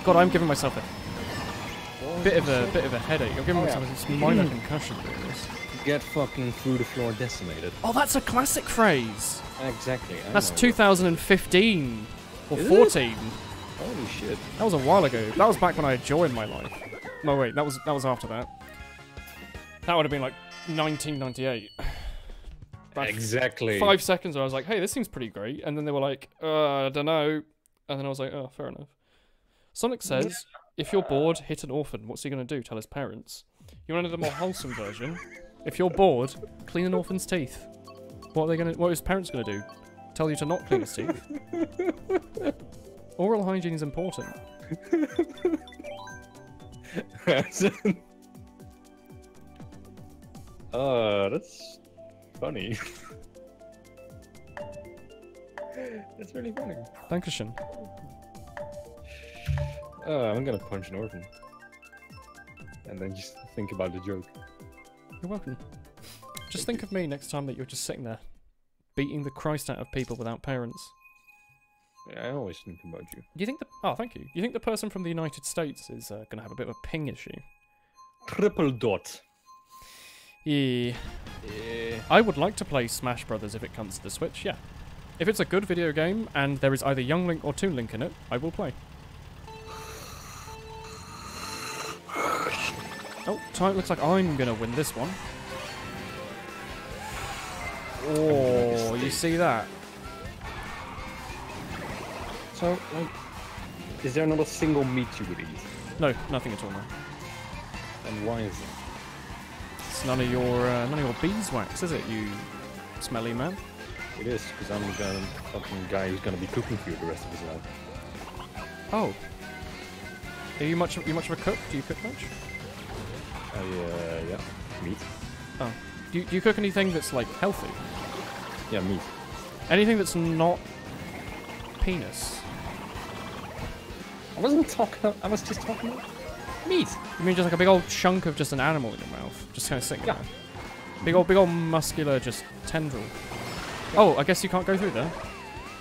God, I'm giving myself a bit of a bit of a headache. I'm giving Oh, yeah. myself a minor concussion doing this. Get fucking through the floor decimated. Oh, that's a classic phrase. Exactly. I That's 2015 or Is it? 14. Holy shit. That was a while ago. That was back when I joined my life. No, wait, that was that was after that. That would have been like 1998. About Exactly. Five seconds, where I was like, "Hey, this seems pretty great," and then they were like, "Uh, I don't know," and then I was like, "Oh, fair enough." Sonic says, "If you're bored, hit an orphan. What's he gonna do? Tell his parents." You wanted a more wholesome version. If you're bored, clean an orphan's teeth. What are they gonna? What are his parents gonna do? Tell you to not clean his teeth. Oral hygiene is important. uh, that's funny. that's really funny. Thank you, Dankeschön. Uh, I'm gonna punch an orphan. And then just think about the joke. You're welcome. Just think of me next time that you're just sitting there, beating the Christ out of people without parents. Yeah, I always think about you. Do you think the oh thank you? Do You think the person from the United States is uh, gonna have a bit of a ping issue? Triple dot. Yeah. Yeah. I would like to play Smash Brothers if it comes to the Switch. Yeah. If it's a good video game and there is either Young Link or Toon Link in it, I will play. Oh, time looks like I'm gonna win this one. Oh, you see that? So, like, is there not a single meat you would eat? No, nothing at all. No. And why is it? It's none of your uh, none of your beeswax, is it? You smelly man. It is, because I'm the gonna- fucking guy who's gonna be cooking for you the rest of his life. Oh. Are you much Are you much of a cook? Do you cook much? I, uh, yeah. Meat? Do you, do you cook anything that's like healthy? Yeah, meat. Anything that's not penis? I wasn't talking, I was just talking about meat. You mean just like a big old chunk of just an animal in your mouth, just kind of sitting Yeah. there? Big old, big old muscular, just tendril. Oh, I guess you can't go through there.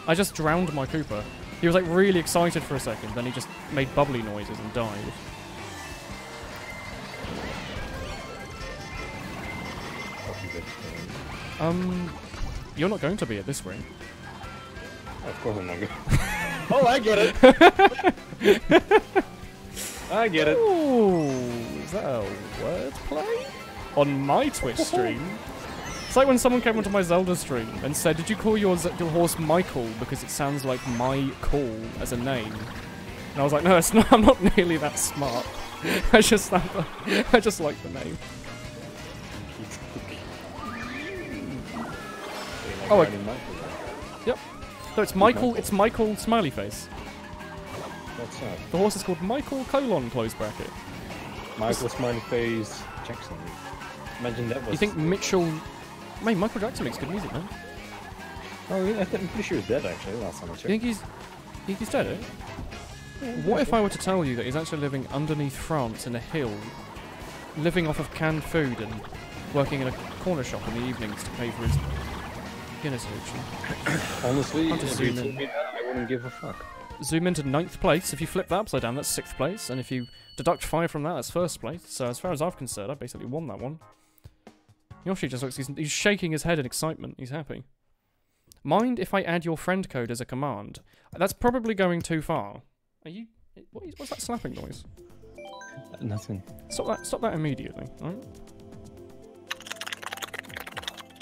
I just drowned my Koopa. He was like really excited for a second, then he just made bubbly noises and died. Um, you're not going to be at this ring. Of course I'm not good. oh, I get it! I get it. Ooh, is that a wordplay? On my Twitch stream? It's like when someone came onto my Zelda stream and said, Did you call your, Z- your horse Michael because it sounds like my call as a name? And I was like, No, it's not, I'm not nearly that smart. I just, I just like the name. Oh, I- Yep. No, it's Michael, it's Michael Smiley Face. What's that? The horse is called Michael colon close bracket. Michael Smiley Face Jackson. Imagine that was. You think Mitchell. Mate, Michael Jackson makes good music, man. Oh, yeah, I think- I'm pretty sure he's dead actually. Last time I checked. You think he's. You think he's dead, eh? What if I were to tell you that he's actually living underneath France in a hill, living off of canned food and working in a corner shop in the evenings to pay for his Guinness addiction? Honestly, I'll if you zoom told me that, I wouldn't give a fuck. Zoom into ninth place. If you flip that upside down, that's sixth place. And if you deduct five from that, that's first place. So as far as I'm concerned, I basically won that one. Yoshi just looks, he's, he's shaking his head in excitement. He's happy. Mind if I add your friend code as a command? That's probably going too far. Are you... What is, what's that slapping noise? Nothing. Stop that! Stop that immediately! Alright.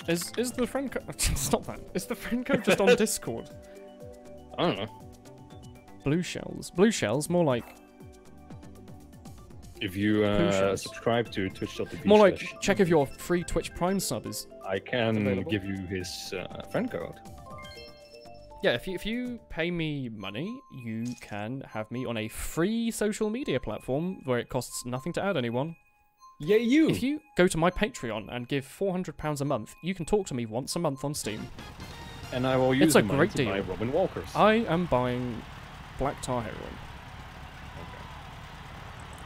Is is the friend code? stop that! Is the friend code just on Discord? I don't know. Blue shells. Blue shells. More like If you uh, subscribe to twitch.tv more like slash- check if your free Twitch Prime sub is. I can available. give you his uh, friend code. Yeah, if you if you pay me money, you can have me on a free social media platform where it costs nothing to add anyone. Yeah, you. If you go to my Patreon and give four hundred pounds a month, you can talk to me once a month on Steam. and I will use It's a great to buy deal. Robin Walkers. I am buying black tar heroin.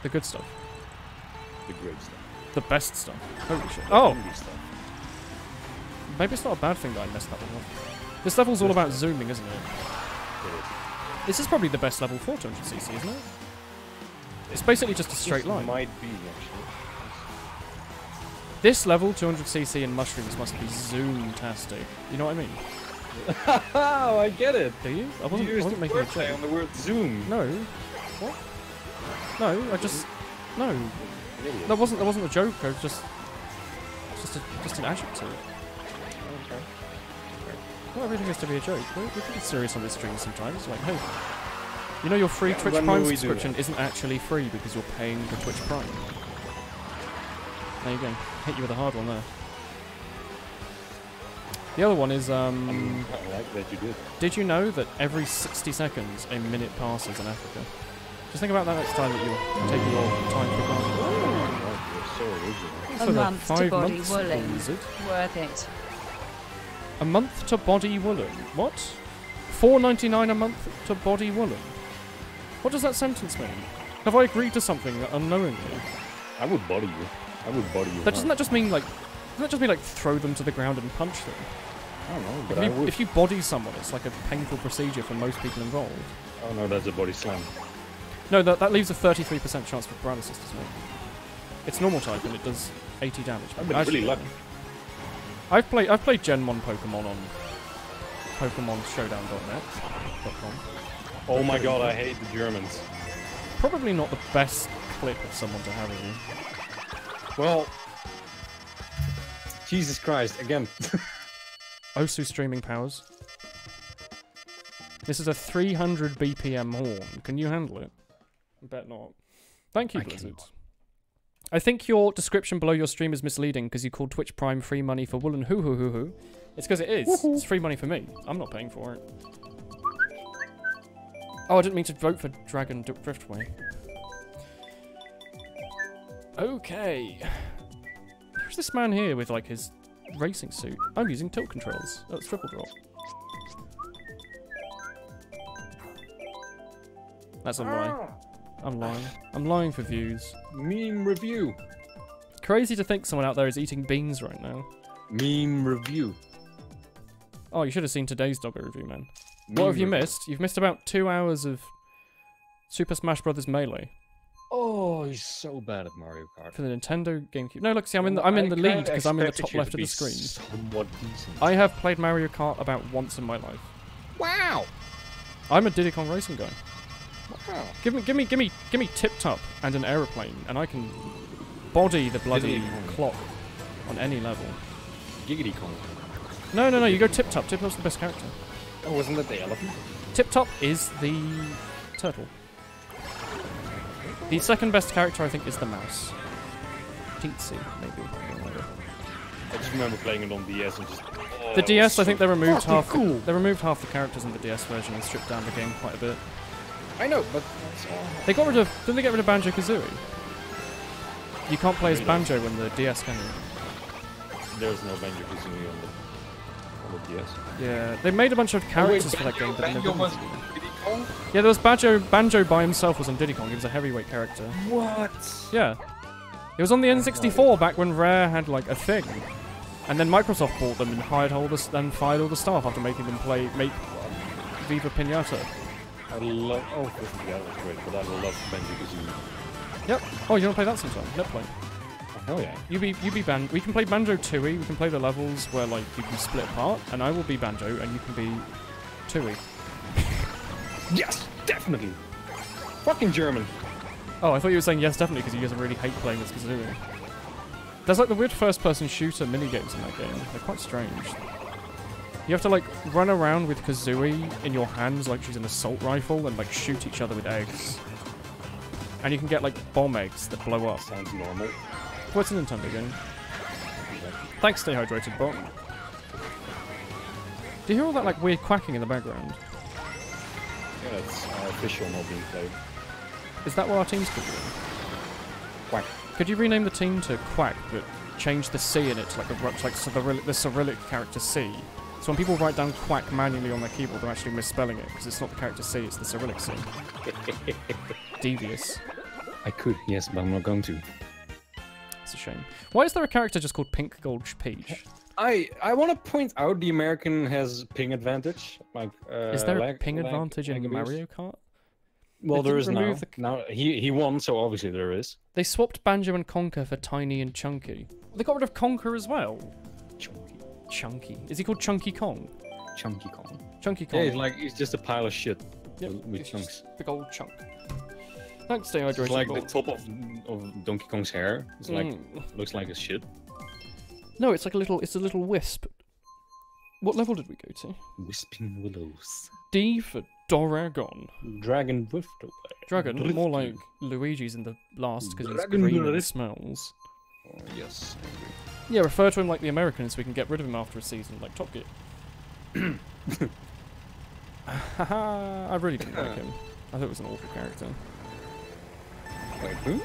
The good stuff. the great stuff. The best stuff. Holy shit. Oh, stuff. maybe it's not a bad thing that I messed that one up. This level's all about zooming, isn't it? It is. This is probably the best level for 200cc, isn't it? It's basically just a straight This line. Might be actually. This level, 200cc and mushrooms, must be zoom-tastic. You know what I mean? oh, I get it. Do you? I You wasn't, I wasn't making a joke. on the word zoom. No. What? No, I just... No. That wasn't, that wasn't a joke, I was just... Just, a, just an adjective. Okay. Not everything has to be a joke. We're, we're pretty serious on this stream sometimes. Like, hey, you know your free Yeah, Twitch Prime we subscription isn't actually free because you're paying for Twitch Prime. There you go. Hit you with a hard one there. The other one is, um, I like that you did. did you know that every 60 seconds a minute passes in Africa? Just think about that next time that you take taking your time for granted. Oh, you're so original. A So the month to five body months wooling. blizzard. Worth it. A month to body woolen. What? Four ninety nine a month to body woolen. What does that sentence mean? Have I agreed to something unknowingly? I would body you. I would body you. That doesn't that just mean like doesn't that just mean like throw them to the ground and punch them? I don't know, but If I you, if you body someone, it's like a painful procedure for most people involved. Oh no, that's a body slam. No, that, that leaves a 33% chance for paralysis as well. It's normal type and it does 80 damage. I've been really lucky. I've played I've played Gen 1 Pokemon on PokemonShowdown.net. .com. Oh my god, I hate the Germans. Probably not the best clip of someone to have of you. Well, Jesus Christ, again. Osu streaming powers. This is a 300 BPM horn. Can you handle it? I bet not. Thank you, I Blizzard. cannot. I think your description below your stream is misleading because you called Twitch Prime free money for Woolen hoo hoo hoo hoo. It's because it is. It's free money for me. I'm not paying for it. Oh, I didn't mean to vote for Dragon Driftway. Okay. There's this man here with like his racing suit. I'm using tilt controls. Oh, it's triple drop. That's a lie. Ah. I'm lying. I'm lying for views. Meme review. Crazy to think someone out there is eating beans right now. Meme review. Oh, you should have seen today's Doggo review, man. What have you missed? You've missed about two hours of Super Smash Bros. Melee Oh, he's so bad at Mario Kart. for the Nintendo GameCube. No, look, see, I'm in the I'm in the lead because I'm in the top left of the screen. Somewhat decent. I have played Mario Kart about once in my life. wow. I'm a Diddy Kong racing guy. Wow. Give me, give me, give me, give me Tiptup and an aeroplane, and I can body the bloody clock on any level. Giggity Kong. No, no, no, you go Tiptup. Tip Top's the best character. Oh, wasn't that the elephant? Tiptup is the turtle. The second best character, I think, is the mouse. Teensy, maybe. I don't know. I just remember playing it on DS and just. Oh, The DS, I think they removed half. Cool. They removed half the characters in the DS version and stripped down the game quite a bit. I know, but. They got rid of. Didn't they get rid of Banjo Kazooie? You can't play as Banjo when the DS, can you? There's no Banjo Kazooie on the, on the DS. Yeah, they made a bunch of characters Oh, wait, for that game, but they Banjo never. Was Diddy Kong? Yeah, there was Banjo. Banjo by himself was on Diddy Kong. He was a heavyweight character. What? Yeah. It was on the N64 back when Rare had like a thing, and then Microsoft bought them and hired all the and fired all the staff after making them play make Viva Pinata. I love. Oh, yeah, that was great. But I love Banjo Kazooie. Yep. Oh, you want to play that sometime? Let's play. Oh, hell yeah. You be you be Ban. We can play Banjo Tooie. We can play the levels where like you can split apart, and I will be Banjo, and you can be Tooie. Yes, definitely. Fucking German. Oh, I thought you were saying yes, definitely, because you guys really hate playing as Kazooie. There's like the weird first-person shooter minigames in that game. They're quite strange. You have to like run around with Kazooie in your hands like she's an assault rifle and like shoot each other with eggs. And you can get like bomb eggs that blow up. Sounds normal. What's a Nintendo game? Thanks, stay hydrated, bot. Do you hear all that like weird quacking in the background? Yeah, that's our official not being played. Is that what our team's called? Quack. Could you rename the team to Quack, but change the C in it to like a to like Cyrillic, the Cyrillic character C? So when people write down Quack manually on their keyboard, they're actually misspelling it because it's not the character C, it's the Cyrillic C. Devious. I could, yes, but I'm not going to. It's a shame. Why is there a character just called Pink Gold Peach? I I want to point out the American has ping advantage. Like, uh, is there a lag- ping lag- advantage in lag abuse. Mario Kart? Well, They there now. the- Now he he won, so obviously there is. They swapped Banjo and Conker for Tiny and Chunky. They got rid of Conker as well. Chunky, Chunky. Is he called Chunky Kong? chunky Kong. Chunky Kong. Yeah, he's like he's just a pile of shit Yep, with, chunks. Big old chunk. Thanks, stay It's hydrated. like the top of of Donkey Kong's hair. It's like Mm. looks like a shit. No, it's like a little. It's a little wisp. What level did we go to? Wisping willows. D for Doragon. Dragon drift away. Dragon, Drifting. more like Luigi's in the last because he's green and smells. Oh, yes. Yeah, refer to him like the American so we can get rid of him after a season, like Top Gear. I really didn't like him. I thought it was an awful character. Wait, who?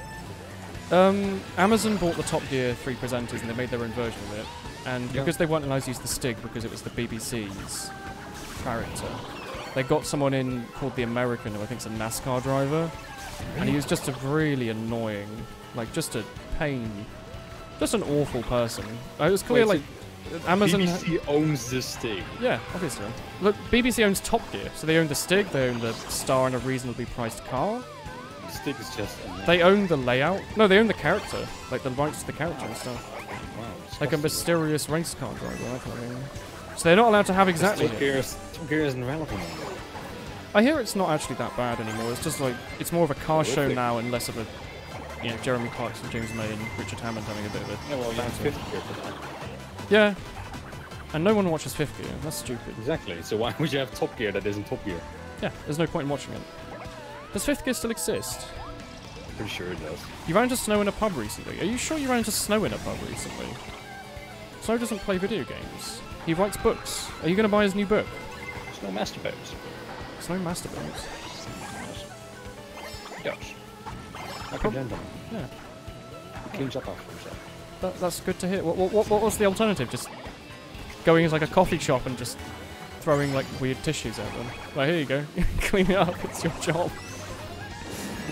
Um, Amazon bought the Top Gear 3 presenters and they made their own version of it. And Yeah. because they weren't allowed to use the Stig because it was the BBC's character, they got someone in called the American, who I think is a NASCAR driver. And he was just a really annoying, like, just a pain. Just an awful person. Uh, It was clear, Wait, like, Amazon. ha- BBC owns this thing. yeah, obviously. Look, BBC owns Top Gear, so they own the Stig, they own the star in a reasonably priced car. Stick is just. a. They own the layout. No, they own the character, like the rights to the character and stuff. Wow. Like a mysterious race car driver, that kind of thing. So they're not allowed to have exactly. Top Gear is- Top Gear isn't relevant. I hear it's not actually that bad anymore. It's just like it's more of a car show now and less of a, you know, Jeremy Clarkson, James May, and Richard Hammond having a bit of a. Yeah, well, fifth gear for that. Yeah. And no one watches Fifth Gear. That's stupid. Exactly. So why would you have Top Gear that isn't Top Gear? Yeah, there's no point in watching it. Does Fifth Gear still exist? Pretty sure it does. You ran into Snow in a pub recently. Are you sure you ran into Snow in a pub recently? Snow doesn't play video games. He writes books. Are you going to buy his new book? Snow no masturbators. Snow masturbates. Yes. Like a gentleman. Yeah. He cleans up after himself. That, that's good to hear. What, what, what, what was the alternative? Just going into like a coffee shop and just throwing like weird tissues at them. Like, here you go. Clean it up. It's your job.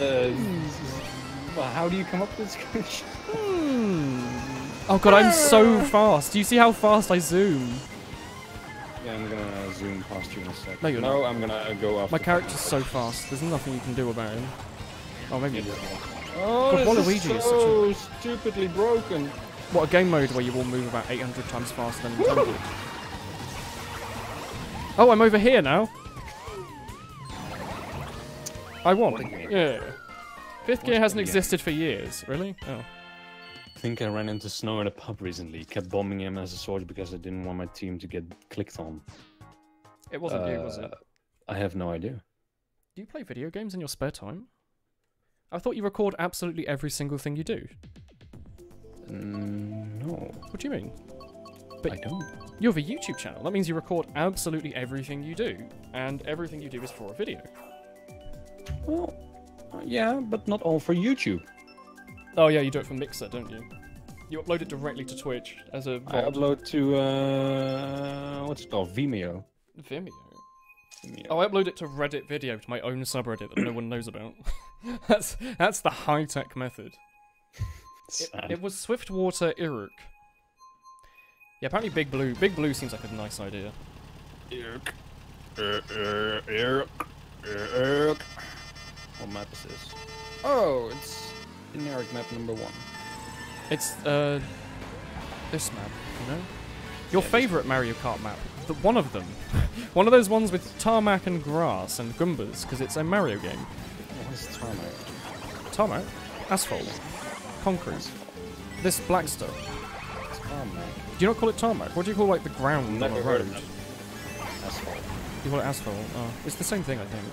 Uh, well, how do you come up with this? Hmm. Oh god, I'm so fast. Do you see how fast I zoom? yeah, I'm gonna zoom past you in a sec. No, you're no, I'm gonna go after. My character's so fast. There's nothing you can do about him. Oh, maybe. Yeah. Oh, God, this Waluigi is is such so stupidly broken. What a game mode where you all move about 800 times faster than. Oh, I'm over here now. I won. What a game. Yeah. Fifth gear hasn't existed for years. Really? Oh. I think I ran into Snow in a pub recently. Kept bombing him as a soldier because I didn't want my team to get clicked on. It wasn't you, was it? Uh, I have no idea. Do you play video games in your spare time? I thought you record absolutely every single thing you do. Mm, no, What do you mean? But- I don't. You have a YouTube channel. That means you record absolutely everything you do, and everything you do is for a video. Well, uh, yeah, but not all for YouTube. Oh yeah, you do it for Mixer, don't you? You upload it directly to Twitch as a I VOD. upload to uh, what's it called, Vimeo. Vimeo. Yeah. Oh, I upload it to Reddit video to my own subreddit that no one knows about. that's that's the high tech method. It, it was Swiftwater Iruk. Yeah, apparently Big Blue. Big Blue seems like a nice idea. Irk. Er, What map is this? Oh, it's generic map number one. It's uh this map, you know? Your Yeah, favorite Mario Kart map. The, one of them. one of those ones with tarmac and grass and Goombas, because it's a Mario game. What is tarmac? Tarmac? Asphalt. Concrete. This black stuff. Tarmac. Do you not call it tarmac? What do you call like the ground on a road? heard of that. Asphalt. You call it asphalt. Oh, it's the same thing, I think.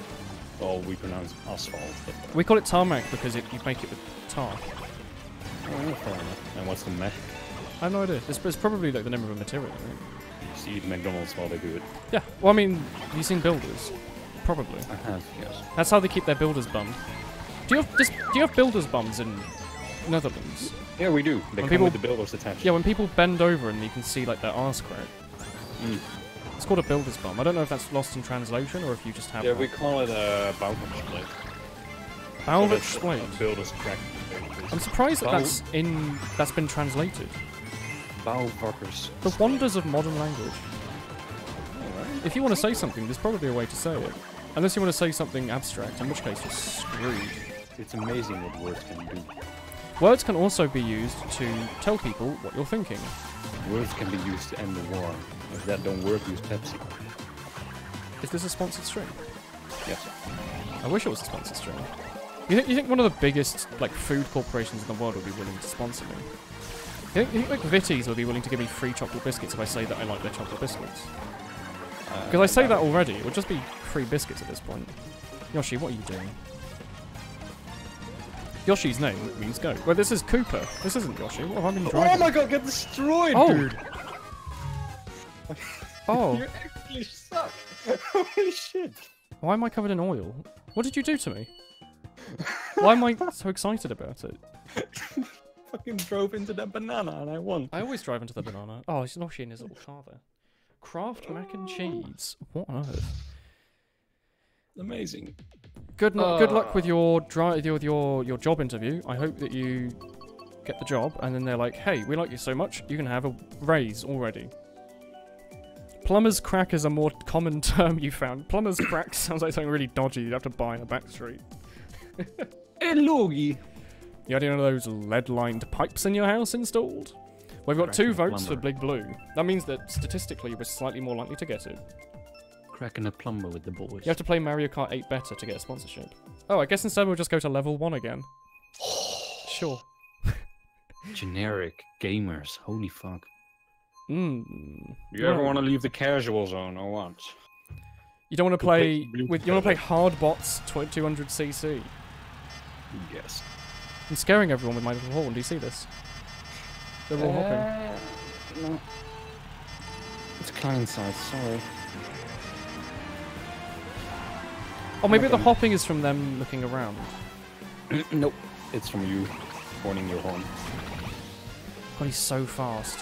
Well, we pronounce asphalt. But... We call it tarmac because it, you make it with tar. Oh, yeah, fair enough. And what's the mech? I have no idea. It's, it's probably like the name of a material. Think. You eat McDonald's while they do it. Yeah. Well, I mean, have you seen builders? Probably. I have, yes. That's how they keep their builders bum. Do you have do you have builders bums in Netherlands? Yeah, we do. They When come people- with the builders attached. Yeah, when people bend over and you can see like their arse crack. Mm. It's called a builder's bomb. I don't know if that's lost in translation or if you just have. Yeah, that. we call it a Bauhaus split. Balvet that's Slate. a Builder's crack. I'm surprised that Bau- that's in that's been translated. Bauwakkers. The wonders of modern language. If you want to say something, there's probably a way to say it. Unless you want to say something abstract, in which case you're screwed. It's amazing what words can do. Words can also be used to tell people what you're thinking. Words can be used to end the war. If that don't work, use Pepsi. Is this a sponsored stream? Yes. I wish it was a sponsored stream. You think, you think one of the biggest like food corporations in the world would be willing to sponsor me? You think, you think like Vitties would be willing to give me free chocolate biscuits if I say that I like their chocolate biscuits? Uh, because I say that already. It would just be free biscuits at this point. Yoshi, what are you doing? Yoshi's name means go. Well, this is Koopa. This isn't Yoshi. What have I been oh driving? Oh my god, get destroyed, Oh. dude! Oh, You actually suck! Holy shit! why am I covered in oil? What did you do to me? Why am I so excited about it? Fucking drove into that banana and I won. I always drive into the banana. Oh, it's Yoshi in his little car there. Kraft mac and cheese. What on earth? Amazing. Good, no- good luck with Uh. your your your your job interview. I hope that you get the job, and then they're like, "Hey, we like you so much, you can have a raise already." Plumber's crack is a more common term you found. Plumber's crack sounds like something really dodgy you'd have to buy in a back street. Hey, eh, Logie! You had any of those lead-lined pipes in your house installed? We've got two Cracking votes for. Big Blue. That means that statistically we're slightly more likely to get it. Cracking a plumber with the boys. You have to play Mario Kart 8 better to get a sponsorship. Oh, I guess instead we'll just go to level 1 again. Sure. Generic gamers. Holy fuck. Mm. You ever want to leave the casual zone or what? You don't want to play play with. You want to play hard bots 200cc. Yes. I'm scaring everyone with my little horn. Do you see this? They're all hopping. Uh, no. It's client side, sorry. Oh, maybe the hopping is from them looking around. nope. It's from you horning your horn. God, he's so fast.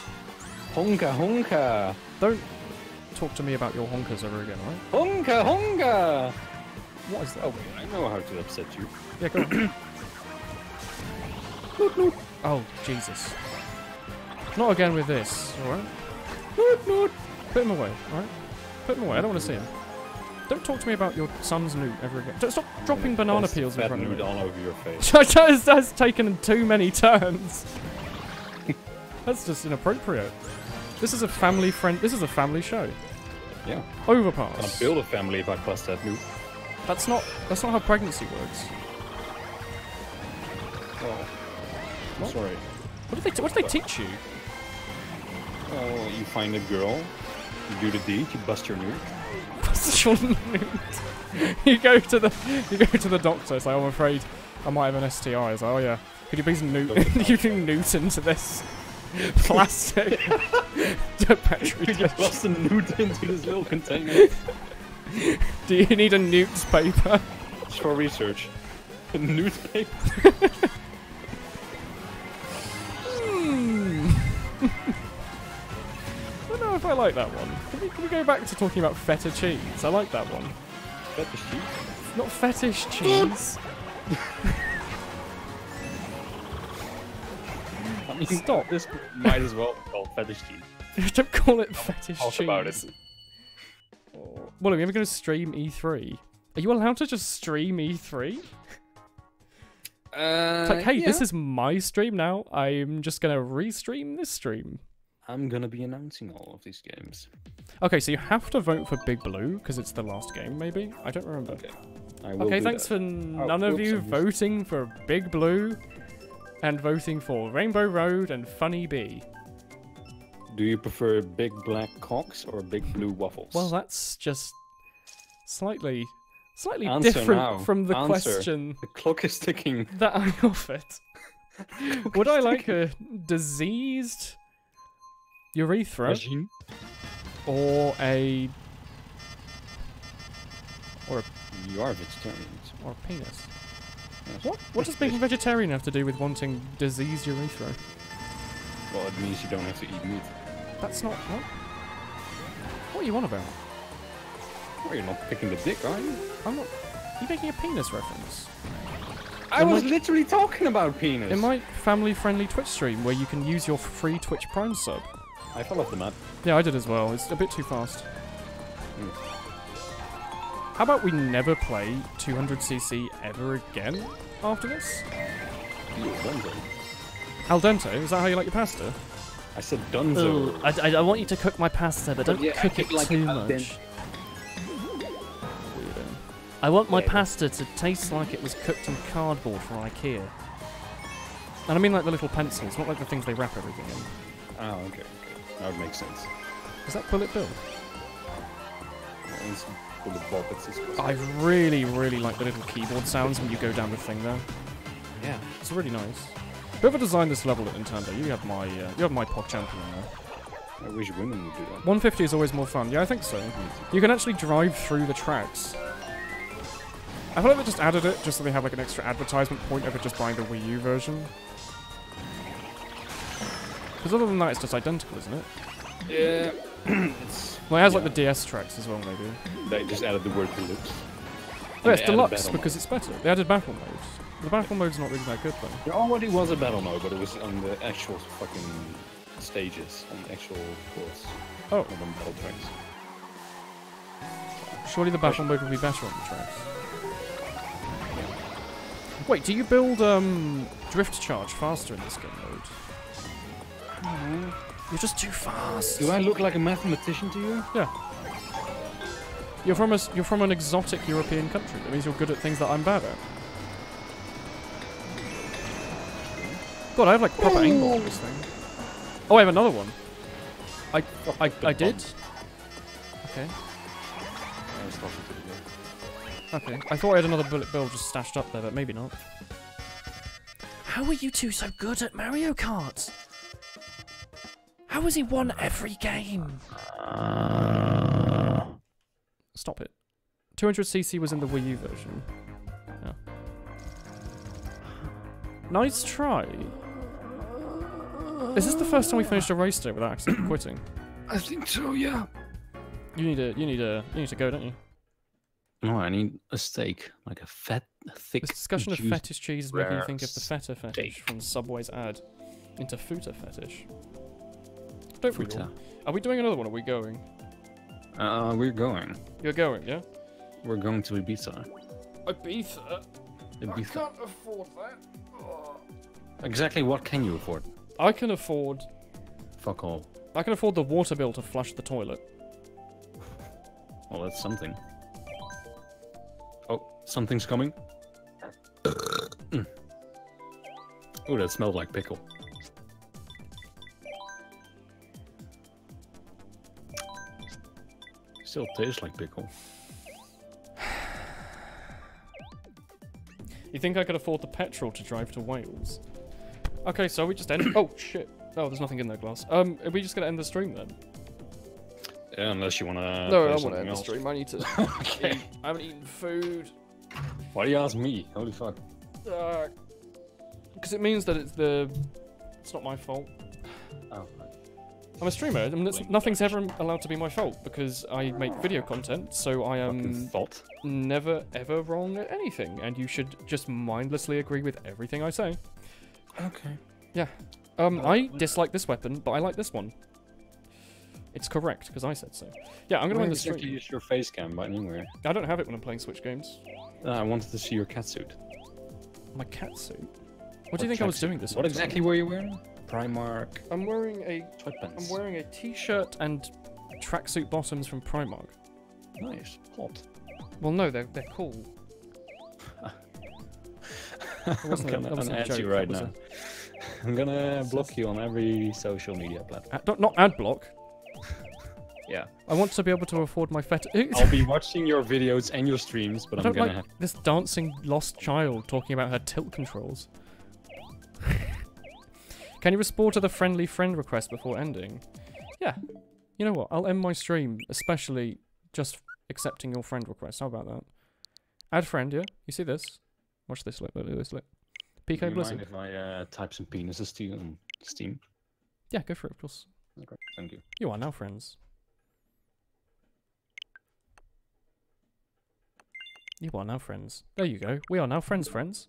Honka honka! Don't talk to me about your honkers ever again, right? Honka honka! What is that? Oh wait, I know how to upset you. Yeah, go on. oh, Jesus. Not again with this, alright? Put him away, alright? Put him away, I don't want to see him. Don't talk to me about your son's newt ever again. Don't stop dropping banana peels in front of me. all over your face. That's, that's taken too many turns. That's just inappropriate. This is a family friend. This is a family show. Yeah. Overpass. Gonna build a family if I bust that nude. That's not. That's not how pregnancy works. Oh. What? Sorry. What did they? T- what did they teach you? Oh, you find a girl, you do the deed, you bust your nude. What's your newt? you go to the. You go to the doctor. It's like, oh, I'm afraid I might have an STI. It's like, oh yeah. Could you please newt? you do newt into this plastic petri You just bust a nude into this little container. Do you need a newspaper? It's for research. A newspaper. Hmm. I don't know if I like that one. Can we, can we go back to talking about feta cheese? I like that one. Fetish cheese? Not fetish cheese. I mean, Stop. This might as well be called fetish cheese. don't call it fetish Talk cheese. about it. What are we ever going to stream E3? Are you allowed to just stream E3? Uh, It's like, hey, this is my stream now. I'm just going to restream this stream. I'm gonna be announcing all of these games. Okay, so you have to vote for Big Blue because it's the last game, maybe? I don't remember. Okay. I will Okay, thanks that. for none of whoops, you I missed- voting for Big Blue and voting for Rainbow Road and Funny Bee. Do you prefer big black cocks or big blue waffles? Well, that's just slightly, slightly Answer different now. from the Answer. question the clock is ticking. that I offered. Would I like a diseased urethra Machine? or a or a, You are vegetarian. or a penis? What? What does being vegetarian have to do with wanting diseased urethra? Well, it means you don't have to eat meat. That's not what. What are you on about? Well, you're not picking the dick, are you? I'm not. Are you making a penis reference? I In was my- literally talking about penis. In my family-friendly Twitch stream, where you can use your free Twitch Prime sub. I fell off the map. Yeah, I did as well. It's a bit too fast. Hmm. How about we never play 200cc ever again after this? You dunzo. Al dente? Is that how you like your pasta? I said dunzo. Ooh, I, I, I want you to cook my pasta, but don't Yeah, cook it like too much. dente. I want my Yeah. pasta to taste like it was cooked in cardboard from IKEA. And I mean like the little pencils, not like the things they wrap everything in. Oh, okay, okay. That would make sense. Is that Bullet Bill? Yeah, it's bullet bob, it's I really, really like the little keyboard sounds when you go down the thing there. Yeah. It's really nice. Whoever designed this level at Nintendo, you have my uh, you have my pod champion there. I wish women would do that. 150 is always more fun. Yeah, I think so. You can actually drive through the tracks. I feel like they just added it just so they have like an extra advertisement point over just buying the Wii U version. Because other than that, it's just identical, isn't it? Yeah. it's, Well, it has like the DS tracks as well, maybe. they just added the word deluxe. Oh, yeah, it's deluxe battle because it's better. They added battle modes. The battle mode's not really that good though. There already was a battle mode, but it was on the actual fucking stages, on the actual course, Oh, not on battle tracks. surely the battle mode would be better on the tracks. Wait, do you build um, drift charge faster in this game mode? You're just too fast. Do I look like a mathematician to you? Yeah. You're from a, you're from an exotic European country. That means you're good at things that I'm bad at. God, I have like proper aimbot on this thing. Oh, I have another one. I I, I did. Okay. I was talking to the girl. Okay. I thought I had another bullet bill just stashed up there, but maybe not. How are you two so good at Mario Kart? How has he won every game? Stop it. 200cc was in the Wii U version. Yeah. Nice try. Is this the first time we finished a race day without accidentally quitting? I think so, yeah. You need a, you need a, you need to go, don't you? No, I need a steak, like a fat, thick. This discussion of fetish cheese is making me think of the feta fetish steak. from Subway's ad into futa fetish. Don't we all? Are we doing another one? Or are we going? Uh, we're going. You're going, yeah? We're going to Ibiza. Ibiza. Ibiza. I can't afford that. Exactly what can you afford? I can afford. Fuck all. I can afford the water bill to flush the toilet. Well, that's something. Oh, something's coming. Oh, that smelled like pickle. Still tastes like pickle. You think I could afford the petrol to drive to Wales? Okay, so we just end. oh shit! Oh, there's nothing in that glass. Um, are we just gonna end the stream then? Yeah, unless you wanna. no, play I want to something end the stream. I need to. okay. eat. I haven't eaten food. Why do you ask me? Holy fuck. Uh because it means that it's the. It's not my fault. Oh. I'm a streamer. I mean, nothing's ever allowed to be my fault because I make video content, so I am Fucking never ever wrong at anything, and you should just mindlessly agree with everything I say. Okay. Yeah. Um, I dislike this weapon, but I like this one. It's correct because I said so. Yeah, I'm gonna win end the did you have use your face cam but anywhere? I don't have it when I'm playing Switch games. Uh, I wanted to see your catsuit. My cat suit. What do you think I was doing this? What whole time? exactly were you wearing? Primark I'm wearing a sweatpants. I'm wearing a t-shirt and tracksuit bottoms from Primark. Nice. Hot. Well, no, they're they're cool. I'm wasn't gonna, that I'm gonna add you right now. I'm gonna block you on every social media platform. Ad, not, not ad block. Yeah. I want to be able to afford my fet. I'll be watching your videos and your streams, but I I'm gonna like have this dancing lost child talking about her tilt controls. Can you respond to the friendly friend request before ending? Yeah. You know what? I'll end my stream, especially just accepting your friend request. How about that? Add friend, yeah? You see this? Watch this lip, look at this lip. Do PK you Blizzard. mind if I uh, type some penises to you on Steam? Yeah, go for it, of course. Okay, thank you. You are now friends. You are now friends. There you go. We are now friends, friends.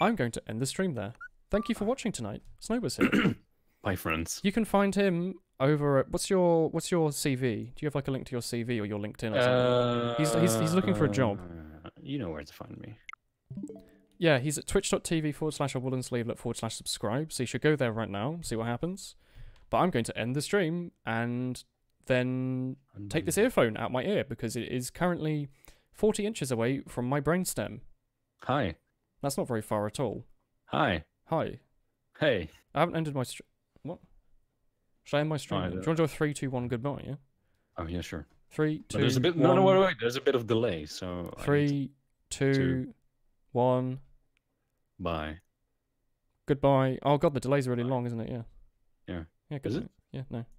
I'm going to end the stream there. Thank you for watching tonight. Snowbus here. Bye, friends. you can find him over at what's your what's your CV? Do you have like a link to your CV or your LinkedIn or something? He's- he's- he's looking for a job. Uh, You know where to find me. Yeah, he's at twitch.tv forward slash a woolen sleevelet forward slash subscribe. So you should go there right now, see what happens. But I'm going to end the stream and then take this earphone out my ear because it is currently 40 inches away from my brainstem. Hi. That's not very far at all. Hi. Hi. Hey. I haven't ended my stream. What? Should I end my stream? Then? Uh, do you want to do a three, two, one, goodbye? Yeah. Oh yeah, sure. Three, But two, there's a bit. No, no, one, wait, wait. There's a bit of delay, so. I need to- Three, two, one. Bye. Goodbye. Oh god, the delay's really long, isn't it? Yeah. Yeah. Yeah. Good Is it? Yeah. No.